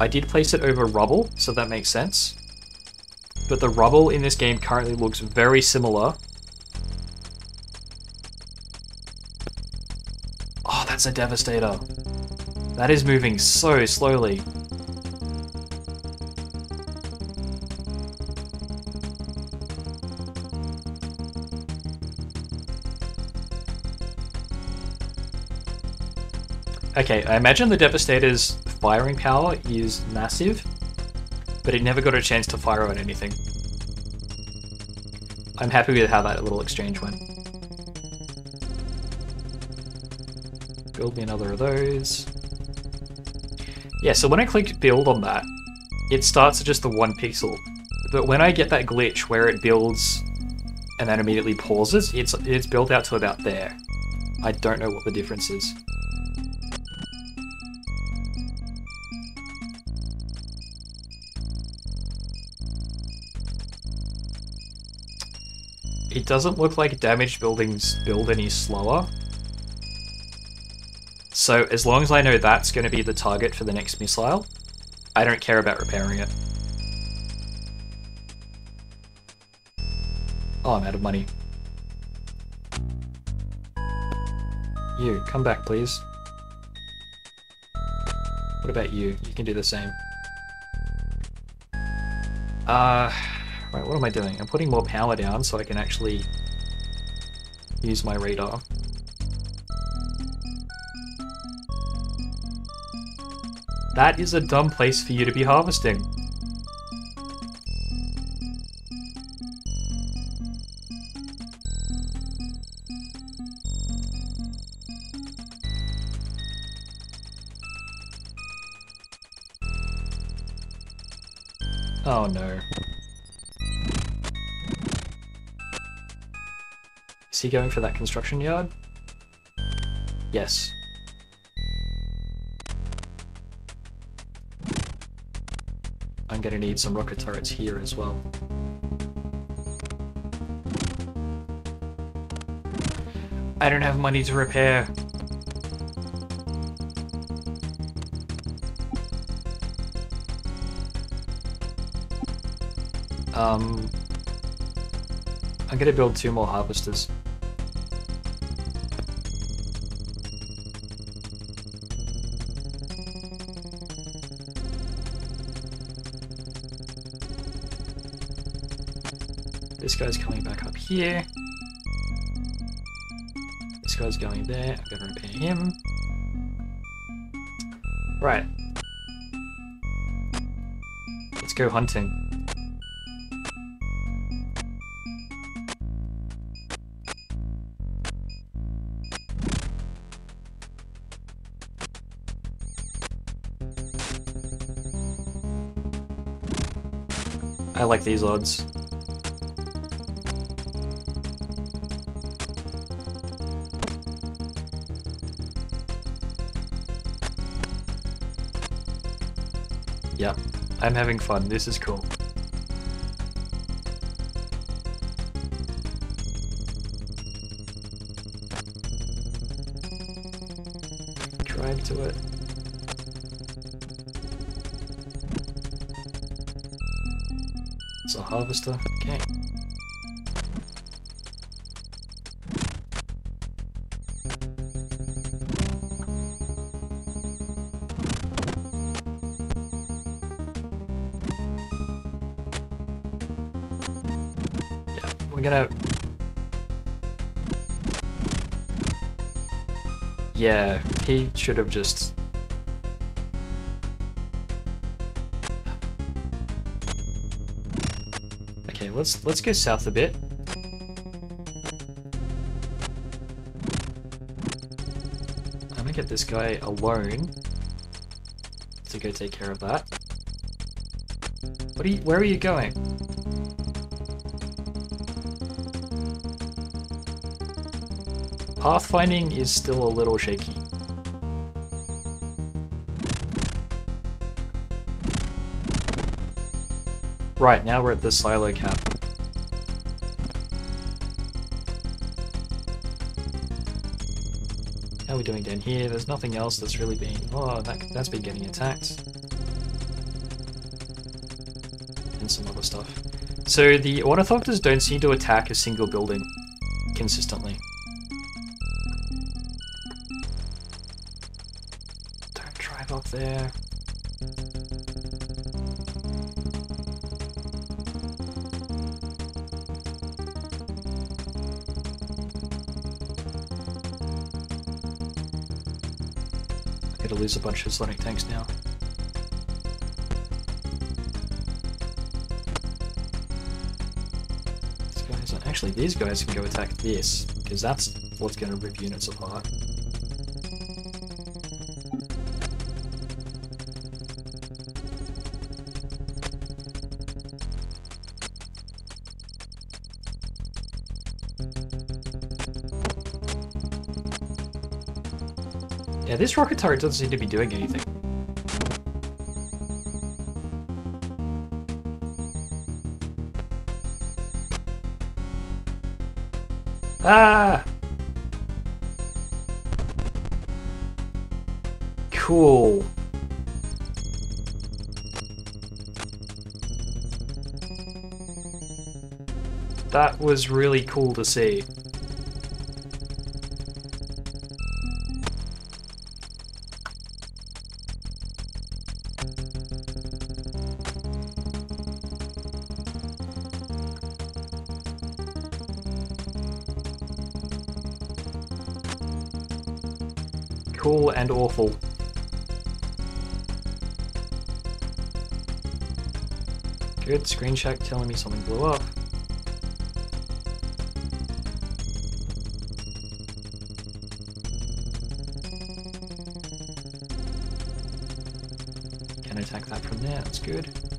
I did place it over rubble, so that makes sense. But the rubble in this game currently looks very similar. Oh, that's a Devastator. That is moving so slowly. Okay, I imagine the Devastator's firing power is massive, but it never got a chance to fire on anything. I'm happy with how that little exchange went. Build me another of those. Yeah, so when I click build on that, it starts at just the one pixel. But when I get that glitch where it builds and then immediately pauses, it's it's built out to about there. I don't know what the difference is. It doesn't look like damaged buildings build any slower. So as long as I know that's going to be the target for the next missile, I don't care about repairing it. Oh, I'm out of money. You, come back, please. What about you? You can do the same. Uh, right, what am I doing? I'm putting more power down so I can actually use my radar. That is a dumb place for you to be harvesting. Oh no. He going for that construction yard? Yes. I'm gonna need some rocket turrets here as well. I don't have money to repair. Um, I'm gonna build two more harvesters. Guy's coming back up here. This guy's going there. I'm gonna repair him. Right. Let's go hunting. I like these odds. I'm having fun. This is cool. Drive to it. It's a harvester. Okay. He should have just. Okay, let's let's go south a bit. I'm gonna get this guy alone to go take care of that. What are you? Where are you going? Pathfinding is still a little shaky. Right, now we're at the silo cap. How are we doing down here? There's nothing else that's really been... Oh, that, that's been getting attacked. And some other stuff. So the Ornithopters don't seem to attack a single building consistently. Don't try up there. A bunch of sonic tanks now. These guys actually, these guys can go attack this, because that's what's gonna rip units apart. This rocket turret doesn't seem to be doing anything. Ah! Cool. That was really cool to see. And awful. Good screenshot telling me something blew up. Can attack that from there, that's good.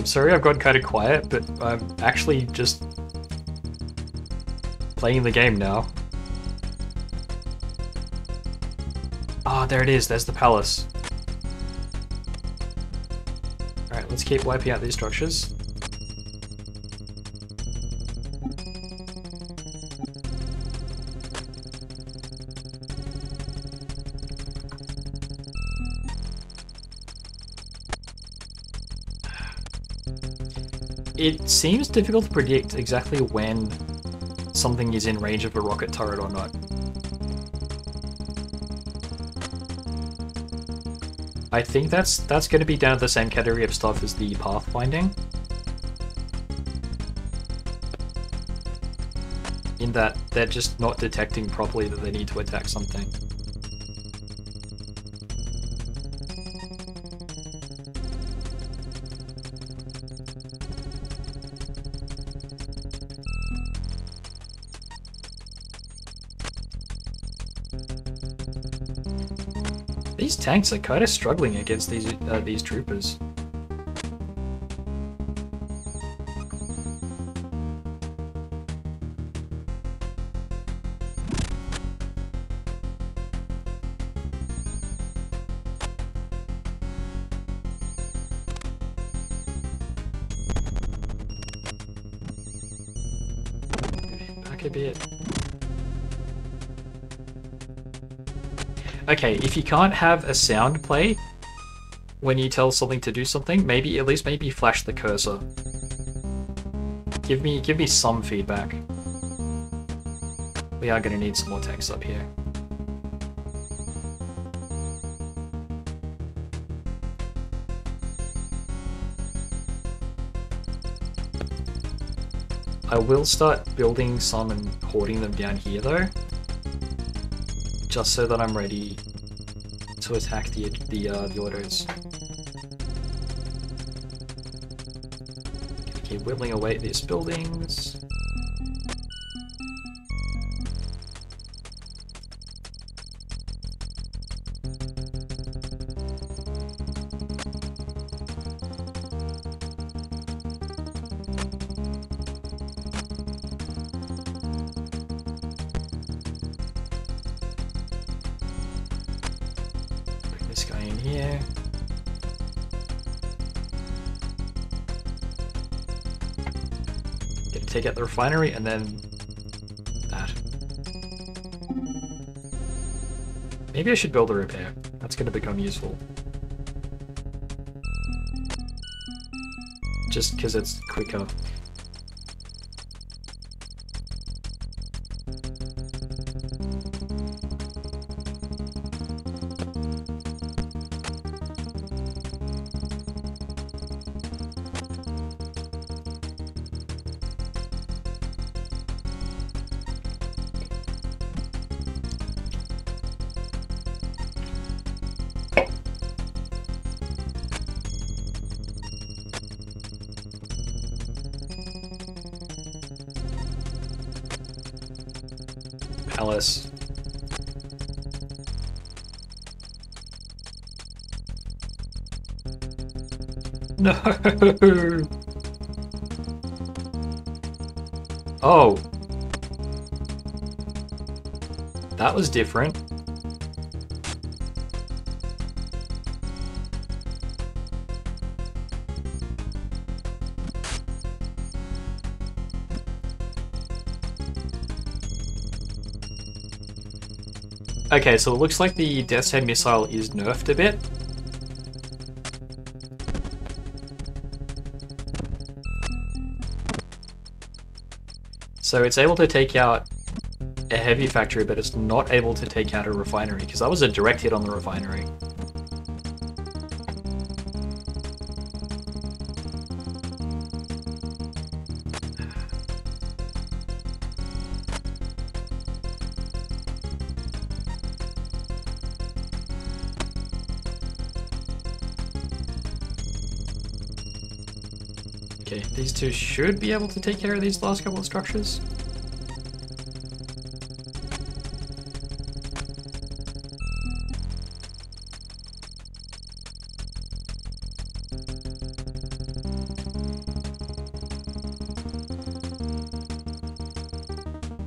I'm sorry I've gotten kind of quiet, but I'm actually just playing the game now. Ah, there it is. There's the palace. Alright, let's keep wiping out these structures. Seems difficult to predict exactly when something is in range of a rocket turret or not. I think that's that's going to be down to the same category of stuff as the pathfinding. In that they're just not detecting properly that they need to attack something. Tanks are kind of struggling against these uh, these troopers. Okay, if you can't have a sound play when you tell something to do something, maybe at least maybe flash the cursor. Give me give me some feedback. We are gonna need some more text up here. I will start building some and hoarding them down here though just so that I'm ready to attack the the uh, the Ordos. Keep whittling away at these buildings. The refinery and then that. Maybe I should build a repair. That's going to become useful. Just because it's quicker. [LAUGHS] Oh. That was different. Okay, so it looks like the Death Hand missile is nerfed a bit. So it's able to take out a heavy factory, but it's not able to take out a refinery, because that was a direct hit on the refinery. Okay, should be able to take care of these last couple of structures.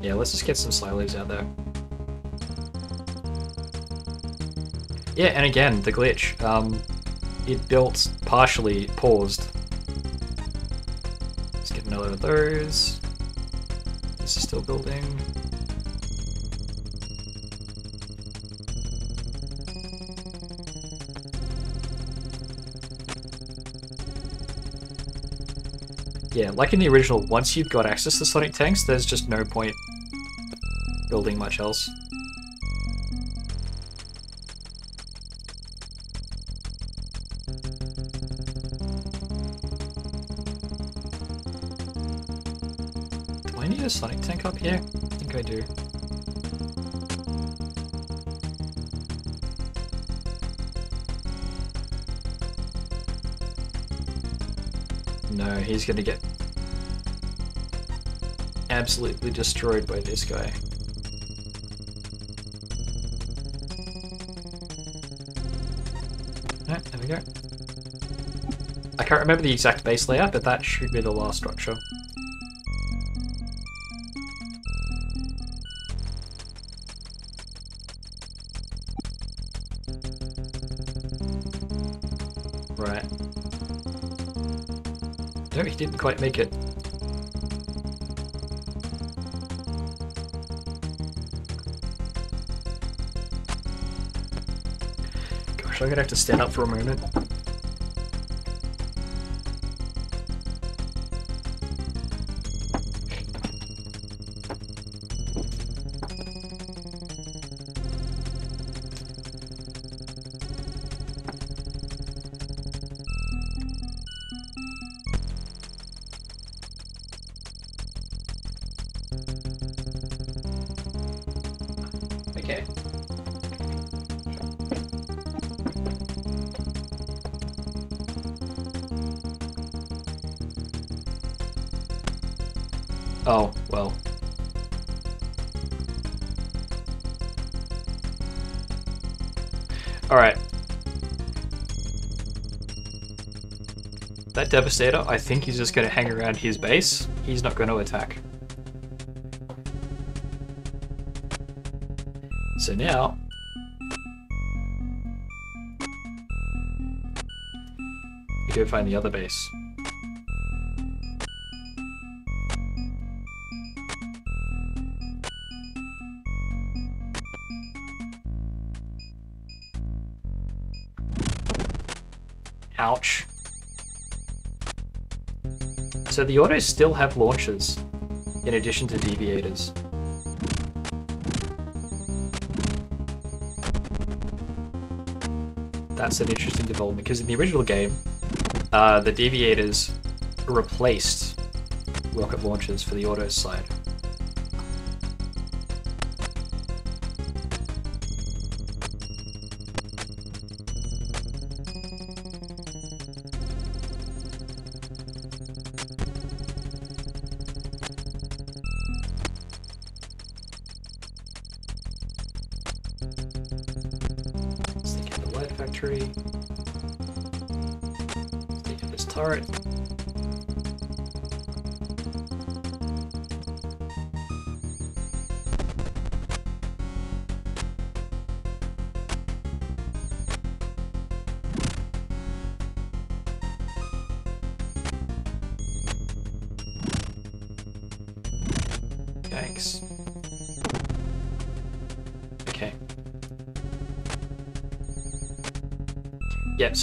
Yeah, let's just get some silos out there. Yeah, and again, the glitch. Um, it built partially paused. Those. This is still building. Yeah, like in the original, once you've got access to Sonic tanks, there's just no point building much else. Here? I think I do. No, he's gonna get absolutely destroyed by this guy. There we go. I can't remember the exact base layout, but that should be the last structure. Quite make it. Gosh, I'm gonna have to stand up for a moment. Oh, well. Alright. That Devastator, I think he's just going to hang around his base. He's not going to attack. So now... We go find the other base. The Ordos still have launchers, in addition to deviators. That's an interesting development, because in the original game, uh, the deviators replaced rocket launchers for the Ordos side.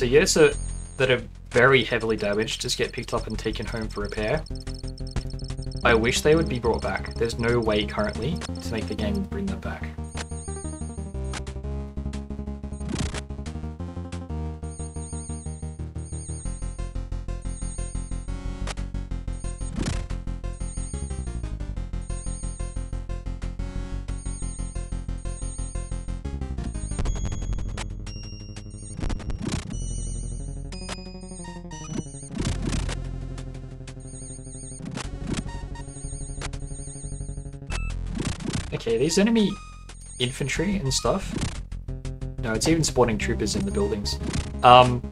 So are, that are very heavily damaged just get picked up and taken home for repair. I wish they would be brought back. There's no way currently to make the game these enemy infantry and stuff. No, it's even spawning troopers in the buildings. Um,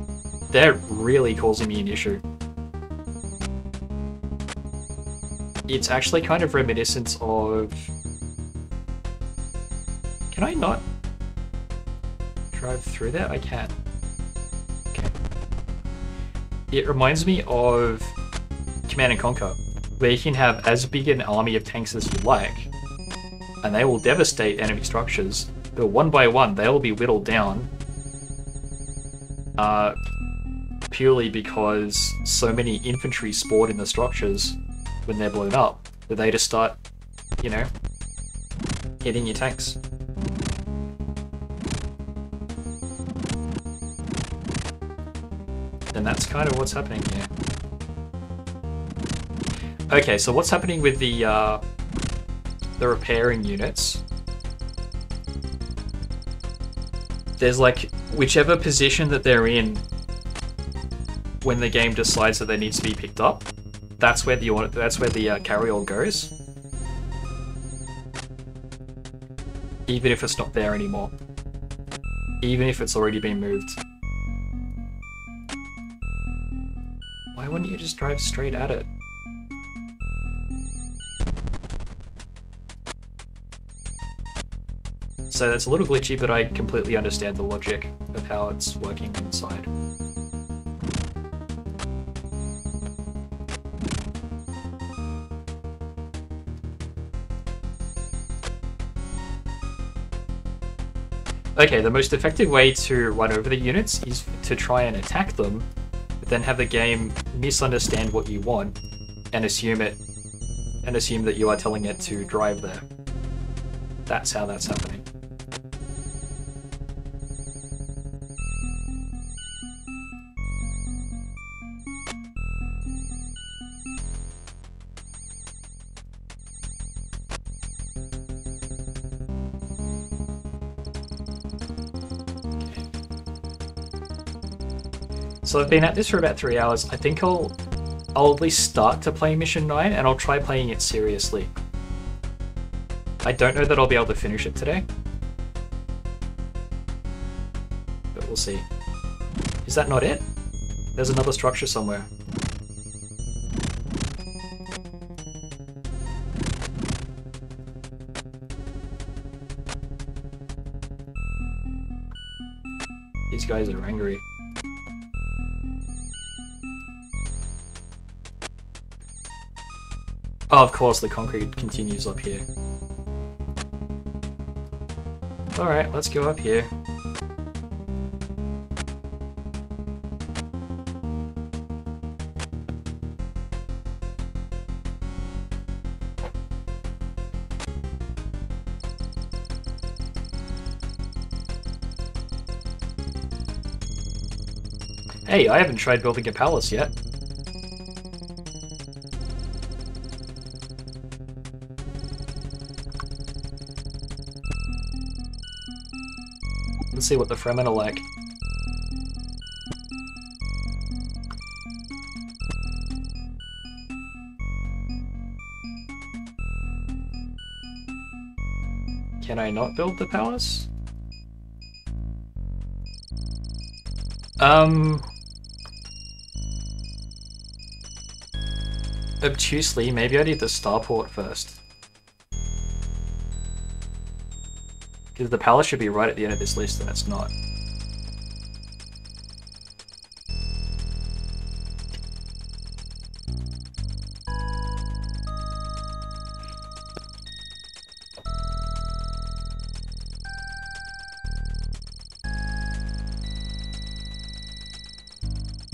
they're really causing me an issue. It's actually kind of reminiscent of... Can I not drive through that? I can. Okay. It reminds me of Command and Conquer, where you can have as big an army of tanks as you like, and they will devastate enemy structures, but one by one they will be whittled down uh, purely because so many infantry spawn in the structures when they're blown up that they just start, you know, hitting your tanks. And that's kind of what's happening here. Okay, so what's happening with the uh, the repairing units? There's like whichever position that they're in when the game decides that they need to be picked up. That's where the that's where the uh, carryall goes. Even if it's not there anymore. Even if it's already been moved. Why wouldn't you just drive straight at it? So that's a little glitchy, but I completely understand the logic of how it's working inside. Okay, the most effective way to run over the units is to try and attack them, but then have the game misunderstand what you want and assume it and assume that you are telling it to drive there. That's how that's happening. So I've been at this for about three hours. I think I'll I'll at least start to play Mission 9 and I'll try playing it seriously. I don't know that I'll be able to finish it today. But we'll see. Is that not it? There's another structure somewhere. These guys are angry. Oh, of course, the concrete continues up here. Alright, let's go up here. Hey, I haven't tried building a palace yet. See what the Fremen are like. Can I not build the palace? Um... Obtusely, maybe I need the starport first. Because the palace should be right at the end of this list, and it's not.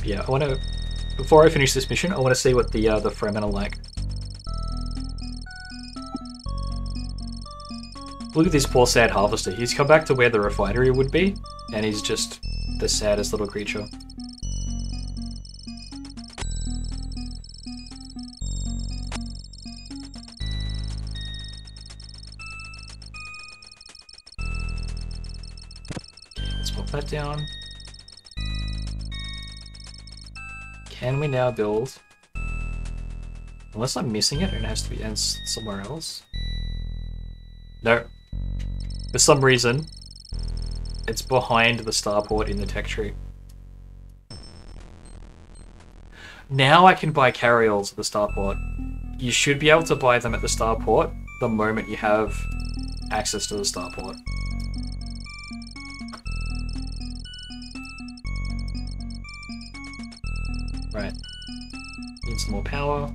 Yeah, I want to. Before I finish this mission, I want to see what the uh, the Fremen are like. Look at this poor sad harvester. He's come back to where the refinery would be, and he's just the saddest little creature. let's pop that down. Can we now build? Unless I'm missing it, it has to be somewhere else. No, for some reason, it's behind the starport in the tech tree. Now I can buy carryalls at the starport. You should be able to buy them at the starport the moment you have access to the starport. Right. Need some more power.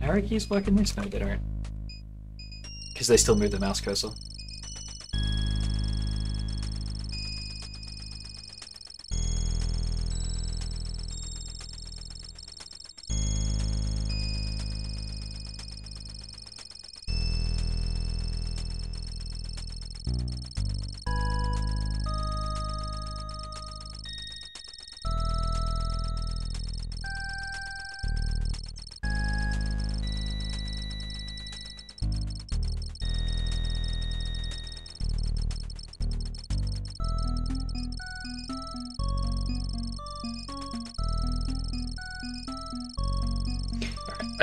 Arrow keys work in this? No, they don't because they still move the mouse cursor.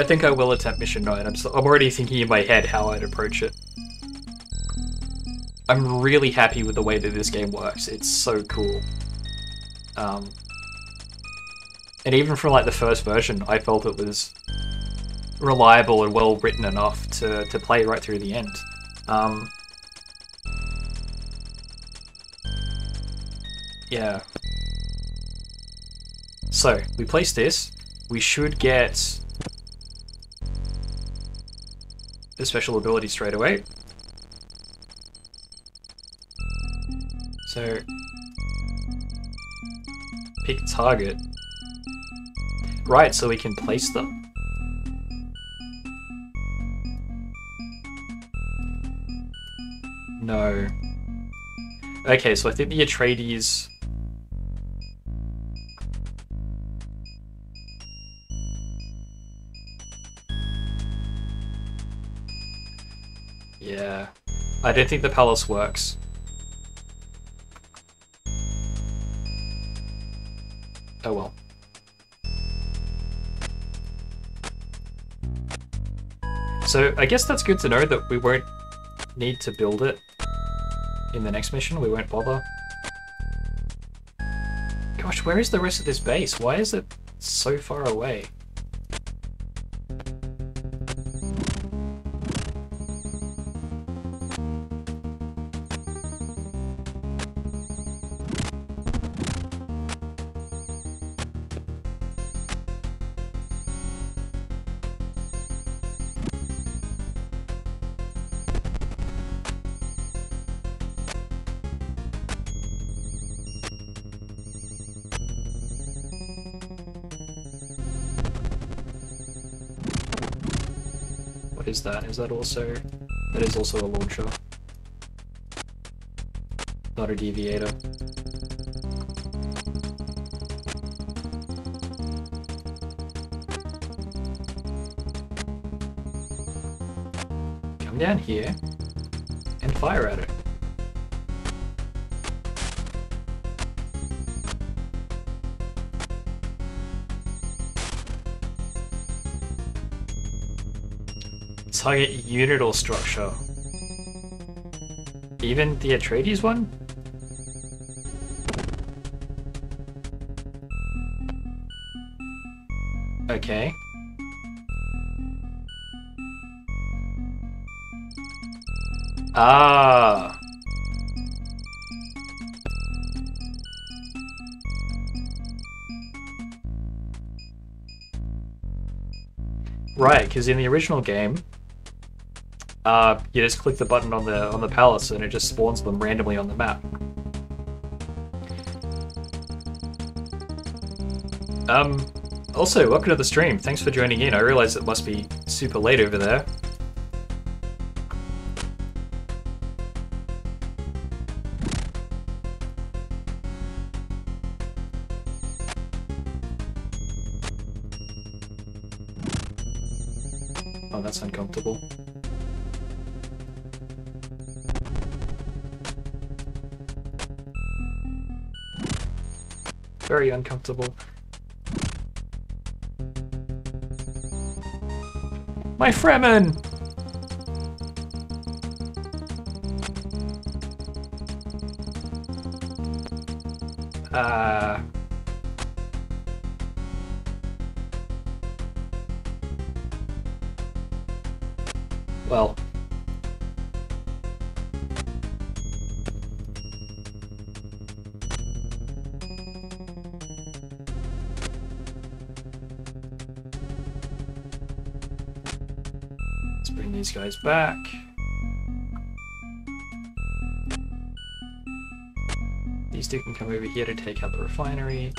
Think I will attempt mission 9. I'm, so, I'm already thinking in my head how I'd approach it. I'm really happy with the way that this game works. It's so cool. Um, and even from like the first version, I felt it was reliable and well written enough to, to play right through the end. Um, yeah. So, we place this. We should get the special ability straight away. So, pick target. Right, so we can place them. No. Okay, so I think the Atreides don't think the palace works. Oh well. So I guess that's good to know that we won't need to build it in the next mission. We won't bother. Gosh, where is the rest of this base? Why is it so far away? Is that also... That is also a launcher. Not a deviator. Come down here and fire at it. Target unit or structure. Even the Atreides one? Okay. Ah. Right, because in the original game, uh, you just click the button on the on the palace and it just spawns them randomly on the map. Um, also, welcome to the stream. Thanks for joining in. I realize it must be super late over there. Uncomfortable. My Fremen! Guys back. These two can come over here to take out the refinery.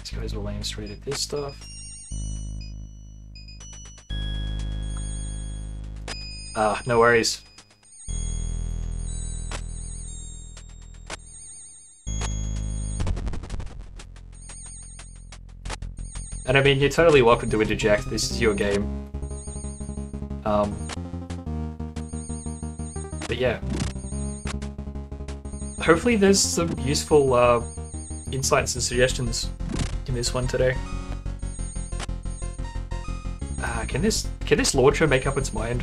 These guys will aim straight at this stuff. Ah, no worries. And I mean, you're totally welcome to interject. This is your game. Um, but yeah. Hopefully there's some useful uh, insights and suggestions in this one today. Uh, can this can this launcher make up its mind?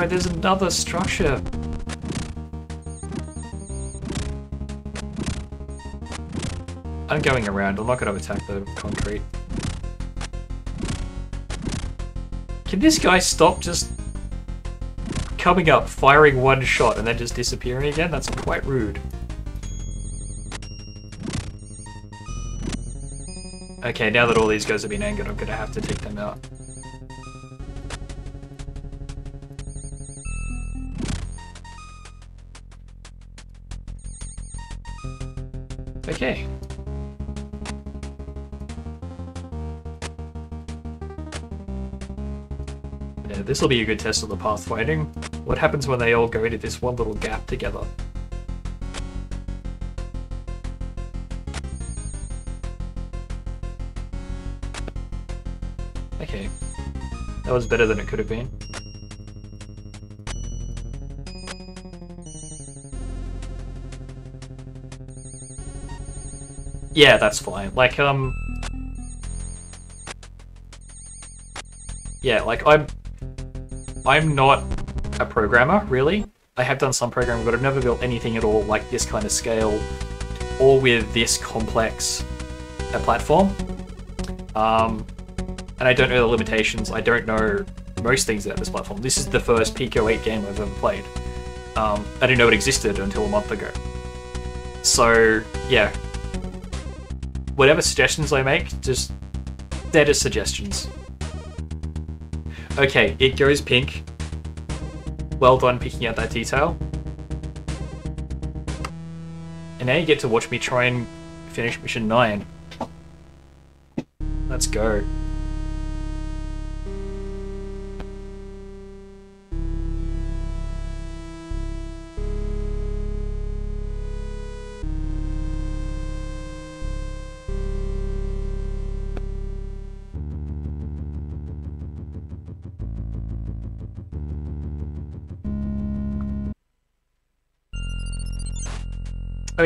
No, there's another structure. I'm going around, I'm not to attack the concrete. Can this guy stop just coming up, firing one shot, and then just disappearing again? That's quite rude. Okay, now that all these guys have been angered, I'm gonna have to take them out. This will be a good test of the pathfinding. What happens when they all go into this one little gap together? Okay. That was better than it could have been. Yeah, that's fine. Like, um... Yeah, like, I'm... I'm not a programmer, really. I have done some programming, but I've never built anything at all like this kind of scale, or with this complex a platform. Um, and I don't know the limitations. I don't know most things about this platform. This is the first Pico 8 game I've ever played. Um, I didn't know it existed until a month ago. So, yeah. Whatever suggestions I make, just they're just suggestions. Okay, it goes pink. Well done picking out that detail. And now you get to watch me try and finish mission 9. Let's go.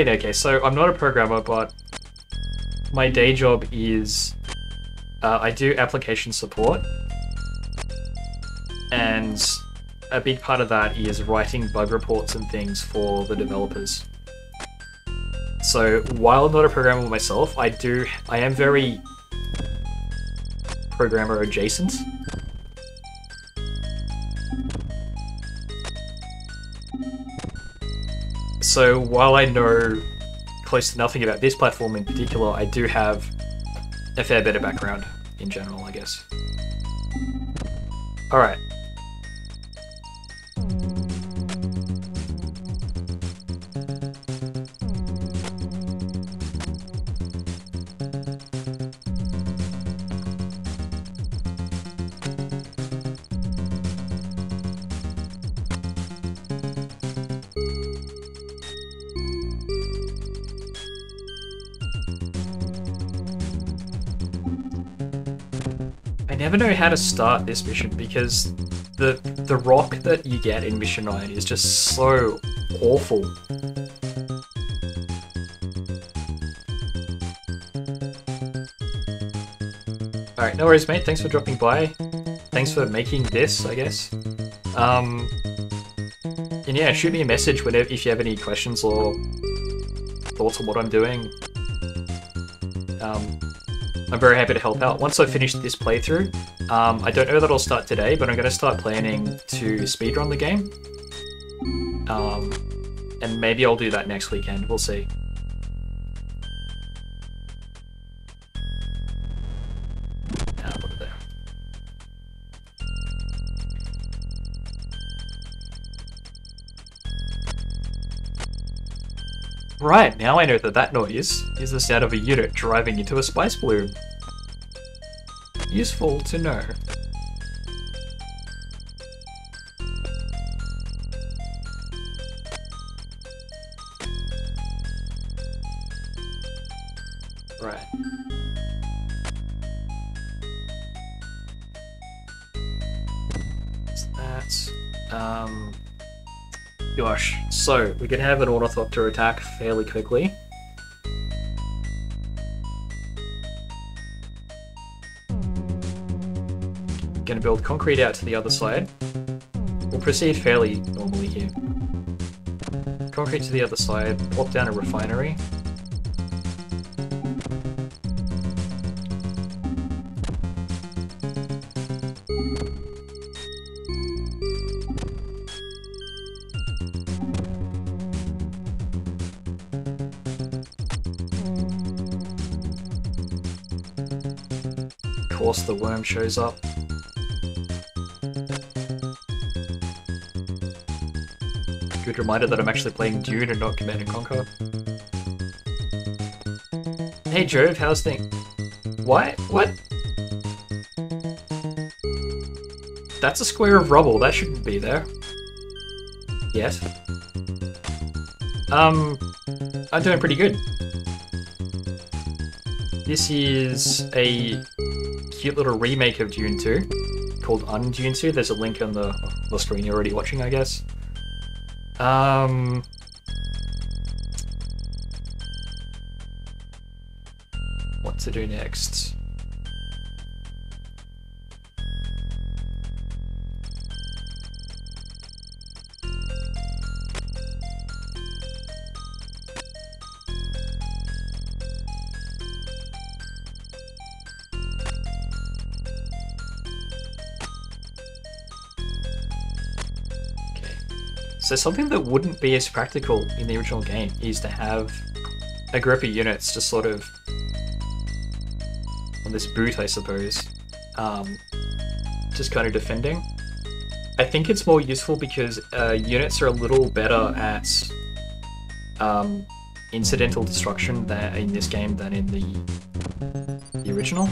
Mean, okay, so I'm not a programmer, but my day job is uh, I do application support, and a big part of that is writing bug reports and things for the developers. So while I'm not a programmer myself, I do I am very programmer adjacent. So while I know close to nothing about this platform in particular, I do have a fair bit of background in general, I guess. Alright. How to start this mission because the the rock that you get in mission 9 is just so awful. Alright, no worries mate, thanks for dropping by. Thanks for making this, I guess. Um, and yeah, shoot me a message whenever if you have any questions or thoughts on what I'm doing. Um, I'm very happy to help out. Once I finish this playthrough, um, I don't know that I'll start today, but I'm going to start planning to speedrun the game. Um, and maybe I'll do that next weekend. We'll see. Ah. Right, now I know that that noise is the sound of a unit driving into a spice bloom. Useful to know. Right. That's um gosh. So we can have an ornithopter attack fairly quickly. Gonna build concrete out to the other side. We'll proceed fairly normally here. Concrete to the other side, plop down a refinery. Of course the worm shows up. Good reminder that I'm actually playing Dune and not Command and Conquer. Hey Jove, how's things? What? What? That's a square of rubble, that shouldn't be there. Yes. Um, I'm doing pretty good. This is a cute little remake of Dune 2 called Undune 2. There's a link on the, the screen you're already watching, I guess. Um. What to do next? So something that wouldn't be as practical in the original game is to have a group of units just sort of on this boot, I suppose, um, just kind of defending. I think it's more useful because uh, units are a little better at um, incidental destruction than in this game than in the the original.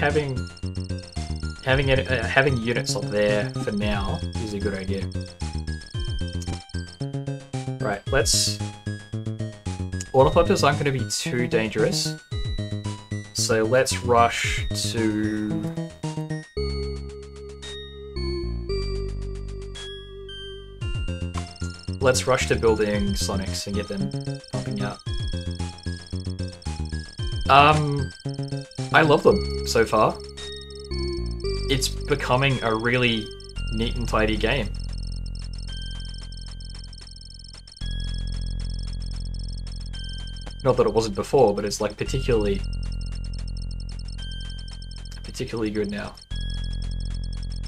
Having having it, uh, having units up there for now is a good idea. Right, let's. Ornithopters aren't going to be too dangerous, so let's rush to. Let's rush to building Sonics and get them pumping out. Um, I love them so far. It's becoming a really neat and tidy game. Not that it wasn't before, but it's like particularly particularly good now.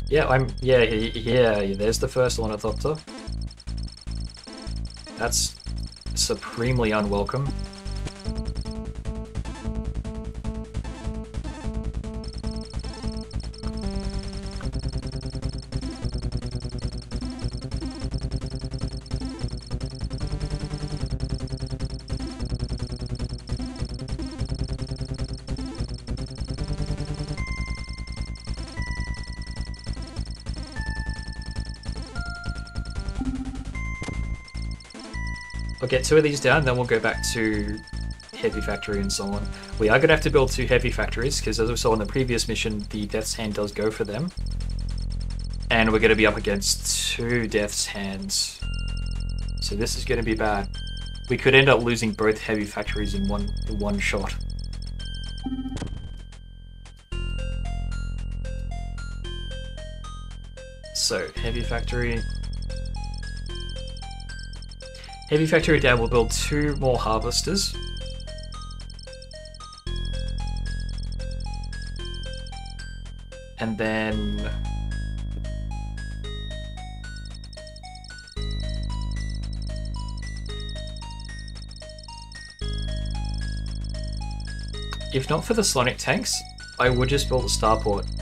Yeah, I'm yeah, yeah, there's the first ornithopter. That's supremely unwelcome. Two of these down, then we'll go back to Heavy Factory and so on. We are going to have to build two Heavy Factories, because as we saw in the previous mission, the Death's Hand does go for them. And we're going to be up against two Death's Hands. So this is going to be bad. We could end up losing both Heavy Factories in one, in one shot. So, Heavy Factory, Heavy Factory down will build two more harvesters. And then... If not for the Sonic tanks, I would just build a starport.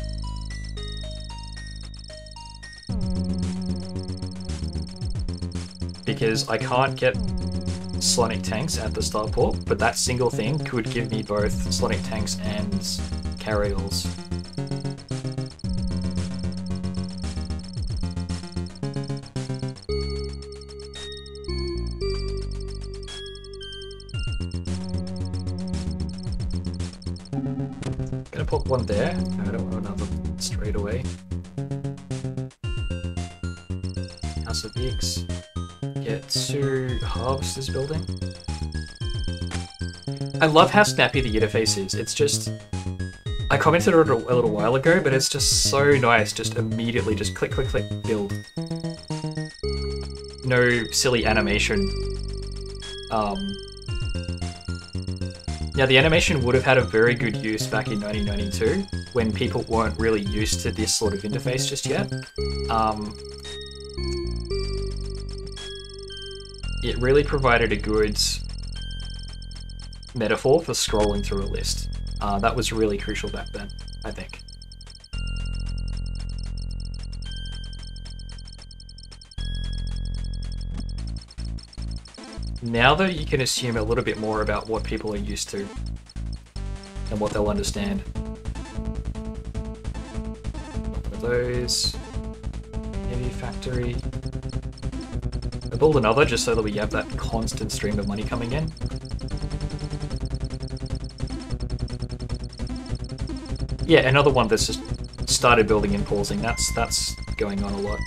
Because I can't get Sonic tanks at the starport, but that single thing could give me both Sonic tanks and carryalls. This building. I love how snappy the interface is. It's just... I commented on it a little while ago, but it's just so nice. Just immediately just click, click, click, build. No silly animation. Um, now, the animation would have had a very good use back in 1992, when people weren't really used to this sort of interface just yet. Um, really provided a good metaphor for scrolling through a list. Uh, that was really crucial back then, I think. Now that you can assume a little bit more about what people are used to and what they'll understand. One of those. Heavy factory build another just so that we have that constant stream of money coming in. Yeah, another one that's just started building and pausing. That's that's going on a lot.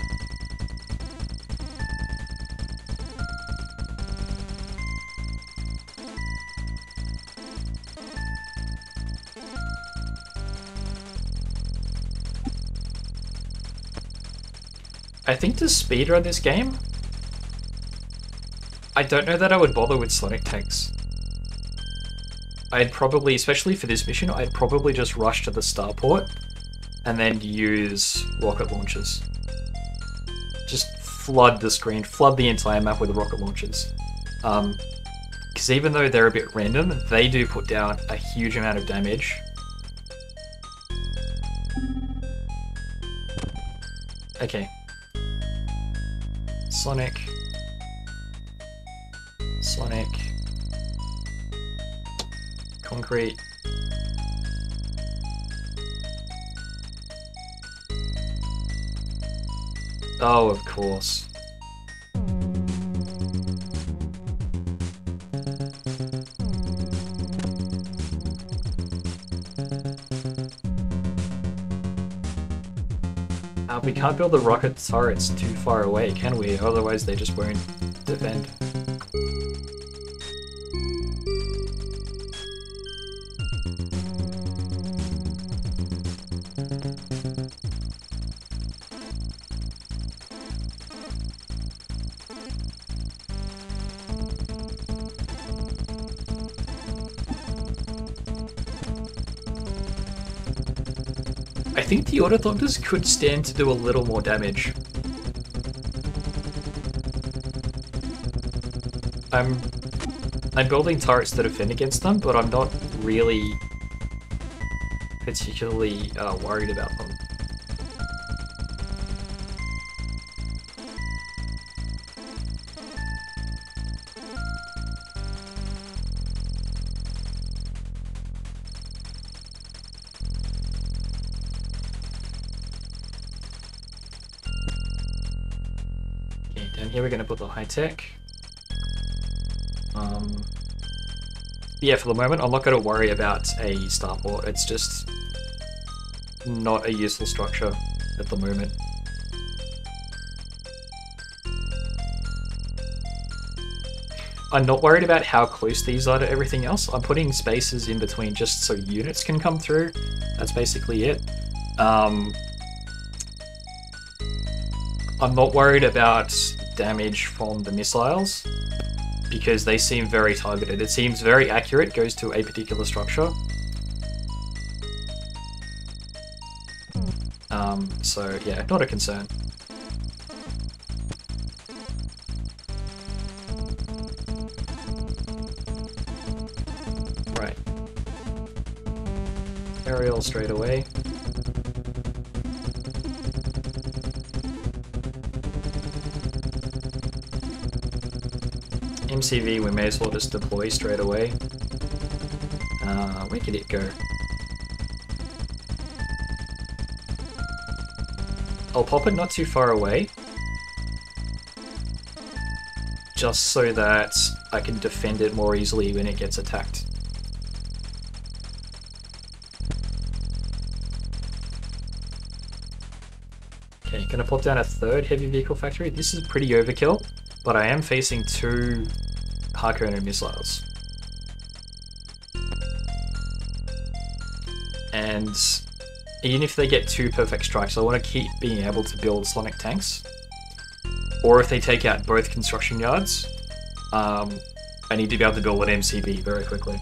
I think to speedrun this game, I don't know that I would bother with Sonic tanks. I'd probably, especially for this mission, I'd probably just rush to the starport and then use rocket launchers. Just flood the screen, flood the entire map with rocket launchers. Um, because even though they're a bit random, they do put down a huge amount of damage. Okay. Sonic. Sonic. Concrete. Oh, of course. Uh, we can't build the rocket turrets too far away, can we? Otherwise they just won't defend. Ornithopters could stand to do a little more damage. I'm I'm building turrets to defend against them, but I'm not really particularly uh, worried about them. Tech. Um, yeah, for the moment, I'm not going to worry about a starport. It's just not a useful structure at the moment. I'm not worried about how close these are to everything else. I'm putting spaces in between just so units can come through. That's basically it. Um, I'm not worried about damage from the missiles because they seem very targeted. It seems very accurate, goes to a particular structure. Um, so yeah, not a concern. Right. Aerial straight away. MCV we may as well just deploy straight away. Uh, where could it go? I'll pop it not too far away. Just so that I can defend it more easily when it gets attacked. Okay, gonna pop down a third heavy vehicle factory. This is pretty overkill, but I am facing two Harkonnen missiles. And even if they get two perfect strikes, I want to keep being able to build Sonic tanks. Or if they take out both construction yards, um, I need to be able to build an MCV very quickly.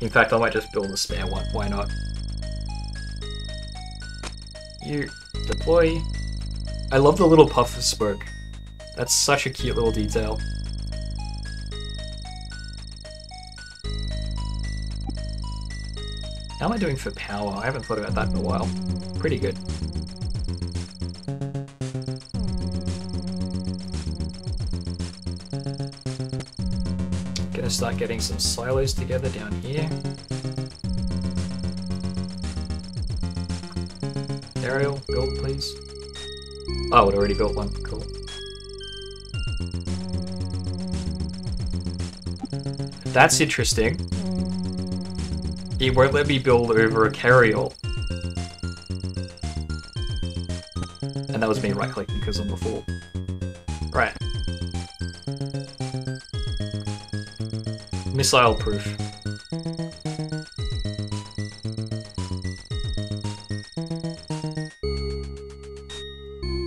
In fact, I might just build a spare one. Why not? You deploy. I love the little puff of smoke. That's such a cute little detail. Am I doing for power? I haven't thought about that in a while. Pretty good. Gonna start getting some silos together down here. Aerial, build please. Oh, would already built one. Cool. That's interesting. It won't let me build over a carryall. And that was me right clicking because I'm a fool. Right. Missile proof.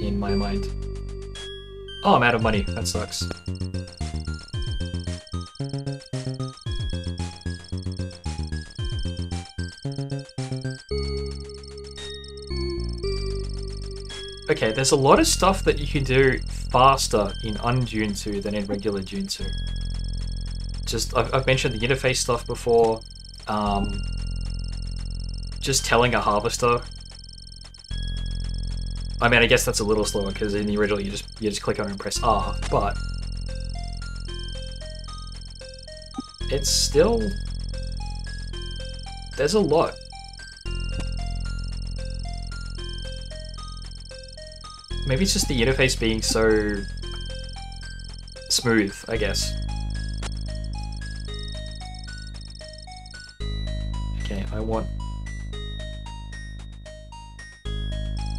In my mind. Oh, I'm out of money. That sucks. There's a lot of stuff that you can do faster in Undune 2 than in regular Dune 2. Just, I've, I've mentioned the interface stuff before. Um, just telling a harvester. I mean, I guess that's a little slower because in the original you just you just click on it and press R, but it's still there's a lot. Maybe it's just the interface being so smooth, I guess. Okay, I want...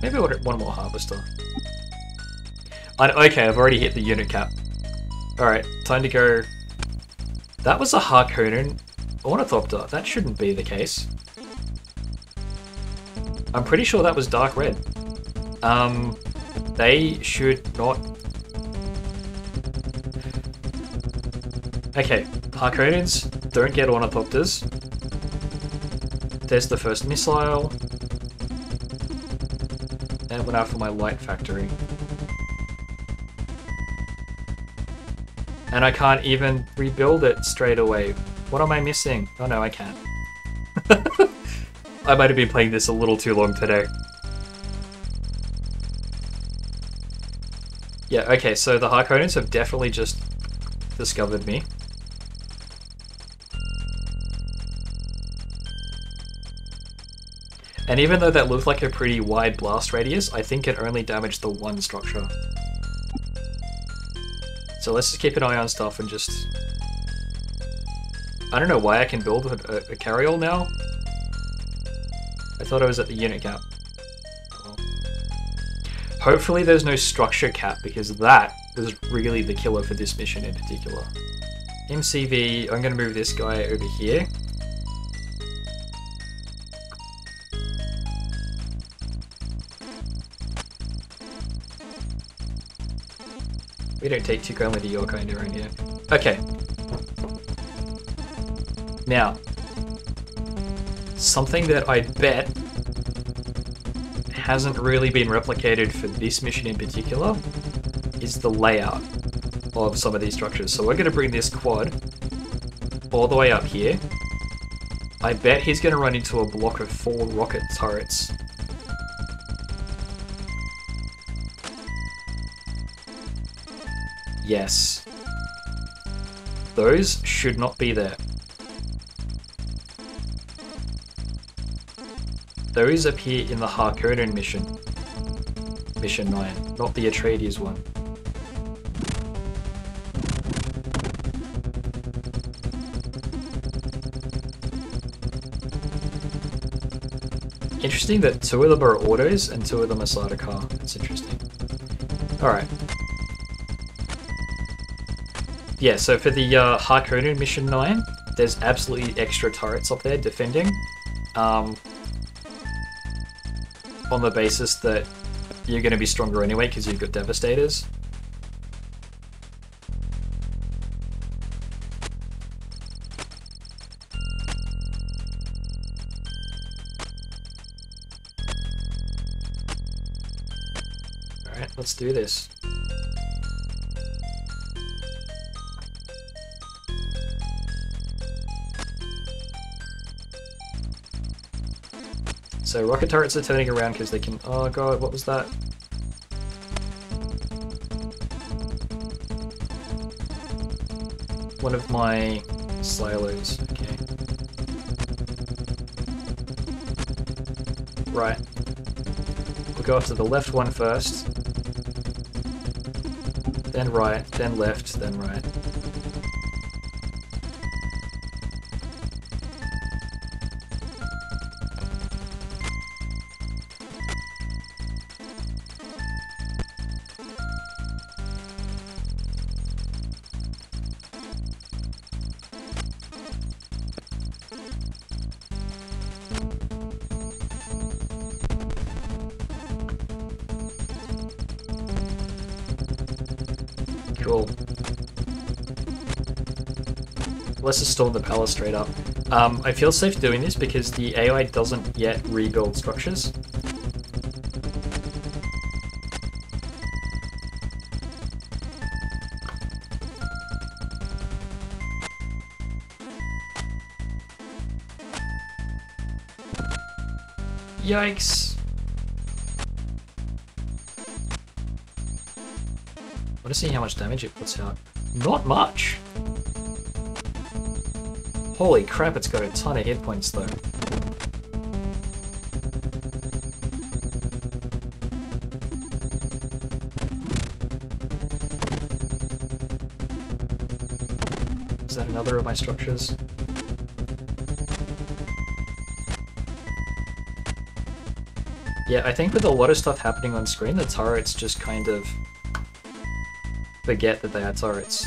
Maybe one more harvester. I, okay, I've already hit the unit cap. Alright, time to go... That was a Harkonnen Ornithopter. That shouldn't be the case. I'm pretty sure that was dark red. Um, they should not... Okay, Harkonnens don't get ornithopters. There's the first missile. And went out for my light factory. And I can't even rebuild it straight away. What am I missing? Oh no, I can't. [LAUGHS] I might have been playing this a little too long today. Yeah, okay, so the Harkonnens have definitely just discovered me. And even though that looked like a pretty wide blast radius, I think it only damaged the one structure. So let's just keep an eye on stuff and just... I don't know why I can build a, a, a carryall now. I thought I was at the unit cap. Hopefully there's no structure cap, because that is really the killer for this mission in particular. MCV, I'm going to move this guy over here. We don't take too kindly to your kind around here. Okay. Now, something that I bet hasn't really been replicated for this mission in particular is the layout of some of these structures. So we're going to bring this quad all the way up here. I bet he's going to run into a block of four rocket turrets. Yes. Those should not be there. Those appear in the Harkonnen mission. Mission 9, not the Atreides one. Interesting that two of them are Ordos and two of them are Sardaukar. That's interesting. Alright. Yeah, so for the uh, Harkonnen Mission 9, there's absolutely extra turrets up there defending. Um, on the basis that you're going to be stronger anyway because you've got Devastators. Rocket turrets are turning around because they can... Oh god, what was that? One of my silos, okay. Right. We'll go after the left one first. Then right, then left, then right. Let's just storm the palace straight up. Um, I feel safe doing this because the AI doesn't yet rebuild structures. Yikes. I want to see how much damage it puts out. Not much. Holy crap, it's got a ton of hit points though. Is that another of my structures? Yeah, I think with a lot of stuff happening on screen, the turrets just kind of forget that they are turrets.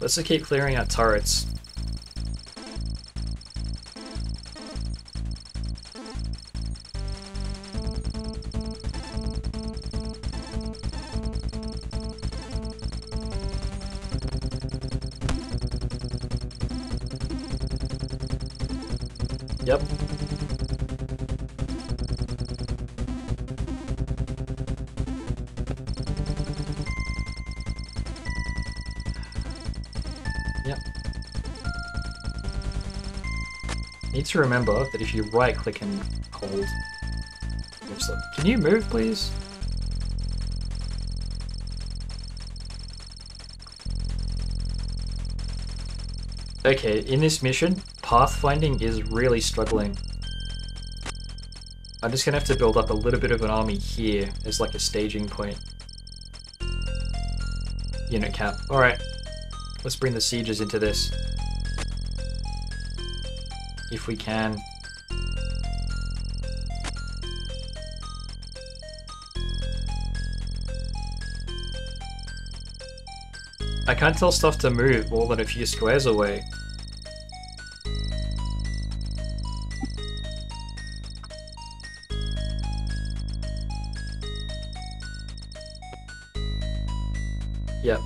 Let's just keep clearing out turrets. To remember that if you right click and hold. Can you move, please? Okay, in this mission, pathfinding is really struggling. I'm just gonna have to build up a little bit of an army here as like a staging point. Unit cap. Alright. Let's bring the sieges into this. We can. I can't tell stuff to move more than a few squares away. Yep,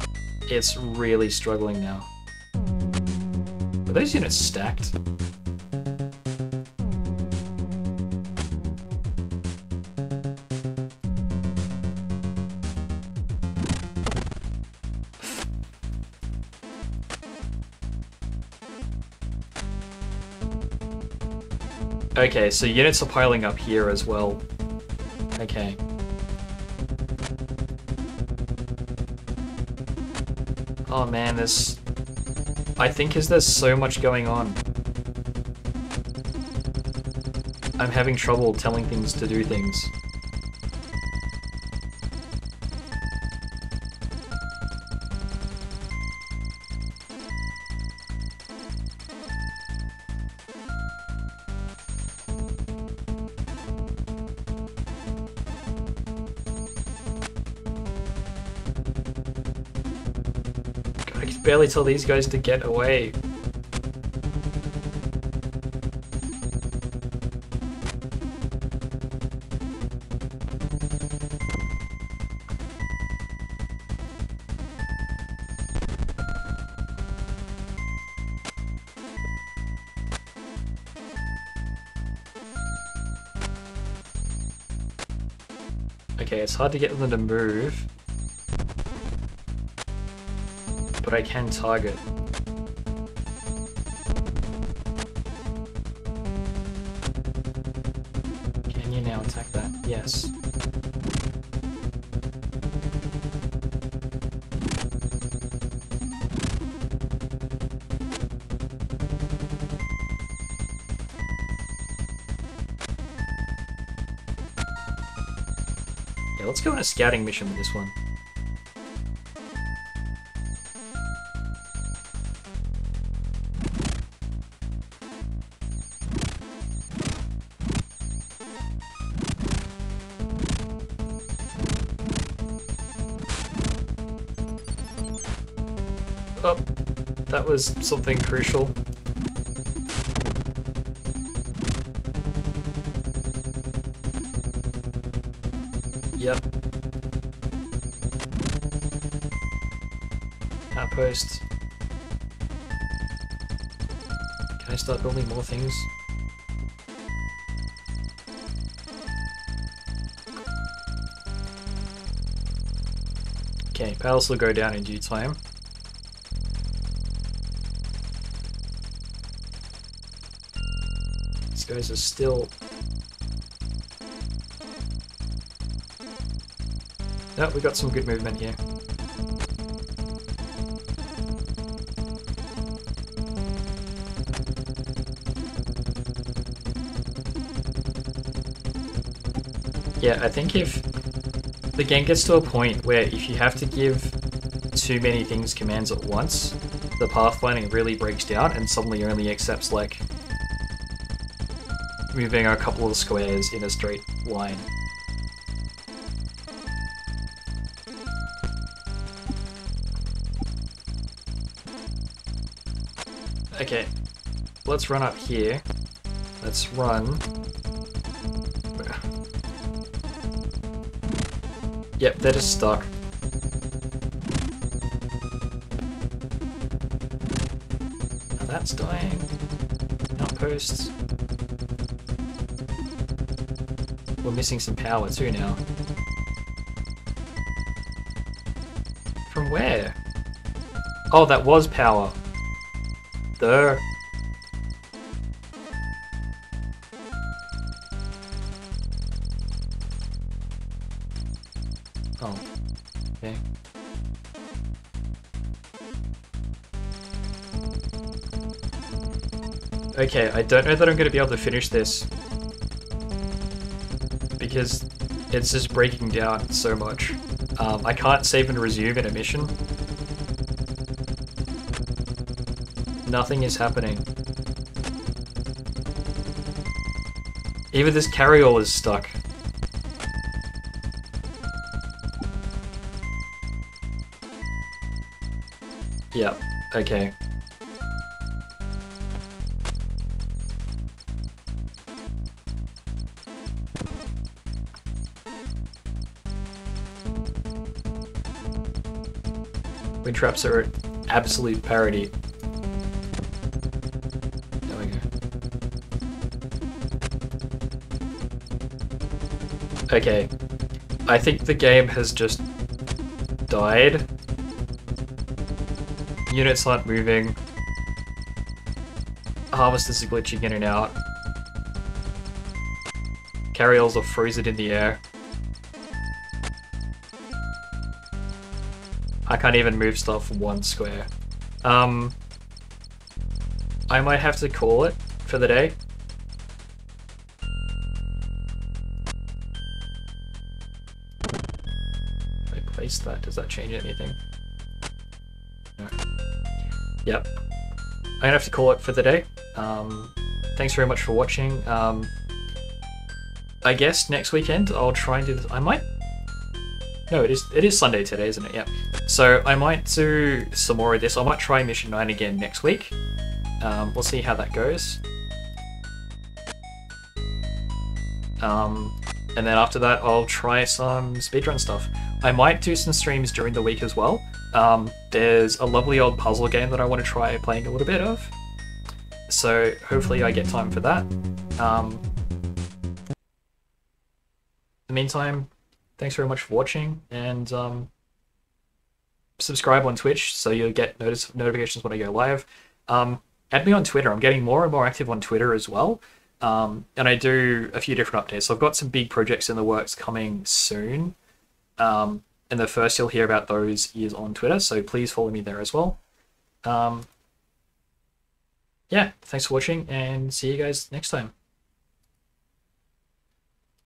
it's really struggling now. Are those units stacked? Okay, so units are piling up here as well. Okay. Oh man, there's... I think is there's so much going on. I'm having trouble telling things to do things. Barely tell these guys to get away. Okay, it's hard to get them to move. but I can target. Can you now attack that? Yes. Yeah, let's go on a scouting mission with this one. Was something crucial. Yep. Outpost. Can I start building more things? Okay, palace will go down in due time. Guys are still Oh, we got some good movement here. Yeah, I think if the game gets to a point where if you have to give too many things commands at once, the pathfinding really breaks down and suddenly only accepts like moving a couple of squares in a straight line. Okay, let's run up here. Let's run. Yep, that is stuck. Now that's dying. Outposts. We're missing some power too now. From where? Oh, that was power there. Oh, okay. Okay, I don't know that I'm going to be able to finish this. Because it's just breaking down so much. Um, I can't save and resume in a mission. Nothing is happening. Even this carryall is stuck. Yep, okay. Traps are absolute parody. There we go. Okay. I think the game has just died. Units aren't moving. Harvesters are glitching in and out. Carryalls are frozen in the air. Can't even move stuff one square. Um, I might have to call it for the day. I place that. Does that change anything? No. Yep. I'm gonna have to call it for the day. Um, thanks very much for watching. Um, I guess next weekend I'll try and do this. I might. No, it is. It is Sunday today, isn't it? Yeah. So I might do some more of this. I might try Mission Nine again next week. Um, we'll see how that goes. Um, and then after that, I'll try some speedrun stuff. I might do some streams during the week as well. Um, there's a lovely old puzzle game that I want to try playing a little bit of. So hopefully I get time for that. Um, in the meantime, thanks very much for watching and um, subscribe on Twitch so you'll get notice notifications when I go live. Um, add me on Twitter. I'm getting more and more active on Twitter as well. Um, and I do a few different updates. So I've got some big projects in the works coming soon. Um, and the first you'll hear about those is on Twitter, so please follow me there as well. Um, yeah, thanks for watching, and see you guys next time.